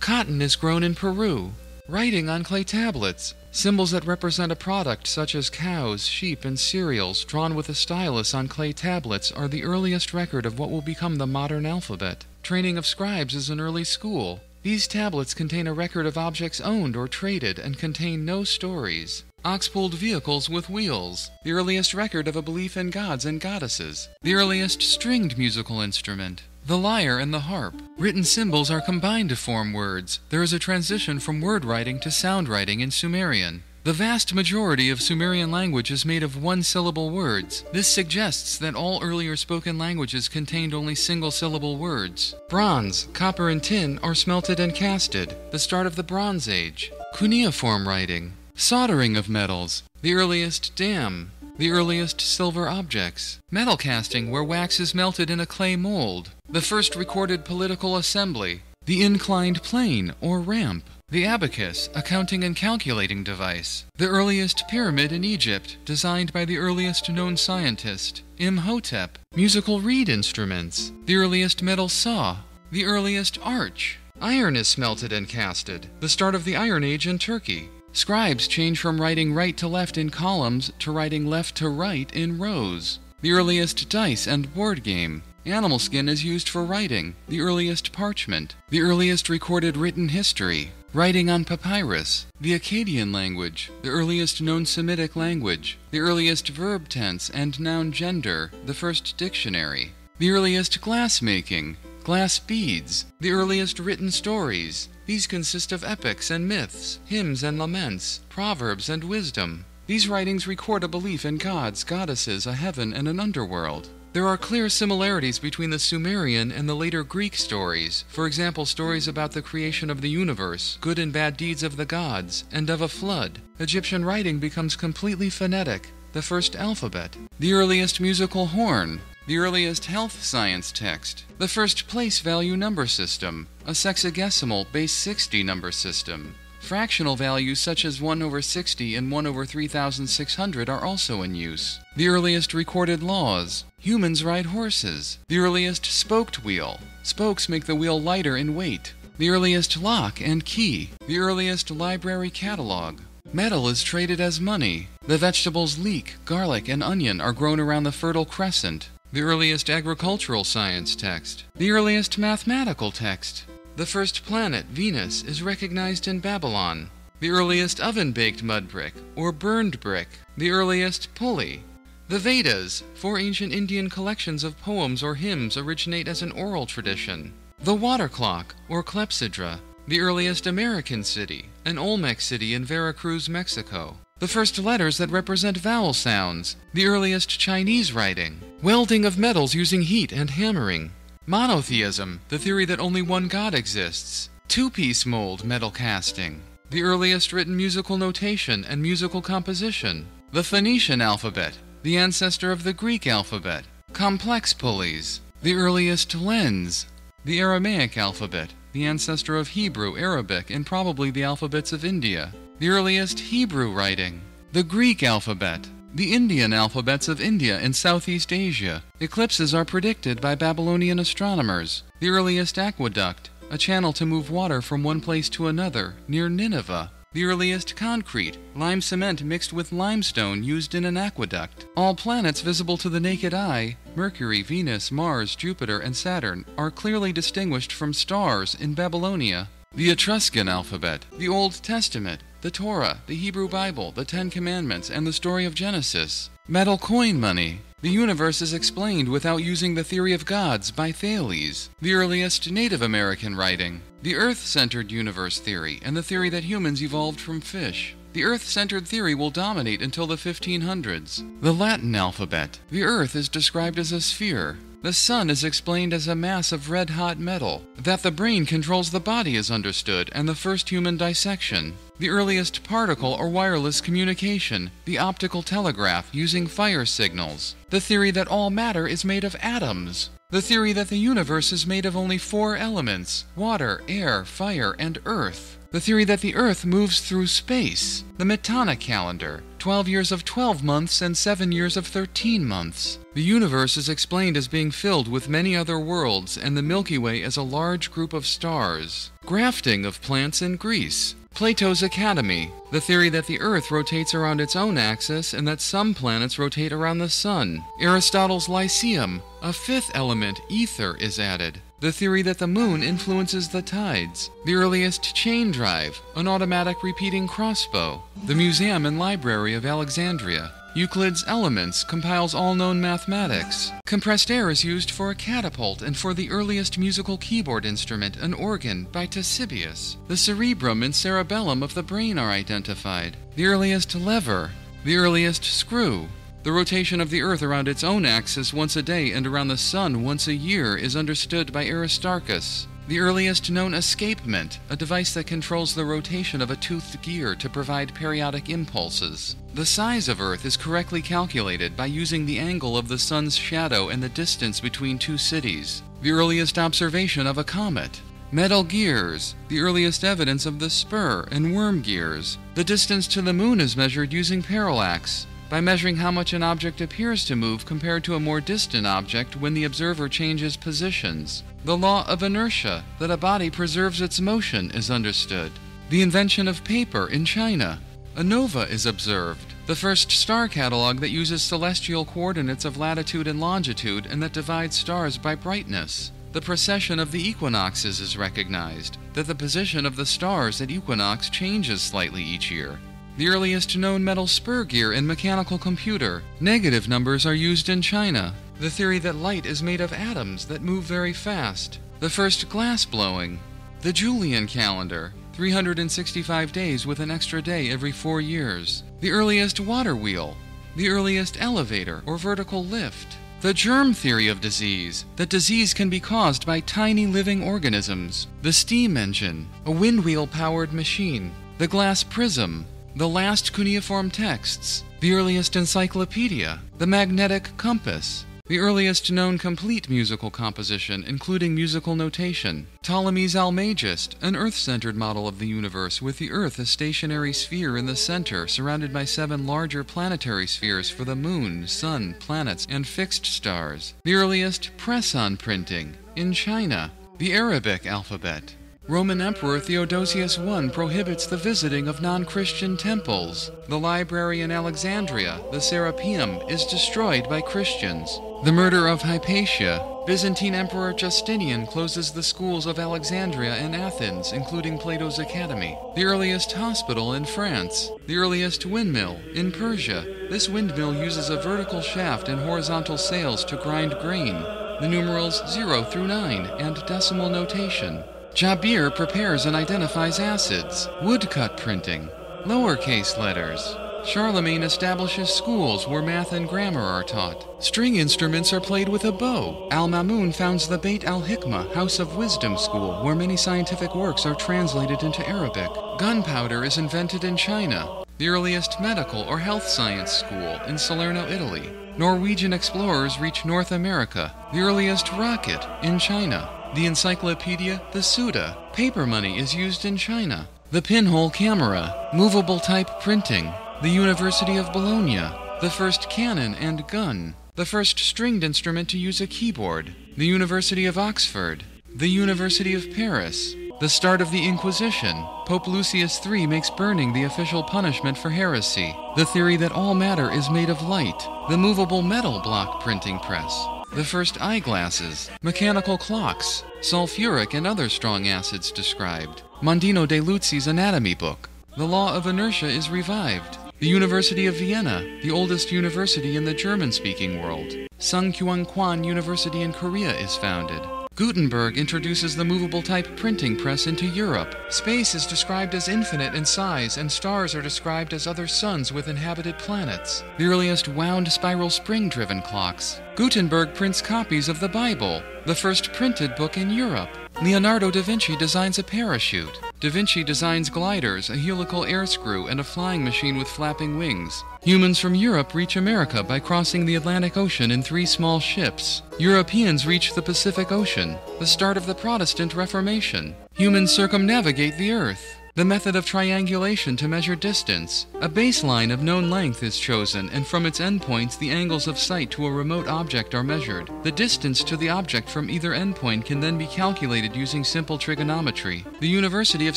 Cotton is grown in Peru. Writing on clay tablets, symbols that represent a product such as cows, sheep, and cereals drawn with a stylus on clay tablets are the earliest record of what will become the modern alphabet. Training of scribes is an early school. These tablets contain a record of objects owned or traded and contain no stories. Ox-pulled vehicles with wheels. The earliest record of a belief in gods and goddesses. The earliest stringed musical instrument. The lyre and the harp. Written symbols are combined to form words. There is a transition from word writing to sound writing in Sumerian. The vast majority of Sumerian language is made of one syllable words. This suggests that all earlier spoken languages contained only single syllable words. Bronze, copper, and tin are smelted and casted, the start of the Bronze Age. Cuneiform writing, soldering of metals, the earliest dam, the earliest silver objects, metal casting where wax is melted in a clay mold, the first recorded political assembly, the inclined plane or ramp, the abacus, a counting and calculating device. The earliest pyramid in Egypt, designed by the earliest known scientist, Imhotep. Musical reed instruments. The earliest metal saw. The earliest arch. Iron is smelted and casted. The start of the Iron Age in Turkey. Scribes change from writing right to left in columns to writing left to right in rows. The earliest dice and board game. Animal skin is used for writing, the earliest parchment, the earliest recorded written history, writing on papyrus, the Akkadian language, the earliest known Semitic language, the earliest verb tense and noun gender, the first dictionary, the earliest glass making, glass beads, the earliest written stories. These consist of epics and myths, hymns and laments, proverbs and wisdom. These writings record a belief in gods, goddesses, a heaven, and an underworld. There are clear similarities between the Sumerian and the later Greek stories, for example, stories about the creation of the universe, good and bad deeds of the gods, and of a flood. Egyptian writing becomes completely phonetic, the first alphabet, the earliest musical horn, the earliest health science text, the first place value number system, a sexagesimal base 60 number system. Fractional values such as 1 over 60 and 1 over 3600 are also in use. The earliest recorded laws. Humans ride horses. The earliest spoked wheel. Spokes make the wheel lighter in weight. The earliest lock and key. The earliest library catalog. Metal is traded as money. The vegetables leek, garlic, and onion are grown around the Fertile Crescent. The earliest agricultural science text. The earliest mathematical text. The first planet, Venus, is recognized in Babylon. The earliest oven baked mud brick, or burned brick. The earliest pulley. The Vedas, four ancient Indian collections of poems or hymns, originate as an oral tradition. The water clock, or clepsydra. The earliest American city, an Olmec city in Veracruz, Mexico. The first letters that represent vowel sounds. The earliest Chinese writing. Welding of metals using heat and hammering. Monotheism, the theory that only one God exists. Two piece mold metal casting. The earliest written musical notation and musical composition. The Phoenician alphabet, the ancestor of the Greek alphabet. Complex pulleys. The earliest lens. The Aramaic alphabet, the ancestor of Hebrew, Arabic, and probably the alphabets of India. The earliest Hebrew writing. The Greek alphabet, the Indian alphabets of India and Southeast Asia. Eclipses are predicted by Babylonian astronomers. The earliest aqueduct, a channel to move water from one place to another, near Nineveh. The earliest concrete, lime cement mixed with limestone used in an aqueduct. All planets visible to the naked eye, Mercury, Venus, Mars, Jupiter, and Saturn, are clearly distinguished from stars in Babylonia. The Etruscan alphabet, the Old Testament, the Torah, the Hebrew Bible, the Ten Commandments, and the story of Genesis. Metal coin money. The universe is explained without using the theory of gods by Thales, the earliest Native American writing. The Earth centered universe theory, and the theory that humans evolved from fish. The Earth centered theory will dominate until the 1500s. The Latin alphabet. The Earth is described as a sphere. The sun is explained as a mass of red hot metal. That the brain controls the body is understood, and the first human dissection. The earliest particle or wireless communication, the optical telegraph using fire signals. The theory that all matter is made of atoms. The theory that the universe is made of only four elements water, air, fire, and earth. The theory that the Earth moves through space. The Metana calendar 12 years of 12 months and 7 years of 13 months. The universe is explained as being filled with many other worlds, and the Milky Way as a large group of stars. Grafting of plants in Greece. Plato's Academy, the theory that the Earth rotates around its own axis and that some planets rotate around the Sun. Aristotle's Lyceum, a fifth element, ether, is added. The theory that the moon influences the tides. The earliest chain drive, an automatic repeating crossbow. The Museum and Library of Alexandria. Euclid's Elements compiles all known mathematics. Compressed air is used for a catapult and for the earliest musical keyboard instrument, an organ, by Ctesibius. The cerebrum and cerebellum of the brain are identified. The earliest lever. The earliest screw. The rotation of the Earth around its own axis once a day and around the Sun once a year is understood by Aristarchus. The earliest known escapement, a device that controls the rotation of a toothed gear to provide periodic impulses. The size of Earth is correctly calculated by using the angle of the Sun's shadow and the distance between two cities. The earliest observation of a comet. Metal gears, the earliest evidence of the spur and worm gears. The distance to the moon is measured using parallax, by measuring how much an object appears to move compared to a more distant object when the observer changes positions. The law of inertia, that a body preserves its motion, is understood. The invention of paper in China. A nova is observed. the first star catalog that uses celestial coordinates of latitude and longitude and that divides stars by brightness. The precession of the equinoxes is recognized, that the position of the stars at equinox changes slightly each year. The earliest known metal spur gear in mechanical computer. Negative numbers are used in China. The theory that light is made of atoms that move very fast. The first glass blowing. The Julian calendar. 365 days with an extra day every four years. The earliest water wheel. The earliest elevator or vertical lift. The germ theory of disease, that disease can be caused by tiny living organisms. The steam engine, a wind wheel powered machine. The glass prism, the last cuneiform texts, the earliest encyclopedia, the magnetic compass, the earliest known complete musical composition, including musical notation, Ptolemy's Almagest, an Earth centered model of the universe with the Earth a stationary sphere in the center, surrounded by seven larger planetary spheres for the Moon, Sun, planets, and fixed stars, the earliest press on printing, in China, the Arabic alphabet, Roman Emperor Theodosius I prohibits the visiting of non Christian temples. The library in Alexandria, the Serapeum, is destroyed by Christians. The murder of Hypatia. Byzantine Emperor Justinian closes the schools of Alexandria and Athens, including Plato's Academy. The earliest hospital in France. The earliest windmill in Persia. This windmill uses a vertical shaft and horizontal sails to grind grain. The numerals 0 through 9 and decimal notation. Jabir prepares and identifies acids, woodcut printing, lowercase letters. Charlemagne establishes schools where math and grammar are taught. String instruments are played with a bow. Al Mamun founds the Beit al Hikmah House of Wisdom School, where many scientific works are translated into Arabic. Gunpowder is invented in China. The earliest medical or health science school in Salerno, Italy. Norwegian explorers reach North America. The earliest rocket in China. The encyclopedia, the Suda. Paper money is used in China. The pinhole camera. Movable type printing. The University of Bologna. The first cannon and gun. The first stringed instrument to use a keyboard. The University of Oxford. The University of Paris. The start of the Inquisition. Pope Lucius III makes burning the official punishment for heresy. The theory that all matter is made of light. The movable metal block printing press the first eyeglasses, mechanical clocks, sulfuric and other strong acids described, Mondino de Luzzi's anatomy book. The law of inertia is revived. The University of Vienna, the oldest university in the German speaking world. Sungkyunkwan Kwan University in Korea is founded. Gutenberg introduces the movable type printing press into Europe. Space is described as infinite in size, and stars are described as other suns with inhabited planets. The earliest wound spiral spring driven clocks. Gutenberg prints copies of the Bible, the first printed book in Europe. Leonardo da Vinci designs a parachute. Da Vinci designs gliders, a helical air screw, and a flying machine with flapping wings. Humans from Europe reach America by crossing the Atlantic Ocean in three small ships. Europeans reach the Pacific Ocean, the start of the Protestant Reformation. Humans circumnavigate the Earth. The method of triangulation to measure distance. A baseline of known length is chosen, and from its endpoints, the angles of sight to a remote object are measured. The distance to the object from either endpoint can then be calculated using simple trigonometry. The University of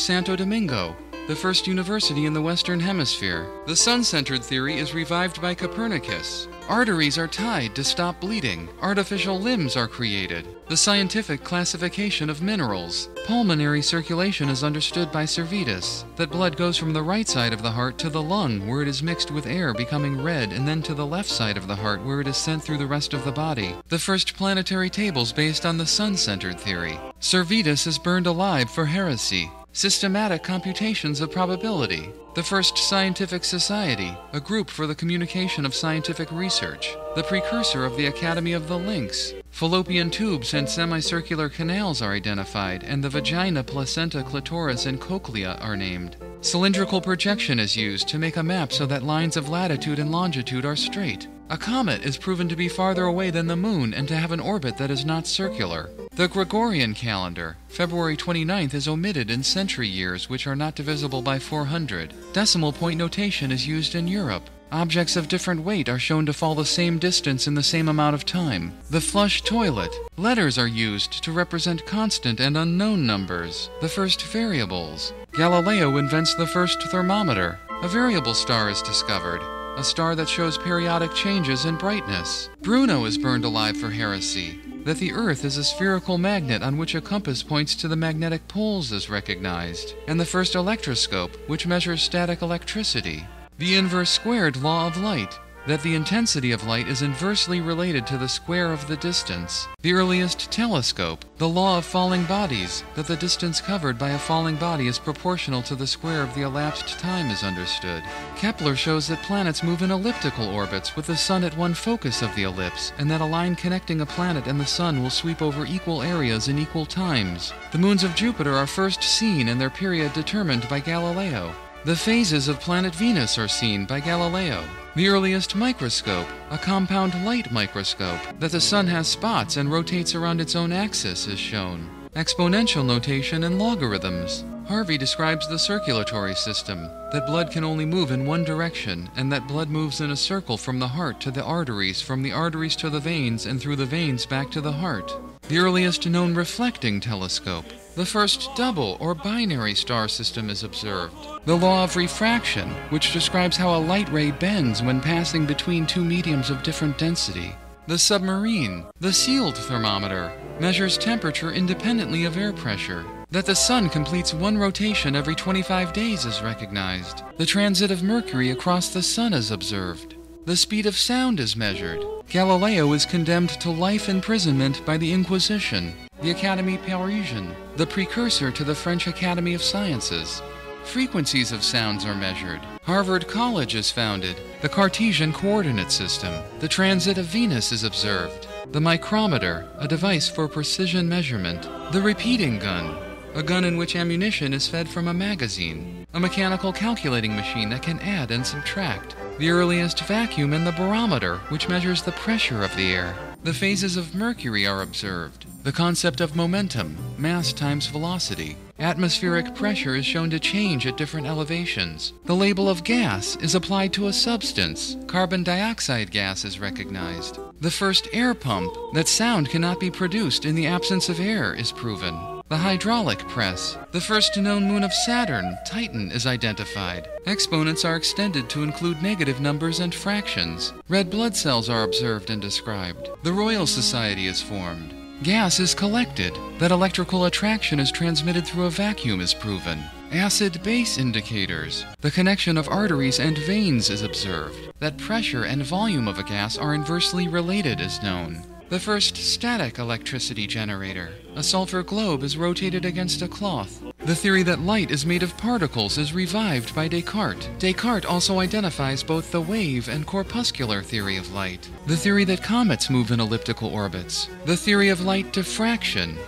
Santo Domingo the first university in the Western Hemisphere. The sun centered theory is revived by Copernicus. Arteries are tied to stop bleeding. Artificial limbs are created. The scientific classification of minerals. Pulmonary circulation is understood by Servetus. That blood goes from the right side of the heart to the lung, where it is mixed with air, becoming red, and then to the left side of the heart, where it is sent through the rest of the body. The first planetary tables based on the sun centered theory. Servetus is burned alive for heresy systematic computations of probability, the first scientific society, a group for the communication of scientific research, the precursor of the Academy of the Lynx. Fallopian tubes and semicircular canals are identified, and the vagina, placenta, clitoris, and cochlea are named. Cylindrical projection is used to make a map so that lines of latitude and longitude are straight. A comet is proven to be farther away than the Moon and to have an orbit that is not circular. The Gregorian calendar, February 29th, is omitted in century years, which are not divisible by 400. Decimal point notation is used in Europe. Objects of different weight are shown to fall the same distance in the same amount of time. The flush toilet. Letters are used to represent constant and unknown numbers, the first variables. Galileo invents the first thermometer. A variable star is discovered. A star that shows periodic changes in brightness. Bruno is burned alive for heresy. That the Earth is a spherical magnet on which a compass points to the magnetic poles is recognized. And the first electroscope, which measures static electricity. The inverse squared law of light, that the intensity of light is inversely related to the square of the distance. The earliest telescope, the law of falling bodies, that the distance covered by a falling body is proportional to the square of the elapsed time is understood. Kepler shows that planets move in elliptical orbits with the sun at one focus of the ellipse, and that a line connecting a planet and the sun will sweep over equal areas in equal times. The moons of Jupiter are first seen and their period determined by Galileo. The phases of planet Venus are seen by Galileo. The earliest microscope, a compound light microscope, that the sun has spots and rotates around its own axis is shown. Exponential notation and logarithms. Harvey describes the circulatory system, that blood can only move in one direction, and that blood moves in a circle from the heart to the arteries, from the arteries to the veins, and through the veins back to the heart. The earliest known reflecting telescope, the first double or binary star system is observed. The law of refraction, which describes how a light ray bends when passing between two mediums of different density. The submarine, the sealed thermometer, measures temperature independently of air pressure. That the sun completes one rotation every 25 days is recognized. The transit of Mercury across the sun is observed. The speed of sound is measured. Galileo is condemned to life imprisonment by the Inquisition. The Académie Parisienne, the precursor to the French Academy of Sciences. Frequencies of sounds are measured. Harvard College is founded. The Cartesian coordinate system. The transit of Venus is observed. The micrometer, a device for precision measurement. The repeating gun, a gun in which ammunition is fed from a magazine. A mechanical calculating machine that can add and subtract. The earliest vacuum and the barometer, which measures the pressure of the air. The phases of Mercury are observed. The concept of momentum, mass times velocity. Atmospheric pressure is shown to change at different elevations. The label of gas is applied to a substance. Carbon dioxide gas is recognized. The first air pump, that sound cannot be produced in the absence of air, is proven. The hydraulic press. The first known moon of Saturn, Titan, is identified. Exponents are extended to include negative numbers and fractions. Red blood cells are observed and described. The Royal Society is formed. Gas is collected. That electrical attraction is transmitted through a vacuum is proven. Acid base indicators. The connection of arteries and veins is observed. That pressure and volume of a gas are inversely related is known. The first static electricity generator. A sulfur globe is rotated against a cloth. The theory that light is made of particles is revived by Descartes. Descartes also identifies both the wave and corpuscular theory of light. The theory that comets move in elliptical orbits. The theory of light diffraction.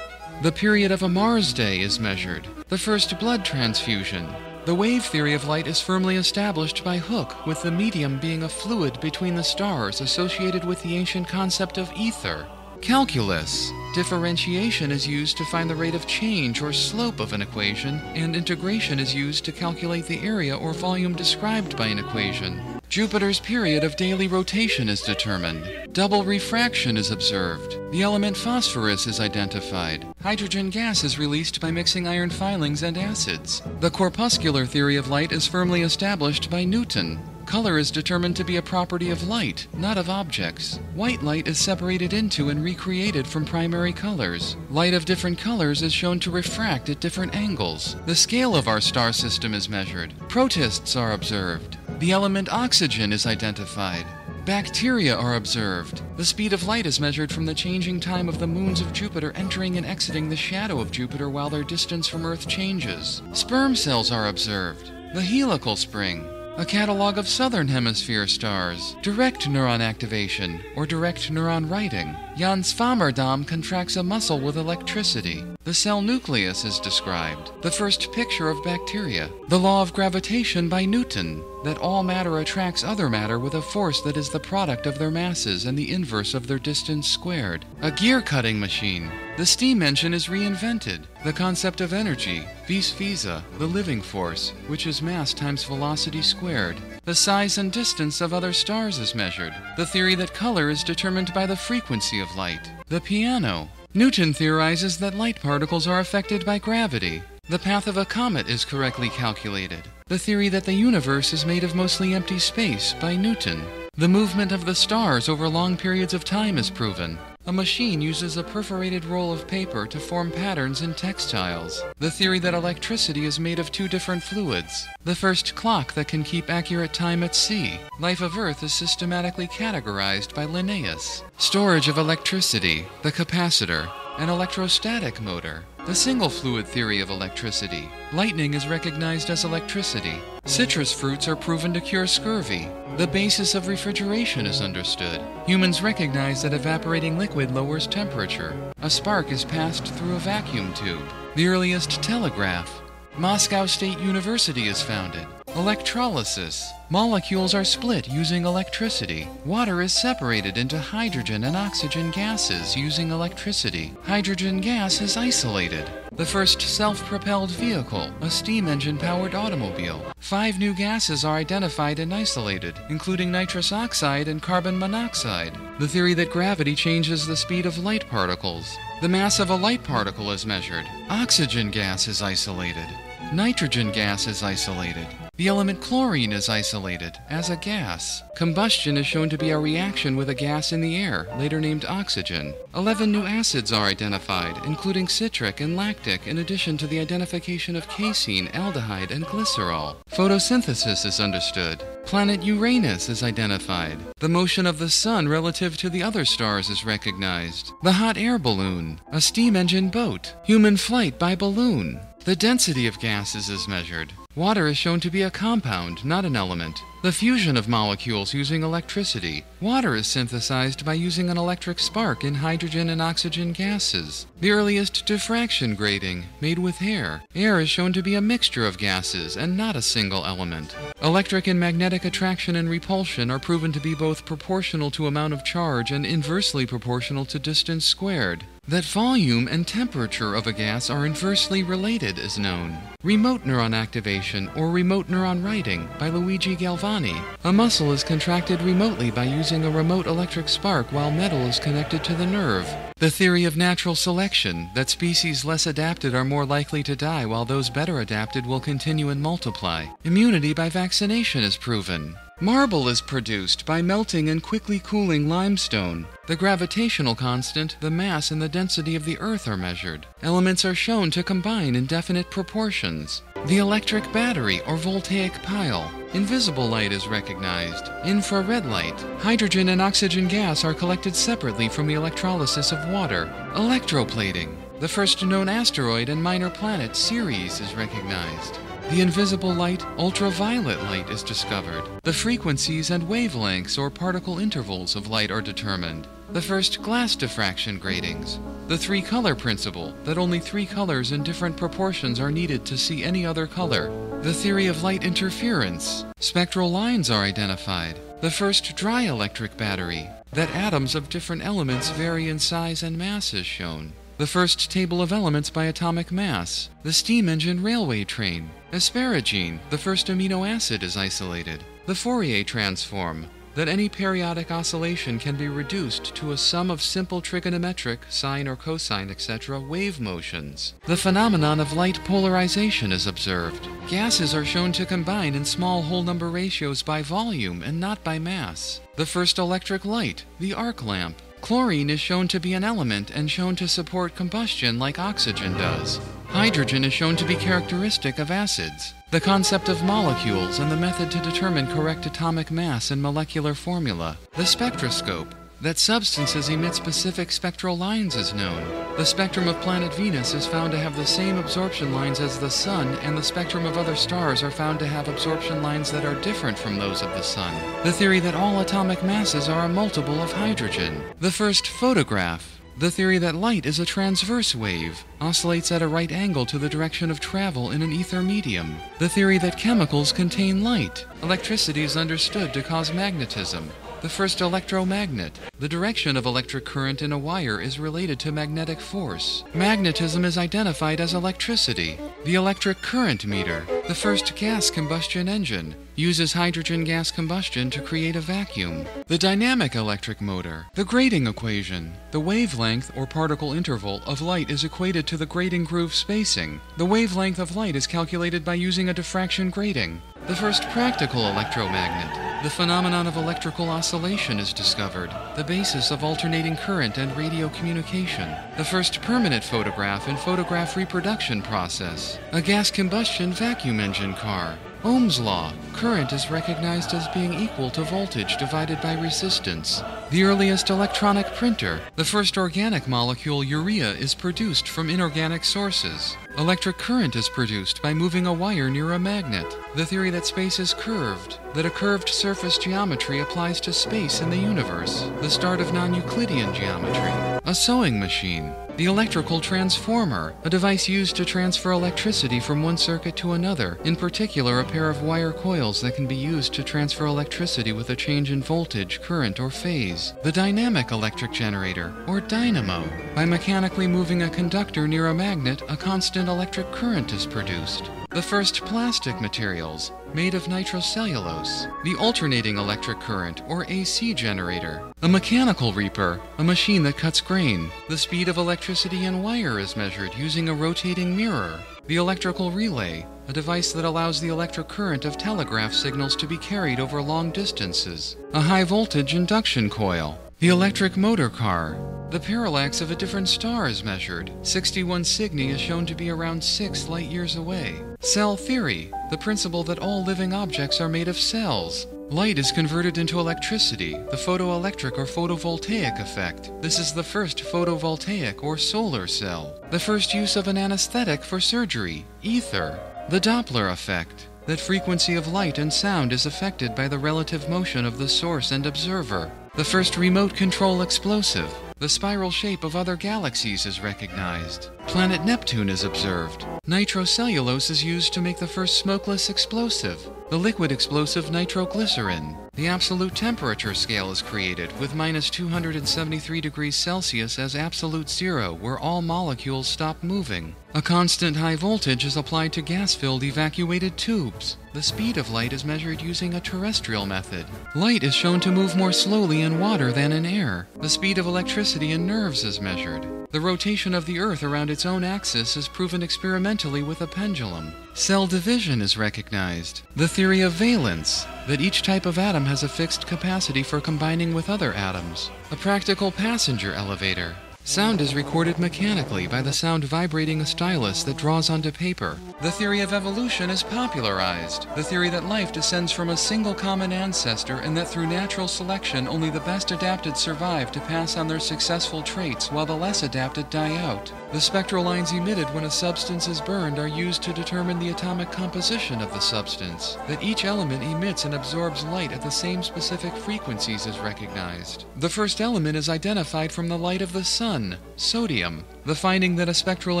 The period of a Mars day is measured. The first blood transfusion. The wave theory of light is firmly established by Hooke, with the medium being a fluid between the stars associated with the ancient concept of ether. Calculus. Differentiation is used to find the rate of change or slope of an equation, and integration is used to calculate the area or volume described by an equation. Jupiter's period of daily rotation is determined. Double refraction is observed. The element phosphorus is identified. Hydrogen gas is released by mixing iron filings and acids. The corpuscular theory of light is firmly established by Newton. Color is determined to be a property of light, not of objects. White light is separated into and recreated from primary colors. Light of different colors is shown to refract at different angles. The scale of our star system is measured. Protists are observed. The element oxygen is identified. Bacteria are observed. The speed of light is measured from the changing time of the moons of Jupiter entering and exiting the shadow of Jupiter while their distance from Earth changes. Sperm cells are observed. The helical spring, a catalog of southern hemisphere stars, direct neuron activation, or direct neuron writing. Jan Swammerdam contracts a muscle with electricity. The cell nucleus is described. The first picture of bacteria. The law of gravitation by Newton, that all matter attracts other matter with a force that is the product of their masses and the inverse of their distance squared. A gear cutting machine. The steam engine is reinvented. The concept of energy, vis viva, the living force, which is mass times velocity squared. The size and distance of other stars is measured. The theory that color is determined by the frequency of light. The piano. Newton theorizes that light particles are affected by gravity. The path of a comet is correctly calculated. The theory that the universe is made of mostly empty space by Newton. The movement of the stars over long periods of time is proven. A machine uses a perforated roll of paper to form patterns in textiles. The theory that electricity is made of two different fluids. The first clock that can keep accurate time at sea. Life of Earth is systematically categorized by Linnaeus. Storage of electricity, the capacitor, an electrostatic motor, the single fluid theory of electricity. Lightning is recognized as electricity. Citrus fruits are proven to cure scurvy. The basis of refrigeration is understood. Humans recognize that evaporating liquid lowers temperature. A spark is passed through a vacuum tube. The earliest telegraph. Moscow State University is founded. Electrolysis. Molecules are split using electricity. Water is separated into hydrogen and oxygen gases using electricity. Hydrogen gas is isolated. The first self propelled vehicle, a steam engine powered automobile. Five new gases are identified and isolated, including nitrous oxide and carbon monoxide. The theory that gravity changes the speed of light particles. The mass of a light particle is measured. Oxygen gas is isolated. Nitrogen gas is isolated. The element chlorine is isolated as a gas. Combustion is shown to be a reaction with a gas in the air, later named oxygen. Eleven new acids are identified, including citric and lactic, in addition to the identification of casein, aldehyde, and glycerol. Photosynthesis is understood. Planet Uranus is identified. The motion of the Sun relative to the other stars is recognized. The hot air balloon, a steam engine boat, human flight by balloon. The density of gases is measured. Water is shown to be a compound, not an element. The fusion of molecules using electricity. Water is synthesized by using an electric spark in hydrogen and oxygen gases. The earliest diffraction grating, made with hair. Air is shown to be a mixture of gases and not a single element. Electric and magnetic attraction and repulsion are proven to be both proportional to amount of charge and inversely proportional to distance squared. That volume and temperature of a gas are inversely related is known. Remote neuron activation or remote neuron writing by Luigi Galvani. A muscle is contracted remotely by using a remote electric spark while metal is connected to the nerve. The theory of natural selection, that species less adapted are more likely to die while those better adapted will continue and multiply. Immunity by vaccination is proven. Marble is produced by melting and quickly cooling limestone. The gravitational constant, the mass, and the density of the Earth are measured. Elements are shown to combine in definite proportions. The electric battery or voltaic pile. Invisible light is recognized. Infrared light. Hydrogen and oxygen gas are collected separately from the electrolysis of water. Electroplating. The first known asteroid and minor planet, Ceres, is recognized. The invisible light, ultraviolet light, is discovered. The frequencies and wavelengths or particle intervals of light are determined. The first glass diffraction gratings. The three color principle, that only three colors in different proportions are needed to see any other color. The theory of light interference. Spectral lines are identified. The first dry electric battery. That atoms of different elements vary in size and mass is shown. The first table of elements by atomic mass. The steam engine railway train. Asparagine, the first amino acid, is isolated. The Fourier transform, that any periodic oscillation can be reduced to a sum of simple trigonometric, sine or cosine, etc., wave motions. The phenomenon of light polarization is observed. Gases are shown to combine in small whole number ratios by volume and not by mass. The first electric light, the arc lamp. Chlorine is shown to be an element and shown to support combustion like oxygen does. Hydrogen is shown to be characteristic of acids. The concept of molecules and the method to determine correct atomic mass and molecular formula. The spectroscope. That substances emit specific spectral lines is known. The spectrum of planet Venus is found to have the same absorption lines as the Sun, and the spectrum of other stars are found to have absorption lines that are different from those of the Sun. The theory that all atomic masses are a multiple of hydrogen. The first photograph. The theory that light is a transverse wave, oscillates at a right angle to the direction of travel in an ether medium. The theory that chemicals contain light. Electricity is understood to cause magnetism. The first electromagnet. The direction of electric current in a wire is related to magnetic force. Magnetism is identified as electricity. The electric current meter. The first gas combustion engine uses hydrogen gas combustion to create a vacuum. The dynamic electric motor. The grating equation. The wavelength or particle interval of light is equated to the grating groove spacing. The wavelength of light is calculated by using a diffraction grating. The first practical electromagnet. The phenomenon of electrical oscillation is discovered, the basis of alternating current and radio communication. The first permanent photograph and photograph reproduction process. A gas combustion vacuum engine car. Ohm's law. Current is recognized as being equal to voltage divided by resistance. The earliest electronic printer. The first organic molecule, urea, is produced from inorganic sources. Electric current is produced by moving a wire near a magnet. The theory that space is curved, that a curved surface geometry applies to space in the universe. The start of non Euclidean geometry. A sewing machine. The electrical transformer, a device used to transfer electricity from one circuit to another, in particular a pair of wire coils that can be used to transfer electricity with a change in voltage, current, or phase. The dynamic electric generator, or dynamo. By mechanically moving a conductor near a magnet, a constant electric current is produced. The first plastic materials, made of nitrocellulose. The alternating electric current, or AC generator. A mechanical reaper, a machine that cuts grain. The speed of electricity in wire is measured using a rotating mirror. The electrical relay, a device that allows the electric current of telegraph signals to be carried over long distances. A high voltage induction coil. The electric motor car. The parallax of a different star is measured. 61 Cygni is shown to be around 6 light years away. Cell theory, the principle that all living objects are made of cells. Light is converted into electricity, the photoelectric or photovoltaic effect. This is the first photovoltaic or solar cell. The first use of an anesthetic for surgery, ether. The Doppler effect, that frequency of light and sound is affected by the relative motion of the source and observer. The first remote control explosive. The spiral shape of other galaxies is recognized. Planet Neptune is observed. Nitrocellulose is used to make the first smokeless explosive. The liquid explosive nitroglycerin. The absolute temperature scale is created with minus 273 degrees Celsius as absolute zero, where all molecules stop moving. A constant high voltage is applied to gas filled evacuated tubes. The speed of light is measured using a terrestrial method. Light is shown to move more slowly in water than in air. The speed of electricity in nerves is measured. The rotation of the Earth around its own axis is proven experimentally with a pendulum. Cell division is recognized. The theory of valence, that each type of atom has a fixed capacity for combining with other atoms. A practical passenger elevator. Sound is recorded mechanically by the sound vibrating a stylus that draws onto paper. The theory of evolution is popularized. The theory that life descends from a single common ancestor and that through natural selection only the best adapted survive to pass on their successful traits while the less adapted die out. The spectral lines emitted when a substance is burned are used to determine the atomic composition of the substance. That each element emits and absorbs light at the same specific frequencies is recognized. The first element is identified from the light of the sun, sodium. The finding that a spectral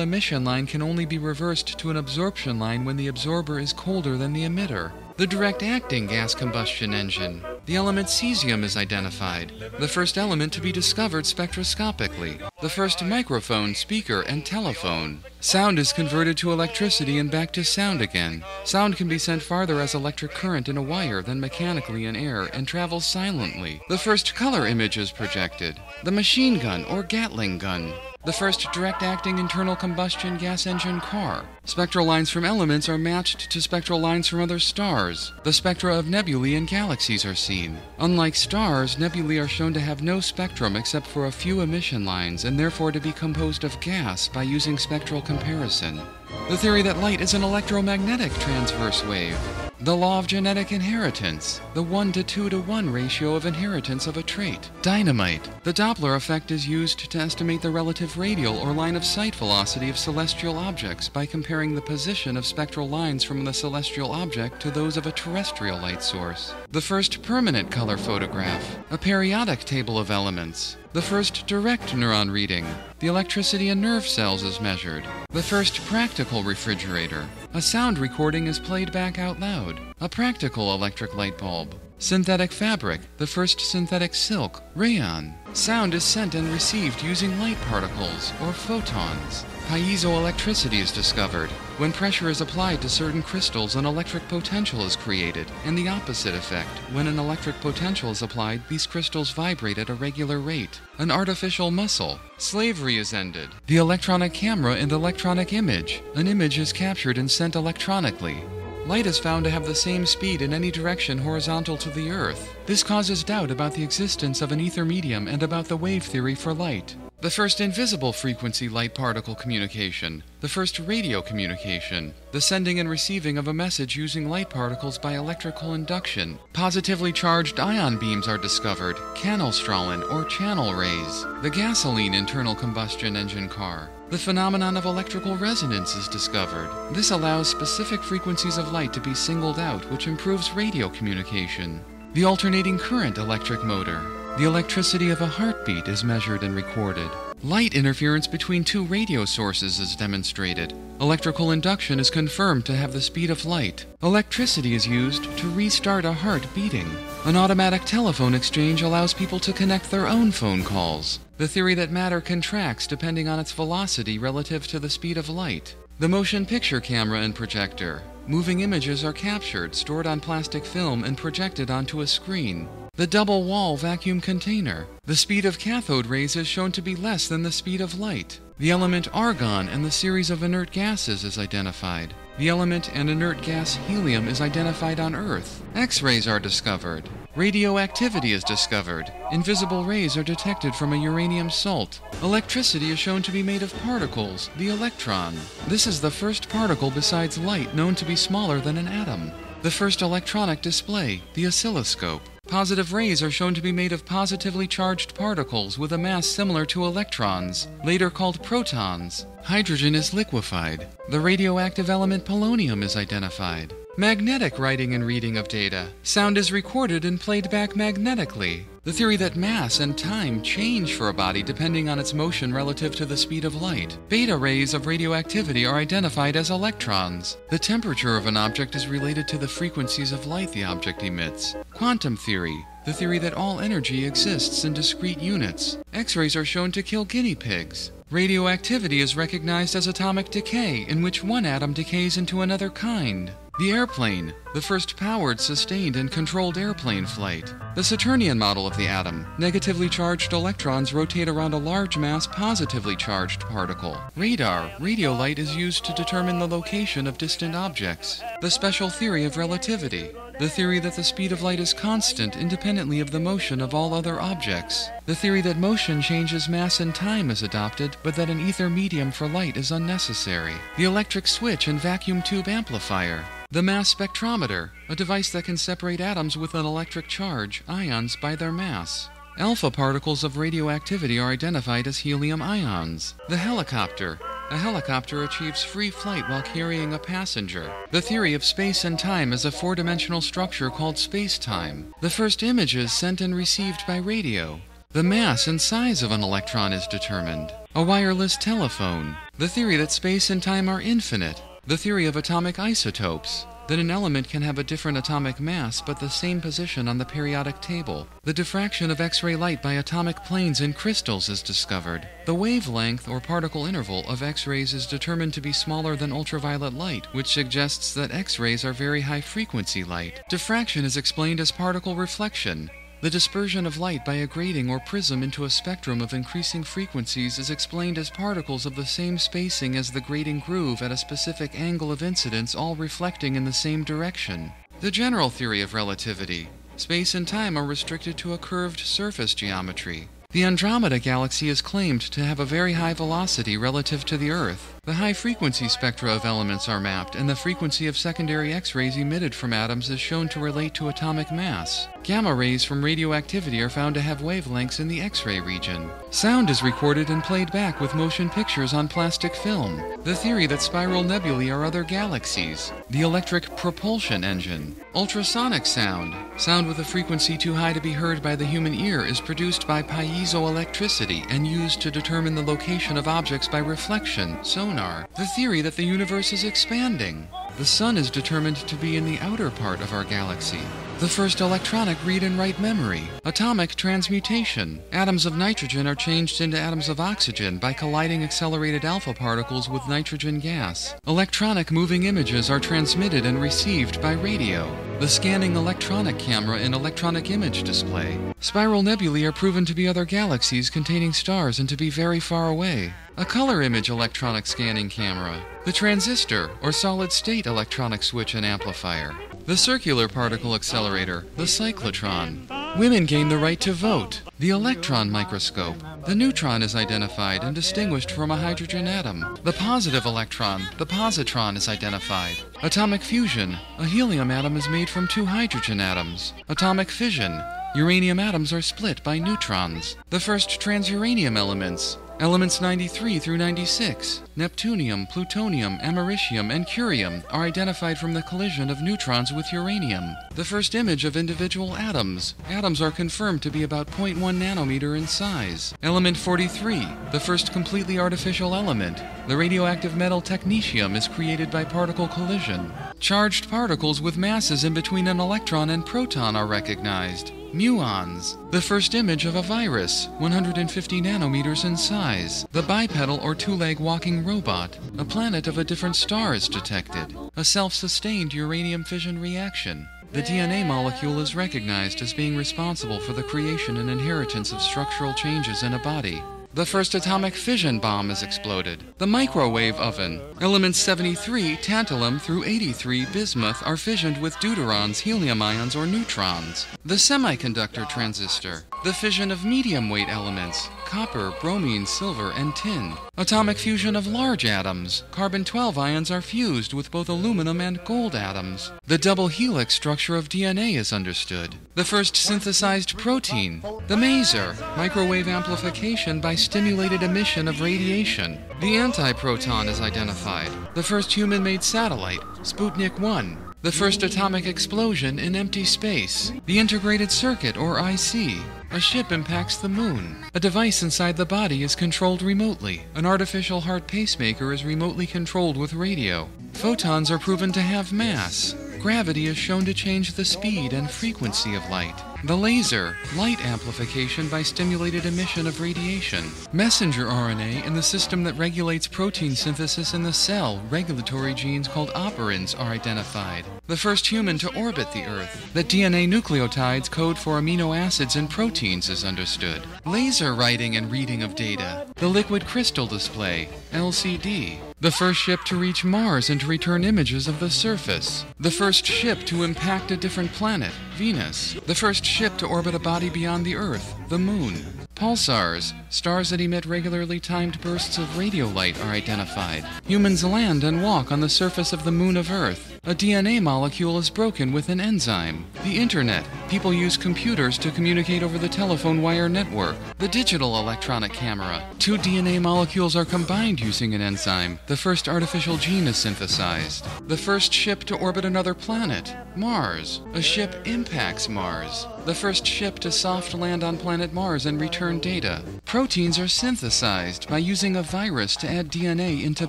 emission line can only be reversed to an absorption line when the absorber is colder than the emitter. The direct acting gas combustion engine. The element cesium is identified, the first element to be discovered spectroscopically. The first microphone, speaker, and telephone. Sound is converted to electricity and back to sound again. Sound can be sent farther as electric current in a wire than mechanically in air and travels silently. The first color image is projected. The machine gun or Gatling gun the first direct acting internal combustion gas engine car. Spectral lines from elements are matched to spectral lines from other stars. The spectra of nebulae and galaxies are seen. Unlike stars, nebulae are shown to have no spectrum except for a few emission lines and therefore to be composed of gas by using spectral comparison. The theory that light is an electromagnetic transverse wave. The law of genetic inheritance, the 1 to 2 to 1 ratio of inheritance of a trait. Dynamite. The Doppler effect is used to estimate the relative radial or line of sight velocity of celestial objects by comparing the position of spectral lines from the celestial object to those of a terrestrial light source. The first permanent color photograph. A periodic table of elements. The first direct neuron reading. The electricity in nerve cells is measured. The first practical refrigerator. A sound recording is played back out loud. A practical electric light bulb. Synthetic fabric, the first synthetic silk, rayon. Sound is sent and received using light particles, or photons. Piezoelectricity is discovered. When pressure is applied to certain crystals, an electric potential is created, and the opposite effect. When an electric potential is applied, these crystals vibrate at a regular rate. An artificial muscle. Slavery is ended. The electronic camera and electronic image. An image is captured and sent electronically. Light is found to have the same speed in any direction horizontal to the Earth. This causes doubt about the existence of an ether medium and about the wave theory for light. The first invisible frequency light particle communication, the first radio communication, the sending and receiving of a message using light particles by electrical induction. Positively charged ion beams are discovered, Canalstrahlen or channel rays, the gasoline internal combustion engine car. The phenomenon of electrical resonance is discovered. This allows specific frequencies of light to be singled out, which improves radio communication. The alternating current electric motor. The electricity of a heartbeat is measured and recorded. Light interference between two radio sources is demonstrated. Electrical induction is confirmed to have the speed of light. Electricity is used to restart a heart beating. An automatic telephone exchange allows people to connect their own phone calls. The theory that matter contracts depending on its velocity relative to the speed of light. The motion picture camera and projector. Moving images are captured, stored on plastic film, and projected onto a screen. The double wall vacuum container. The speed of cathode rays is shown to be less than the speed of light. The element argon and the series of inert gases is identified. The element and inert gas helium is identified on Earth. X rays are discovered. Radioactivity is discovered. Invisible rays are detected from a uranium salt. Electricity is shown to be made of particles, the electron. This is the first particle besides light known to be smaller than an atom. The first electronic display, the oscilloscope. Positive rays are shown to be made of positively charged particles with a mass similar to electrons, later called protons. Hydrogen is liquefied. The radioactive element polonium is identified. Magnetic writing and reading of data. Sound is recorded and played back magnetically. The theory that mass and time change for a body depending on its motion relative to the speed of light. Beta rays of radioactivity are identified as electrons. The temperature of an object is related to the frequencies of light the object emits. Quantum theory. The theory that all energy exists in discrete units. X rays are shown to kill guinea pigs. Radioactivity is recognized as atomic decay, in which one atom decays into another kind. The airplane, the first powered, sustained, and controlled airplane flight. The Saturnian model of the atom. Negatively charged electrons rotate around a large mass positively charged particle. Radar, radio light is used to determine the location of distant objects. The special theory of relativity. The theory that the speed of light is constant independently of the motion of all other objects. The theory that motion changes mass and time is adopted, but that an ether medium for light is unnecessary. The electric switch and vacuum tube amplifier. The mass spectrometer, a device that can separate atoms with an electric charge, ions, by their mass. Alpha particles of radioactivity are identified as helium ions. The helicopter. A helicopter achieves free flight while carrying a passenger. The theory of space and time is a four dimensional structure called space-time. The first images sent and received by radio. The mass and size of an electron is determined. A wireless telephone. The theory that space and time are infinite. The theory of atomic isotopes, that an element can have a different atomic mass but the same position on the periodic table. The diffraction of X ray light by atomic planes in crystals is discovered. The wavelength or particle interval of X rays is determined to be smaller than ultraviolet light, which suggests that X rays are very high frequency light. Diffraction is explained as particle reflection. The dispersion of light by a grating or prism into a spectrum of increasing frequencies is explained as particles of the same spacing as the grating groove at a specific angle of incidence all reflecting in the same direction. The general theory of relativity. Space and time are restricted to a curved surface geometry. The Andromeda galaxy is claimed to have a very high velocity relative to the Earth. The high frequency spectra of elements are mapped, and the frequency of secondary X rays emitted from atoms is shown to relate to atomic mass. Gamma rays from radioactivity are found to have wavelengths in the X ray region. Sound is recorded and played back with motion pictures on plastic film. The theory that spiral nebulae are other galaxies. The electric propulsion engine. Ultrasonic sound. Sound with a frequency too high to be heard by the human ear is produced by piezoelectricity and used to determine the location of objects by reflection, sonar. The theory that the universe is expanding. The sun is determined to be in the outer part of our galaxy. The first electronic read and write memory. Atomic transmutation. Atoms of nitrogen are changed into atoms of oxygen by colliding accelerated alpha particles with nitrogen gas. Electronic moving images are transmitted and received by radio. The scanning electronic camera and electronic image display. Spiral nebulae are proven to be other galaxies containing stars and to be very far away. A color image electronic scanning camera. The transistor, or solid state electronic switch and amplifier. The circular particle accelerator, the cyclotron. Women gain the right to vote. The electron microscope. The neutron is identified and distinguished from a hydrogen atom. The positive electron, the positron, is identified. Atomic fusion. A helium atom is made from two hydrogen atoms. Atomic fission. Uranium atoms are split by neutrons. The first transuranium elements. Elements 93 through 96, neptunium, plutonium, americium, and curium, are identified from the collision of neutrons with uranium. The first image of individual atoms. Atoms are confirmed to be about 0.1 nanometer in size. Element 43, the first completely artificial element. The radioactive metal technetium is created by particle collision. Charged particles with masses in between an electron and proton are recognized. Muons, the first image of a virus, 150 nanometers in size. The bipedal or two leg walking robot, a planet of a different star is detected. A self sustained uranium fission reaction. The DNA molecule is recognized as being responsible for the creation and inheritance of structural changes in a body. The first atomic fission bomb is exploded. The microwave oven. Elements 73, tantalum through 83, bismuth are fissioned with deuterons, helium ions, or neutrons. The semiconductor transistor. The fission of medium weight elements. Copper, bromine, silver, and tin. Atomic fusion of large atoms. Carbon 12 ions are fused with both aluminum and gold atoms. The double helix structure of DNA is understood. The first synthesized protein. The maser. Microwave amplification by stimulated emission of radiation. The antiproton is identified. The first human made satellite, Sputnik 1. The first atomic explosion in empty space. The integrated circuit, or IC. A ship impacts the moon. A device inside the body is controlled remotely. An artificial heart pacemaker is remotely controlled with radio. Photons are proven to have mass. Gravity is shown to change the speed and frequency of light. The laser, light amplification by stimulated emission of radiation. Messenger RNA in the system that regulates protein synthesis in the cell, regulatory genes called operons are identified. The first human to orbit the Earth. That DNA nucleotides code for amino acids and proteins is understood. Laser writing and reading of data. The liquid crystal display, LCD. The first ship to reach Mars and to return images of the surface. The first ship to impact a different planet, Venus. The first ship to orbit a body beyond the Earth, the Moon. Pulsars, stars that emit regularly timed bursts of radio light, are identified. Humans land and walk on the surface of the moon of Earth. A DNA molecule is broken with an enzyme. The Internet. People use computers to communicate over the telephone wire network. The digital electronic camera. Two DNA molecules are combined using an enzyme. The first artificial gene is synthesized. The first ship to orbit another planet, Mars. A ship impacts Mars. The first ship to soft land on planet Mars and return data. Proteins are synthesized by using a virus to add DNA into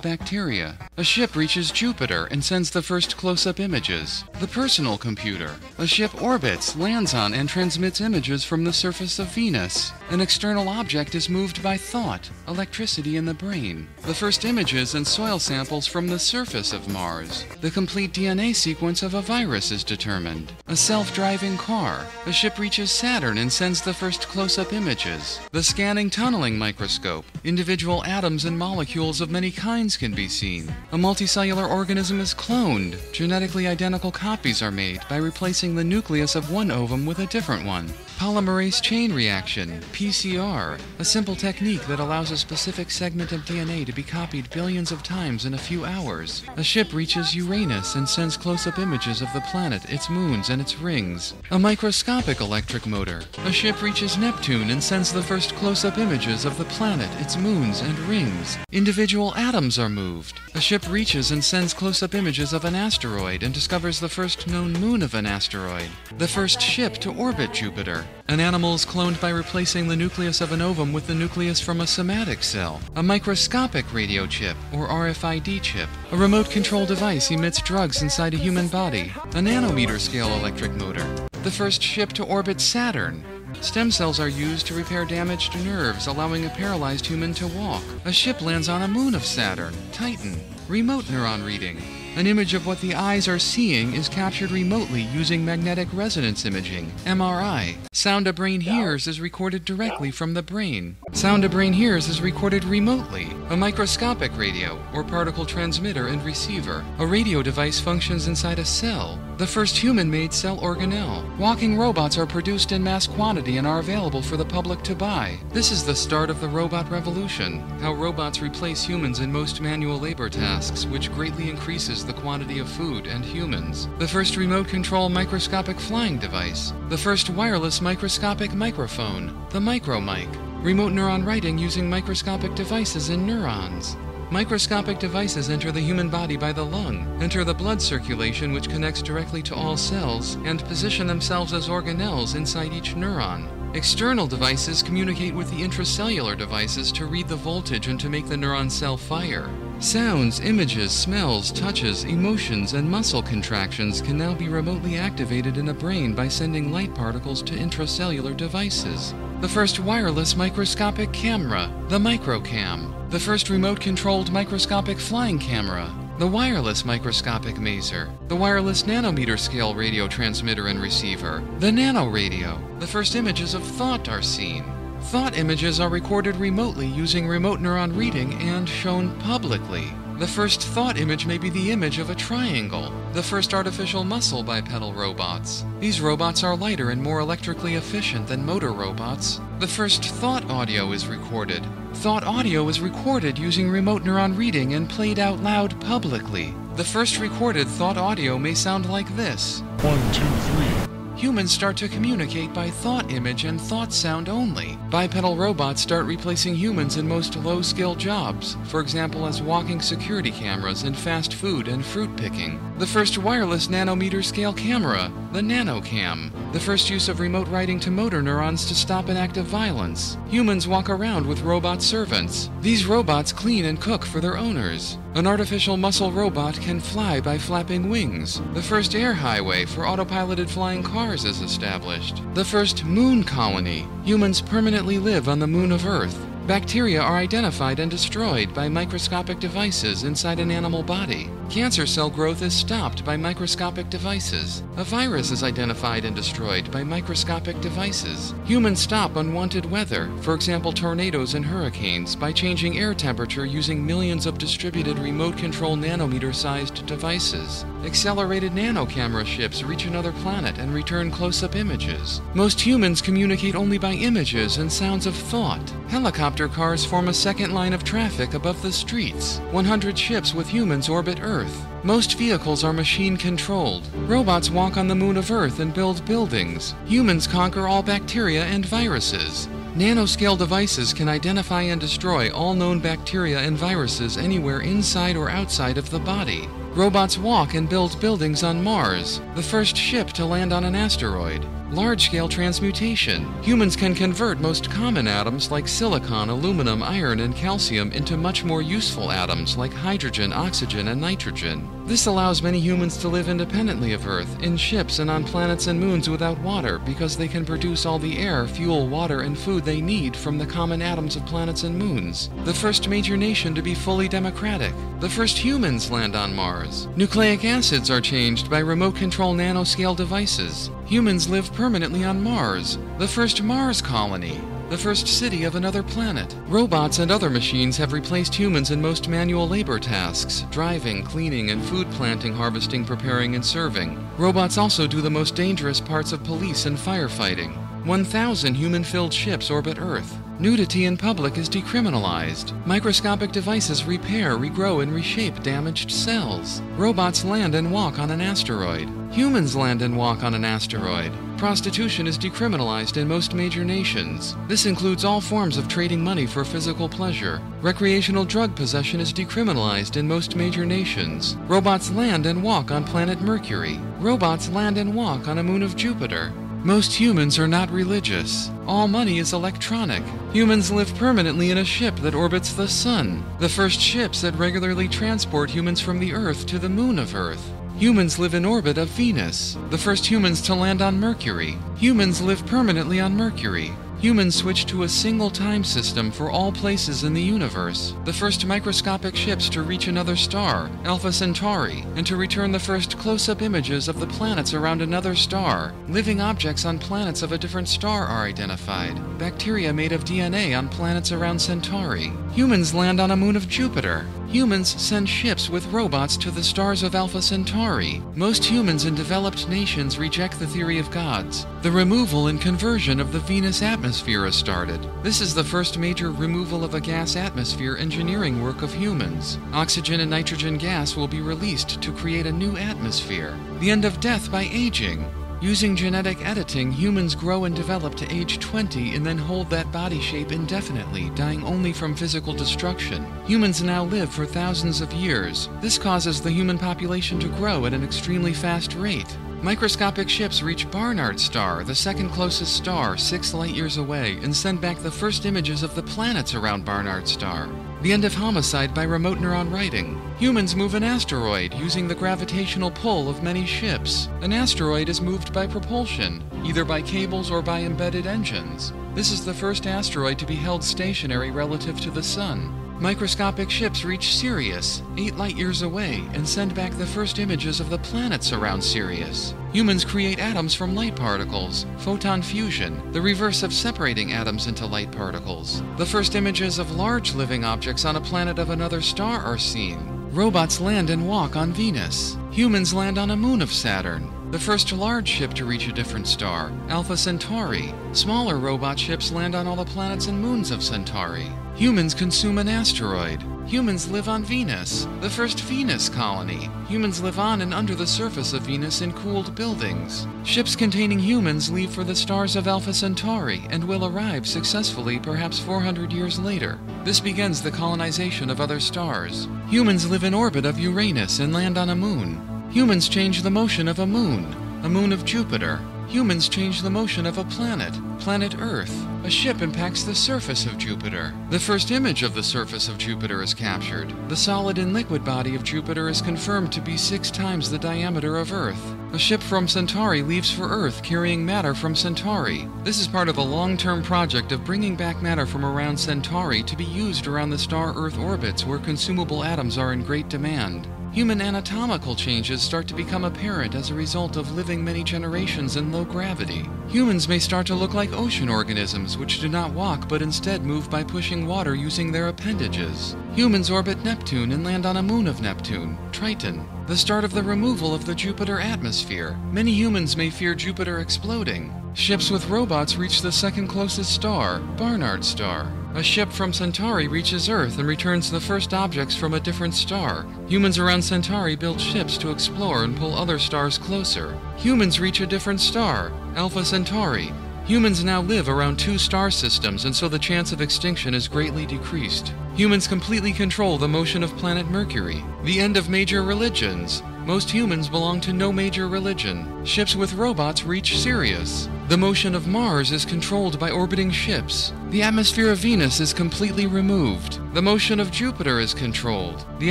bacteria. A ship reaches Jupiter and sends the first close up images. The personal computer. A ship orbits, lands on, and transmits images from the surface of Venus. An external object is moved by thought, electricity in the brain. The first images and soil samples from the surface of Mars. The complete DNA sequence of a virus is determined. A self driving car. A ship ship reaches Saturn and sends the first close up images. The scanning tunneling microscope. Individual atoms and molecules of many kinds can be seen. A multicellular organism is cloned. Genetically identical copies are made by replacing the nucleus of one ovum with a different one. Polymerase chain reaction, PCR, a simple technique that allows a specific segment of DNA to be copied billions of times in a few hours. A ship reaches Uranus and sends close up images of the planet, its moons, and its rings. A microscopic electric motor. A ship reaches Neptune and sends the first close up images of the planet, its moons, and rings. Individual atoms are moved. A ship reaches and sends close up images of an asteroid and discovers the first known moon of an asteroid. The first ship to orbit Jupiter. An animal is cloned by replacing the nucleus of an ovum with the nucleus from a somatic cell. A microscopic radio chip, or RFID chip. A remote control device emits drugs inside a human body. A nanometer scale electric motor. The first ship to orbit Saturn. Stem cells are used to repair damaged nerves, allowing a paralyzed human to walk. A ship lands on a moon of Saturn, Titan. Remote neuron reading. An image of what the eyes are seeing is captured remotely using magnetic resonance imaging, MRI. Sound a brain hears is recorded directly from the brain. Sound a brain hears is recorded remotely. A microscopic radio, or particle transmitter and receiver. A radio device functions inside a cell. The first human made cell organelle. Walking robots are produced in mass quantity and are available for the public to buy. This is the start of the robot revolution. How robots replace humans in most manual labor tasks, which greatly increases the quantity of food and humans. The first remote control microscopic flying device. The first wireless microscopic microphone. The micromic. Remote neuron writing using microscopic devices in neurons. Microscopic devices enter the human body by the lung, enter the blood circulation which connects directly to all cells, and position themselves as organelles inside each neuron. External devices communicate with the intracellular devices to read the voltage and to make the neuron cell fire. Sounds, images, smells, touches, emotions, and muscle contractions can now be remotely activated in a brain by sending light particles to intracellular devices. The first wireless microscopic camera, the microcam. The first remote controlled microscopic flying camera, the wireless microscopic maser, the wireless nanometer scale radio transmitter and receiver, the nanoradio. The first images of thought are seen. Thought images are recorded remotely using remote neuron reading and shown publicly. The first thought image may be the image of a triangle, the first artificial muscle bipedal robots. These robots are lighter and more electrically efficient than motor robots. The first thought audio is recorded. Thought audio is recorded using remote neuron reading and played out loud publicly. The first recorded thought audio may sound like this. One, two, three. Humans start to communicate by thought image and thought sound only. Bipedal robots start replacing humans in most low skill jobs, for example, as walking security cameras in fast food and fruit picking. The first wireless nanometer scale camera, the NanoCam. The first use of remote writing to motor neurons to stop an act of violence. Humans walk around with robot servants. These robots clean and cook for their owners. An artificial muscle robot can fly by flapping wings. The first air highway for autopiloted flying cars is established. The first moon colony. Humans permanently live on the moon of Earth. Bacteria are identified and destroyed by microscopic devices inside an animal body. Cancer cell growth is stopped by microscopic devices. A virus is identified and destroyed by microscopic devices. Humans stop unwanted weather, for example tornadoes and hurricanes, by changing air temperature using millions of distributed remote control nanometer sized devices. Accelerated nanocamera ships reach another planet and return close up images. Most humans communicate only by images and sounds of thought. Helicopter cars form a second line of traffic above the streets. 100 ships with humans orbit Earth. Most vehicles are machine controlled. Robots walk on the moon of Earth and build buildings. Humans conquer all bacteria and viruses. Nanoscale devices can identify and destroy all known bacteria and viruses anywhere inside or outside of the body. Robots walk and build buildings on Mars, the first ship to land on an asteroid. Large scale transmutation. Humans can convert most common atoms like silicon, aluminum, iron, and calcium into much more useful atoms like hydrogen, oxygen, and nitrogen. This allows many humans to live independently of Earth, in ships and on planets and moons without water, because they can produce all the air, fuel, water, and food they need from the common atoms of planets and moons. The first major nation to be fully democratic. The first humans land on Mars. Nucleic acids are changed by remote control nanoscale devices. Humans live permanently on Mars, the first Mars colony, the first city of another planet. Robots and other machines have replaced humans in most manual labor tasks driving, cleaning, and food planting, harvesting, preparing, and serving. Robots also do the most dangerous parts of police and firefighting. 1,000 human filled ships orbit Earth. Nudity in public is decriminalized. Microscopic devices repair, regrow, and reshape damaged cells. Robots land and walk on an asteroid. Humans land and walk on an asteroid. Prostitution is decriminalized in most major nations. This includes all forms of trading money for physical pleasure. Recreational drug possession is decriminalized in most major nations. Robots land and walk on planet Mercury. Robots land and walk on a moon of Jupiter. Most humans are not religious. All money is electronic. Humans live permanently in a ship that orbits the sun. The first ships that regularly transport humans from the Earth to the moon of Earth. Humans live in orbit of Venus. The first humans to land on Mercury. Humans live permanently on Mercury. Humans switched to a single time system for all places in the universe. The first microscopic ships to reach another star, Alpha Centauri, and to return the first close up images of the planets around another star. Living objects on planets of a different star are identified. Bacteria made of DNA on planets around Centauri. Humans land on a moon of Jupiter. Humans send ships with robots to the stars of Alpha Centauri. Most humans in developed nations reject the theory of gods. The removal and conversion of the Venus atmosphere has started. This is the first major removal of a gas atmosphere engineering work of humans. Oxygen and nitrogen gas will be released to create a new atmosphere. The end of death by aging. Using genetic editing, humans grow and develop to age 20 and then hold that body shape indefinitely, dying only from physical destruction. Humans now live for thousands of years. This causes the human population to grow at an extremely fast rate. Microscopic ships reach Barnard Star, the second closest star, six light years away, and send back the first images of the planets around Barnard Star. The end of homicide by remote neuron writing. Humans move an asteroid using the gravitational pull of many ships. An asteroid is moved by propulsion, either by cables or by embedded engines. This is the first asteroid to be held stationary relative to the Sun. Microscopic ships reach Sirius, 8 light years away, and send back the first images of the planets around Sirius. Humans create atoms from light particles, photon fusion, the reverse of separating atoms into light particles. The first images of large living objects on a planet of another star are seen. Robots land and walk on Venus. Humans land on a moon of Saturn. The first large ship to reach a different star, Alpha Centauri. Smaller robot ships land on all the planets and moons of Centauri. Humans consume an asteroid. Humans live on Venus, the first Venus colony. Humans live on and under the surface of Venus in cooled buildings. Ships containing humans leave for the stars of Alpha Centauri and will arrive successfully perhaps 400 years later. This begins the colonization of other stars. Humans live in orbit of Uranus and land on a moon. Humans change the motion of a moon, a moon of Jupiter. Humans change the motion of a planet, planet Earth. A ship impacts the surface of Jupiter. The first image of the surface of Jupiter is captured. The solid and liquid body of Jupiter is confirmed to be six times the diameter of Earth. A ship from Centauri leaves for Earth carrying matter from Centauri. This is part of a long term project of bringing back matter from around Centauri to be used around the star Earth orbits where consumable atoms are in great demand. Human anatomical changes start to become apparent as a result of living many generations in low gravity. Humans may start to look like ocean organisms which do not walk but instead move by pushing water using their appendages. Humans orbit Neptune and land on a moon of Neptune, Triton, the start of the removal of the Jupiter atmosphere. Many humans may fear Jupiter exploding. Ships with robots reach the second closest star, Barnard Star. A ship from Centauri reaches Earth and returns the first objects from a different star. Humans around Centauri build ships to explore and pull other stars closer. Humans reach a different star, Alpha Centauri. Humans now live around two star systems, and so the chance of extinction is greatly decreased. Humans completely control the motion of planet Mercury. The end of major religions. Most humans belong to no major religion. Ships with robots reach Sirius. The motion of Mars is controlled by orbiting ships. The atmosphere of Venus is completely removed. The motion of Jupiter is controlled. The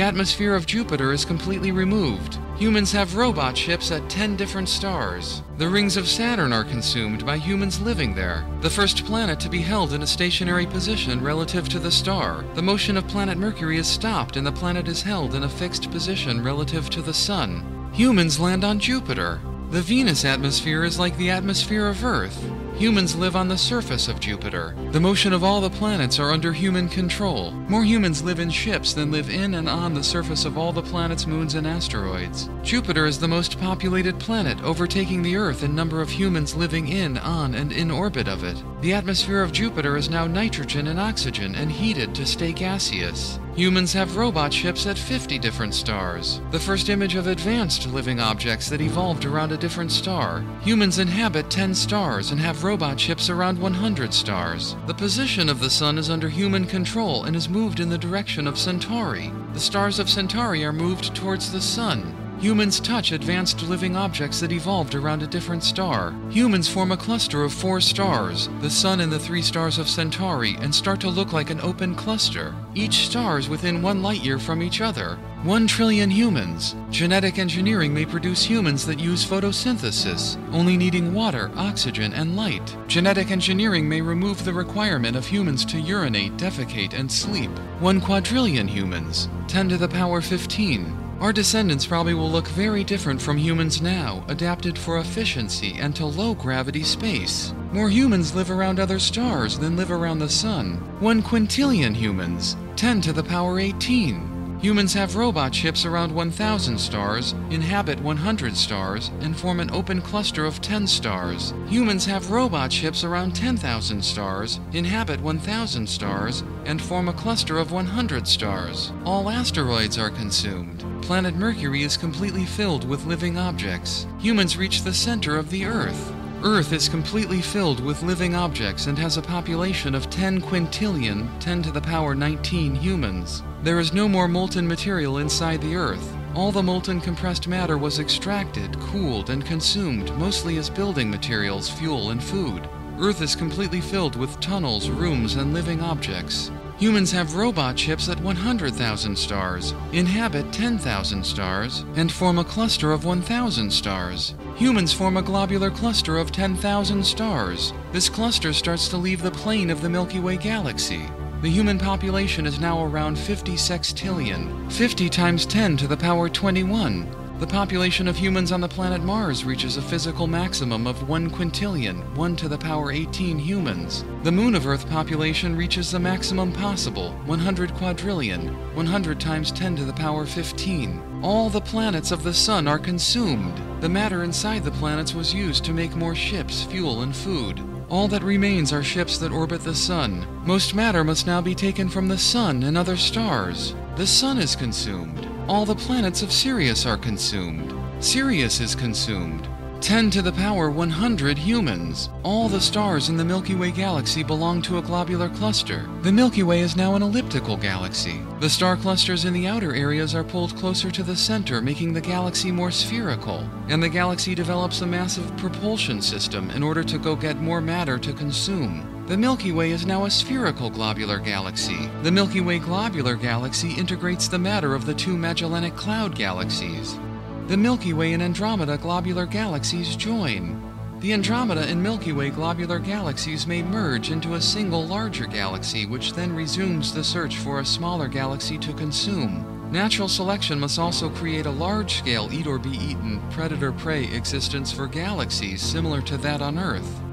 atmosphere of Jupiter is completely removed. Humans have robot ships at 10 different stars. The rings of Saturn are consumed by humans living there. The first planet to be held in a stationary position relative to the star. The motion of planet Mercury is stopped and the planet is held in a fixed position relative to the Sun. Humans land on Jupiter. The Venus atmosphere is like the atmosphere of Earth. Humans live on the surface of Jupiter. The motion of all the planets are under human control. More humans live in ships than live in and on the surface of all the planets, moons, and asteroids. Jupiter is the most populated planet, overtaking the Earth in number of humans living in, on, and in orbit of it. The atmosphere of Jupiter is now nitrogen and oxygen and heated to stay gaseous. Humans have robot ships at 50 different stars, the first image of advanced living objects that evolved around a different star. Humans inhabit 10 stars and have robot ships around 100 stars. The position of the Sun is under human control and is moved in the direction of Centauri. The stars of Centauri are moved towards the Sun. Humans touch advanced living objects that evolved around a different star. Humans form a cluster of four stars, the Sun and the three stars of Centauri, and start to look like an open cluster. Each star is within one light year from each other. One trillion humans. Genetic engineering may produce humans that use photosynthesis, only needing water, oxygen, and light. Genetic engineering may remove the requirement of humans to urinate, defecate, and sleep. One quadrillion humans. 10 to the power 15. Our descendants probably will look very different from humans now, adapted for efficiency and to low gravity space. More humans live around other stars than live around the sun. One quintillion humans, 10 to the power 18. Humans have robot ships around 1,000 stars, inhabit 100 stars, and form an open cluster of 10 stars. Humans have robot ships around 10,000 stars, inhabit 1,000 stars, and form a cluster of 100 stars. All asteroids are consumed. Planet Mercury is completely filled with living objects. Humans reach the center of the Earth. Earth is completely filled with living objects and has a population of 10 quintillion, 10 to the power 19 humans. There is no more molten material inside the Earth. All the molten compressed matter was extracted, cooled, and consumed mostly as building materials, fuel, and food. Earth is completely filled with tunnels, rooms, and living objects. Humans have robot ships at 100,000 stars, inhabit 10,000 stars, and form a cluster of 1,000 stars. Humans form a globular cluster of 10,000 stars. This cluster starts to leave the plane of the Milky Way galaxy. The human population is now around 50 sextillion, 50 times 10 to the power 21. The population of humans on the planet Mars reaches a physical maximum of 1 quintillion, 1 to the power 18 humans. The moon of Earth population reaches the maximum possible, 100 quadrillion, 100 times 10 to the power 15. All the planets of the sun are consumed. The matter inside the planets was used to make more ships, fuel, and food. All that remains are ships that orbit the sun. Most matter must now be taken from the sun and other stars. The sun is consumed. All the planets of Sirius are consumed. Sirius is consumed. 10 to the power 100 humans. All the stars in the Milky Way galaxy belong to a globular cluster. The Milky Way is now an elliptical galaxy. The star clusters in the outer areas are pulled closer to the center, making the galaxy more spherical. And the galaxy develops a massive propulsion system in order to go get more matter to consume. The Milky Way is now a spherical globular galaxy. The Milky Way globular galaxy integrates the matter of the two Magellanic Cloud galaxies. The Milky Way and Andromeda globular galaxies join. The Andromeda and Milky Way globular galaxies may merge into a single larger galaxy, which then resumes the search for a smaller galaxy to consume. Natural selection must also create a large scale eat or be eaten, predator prey existence for galaxies similar to that on Earth.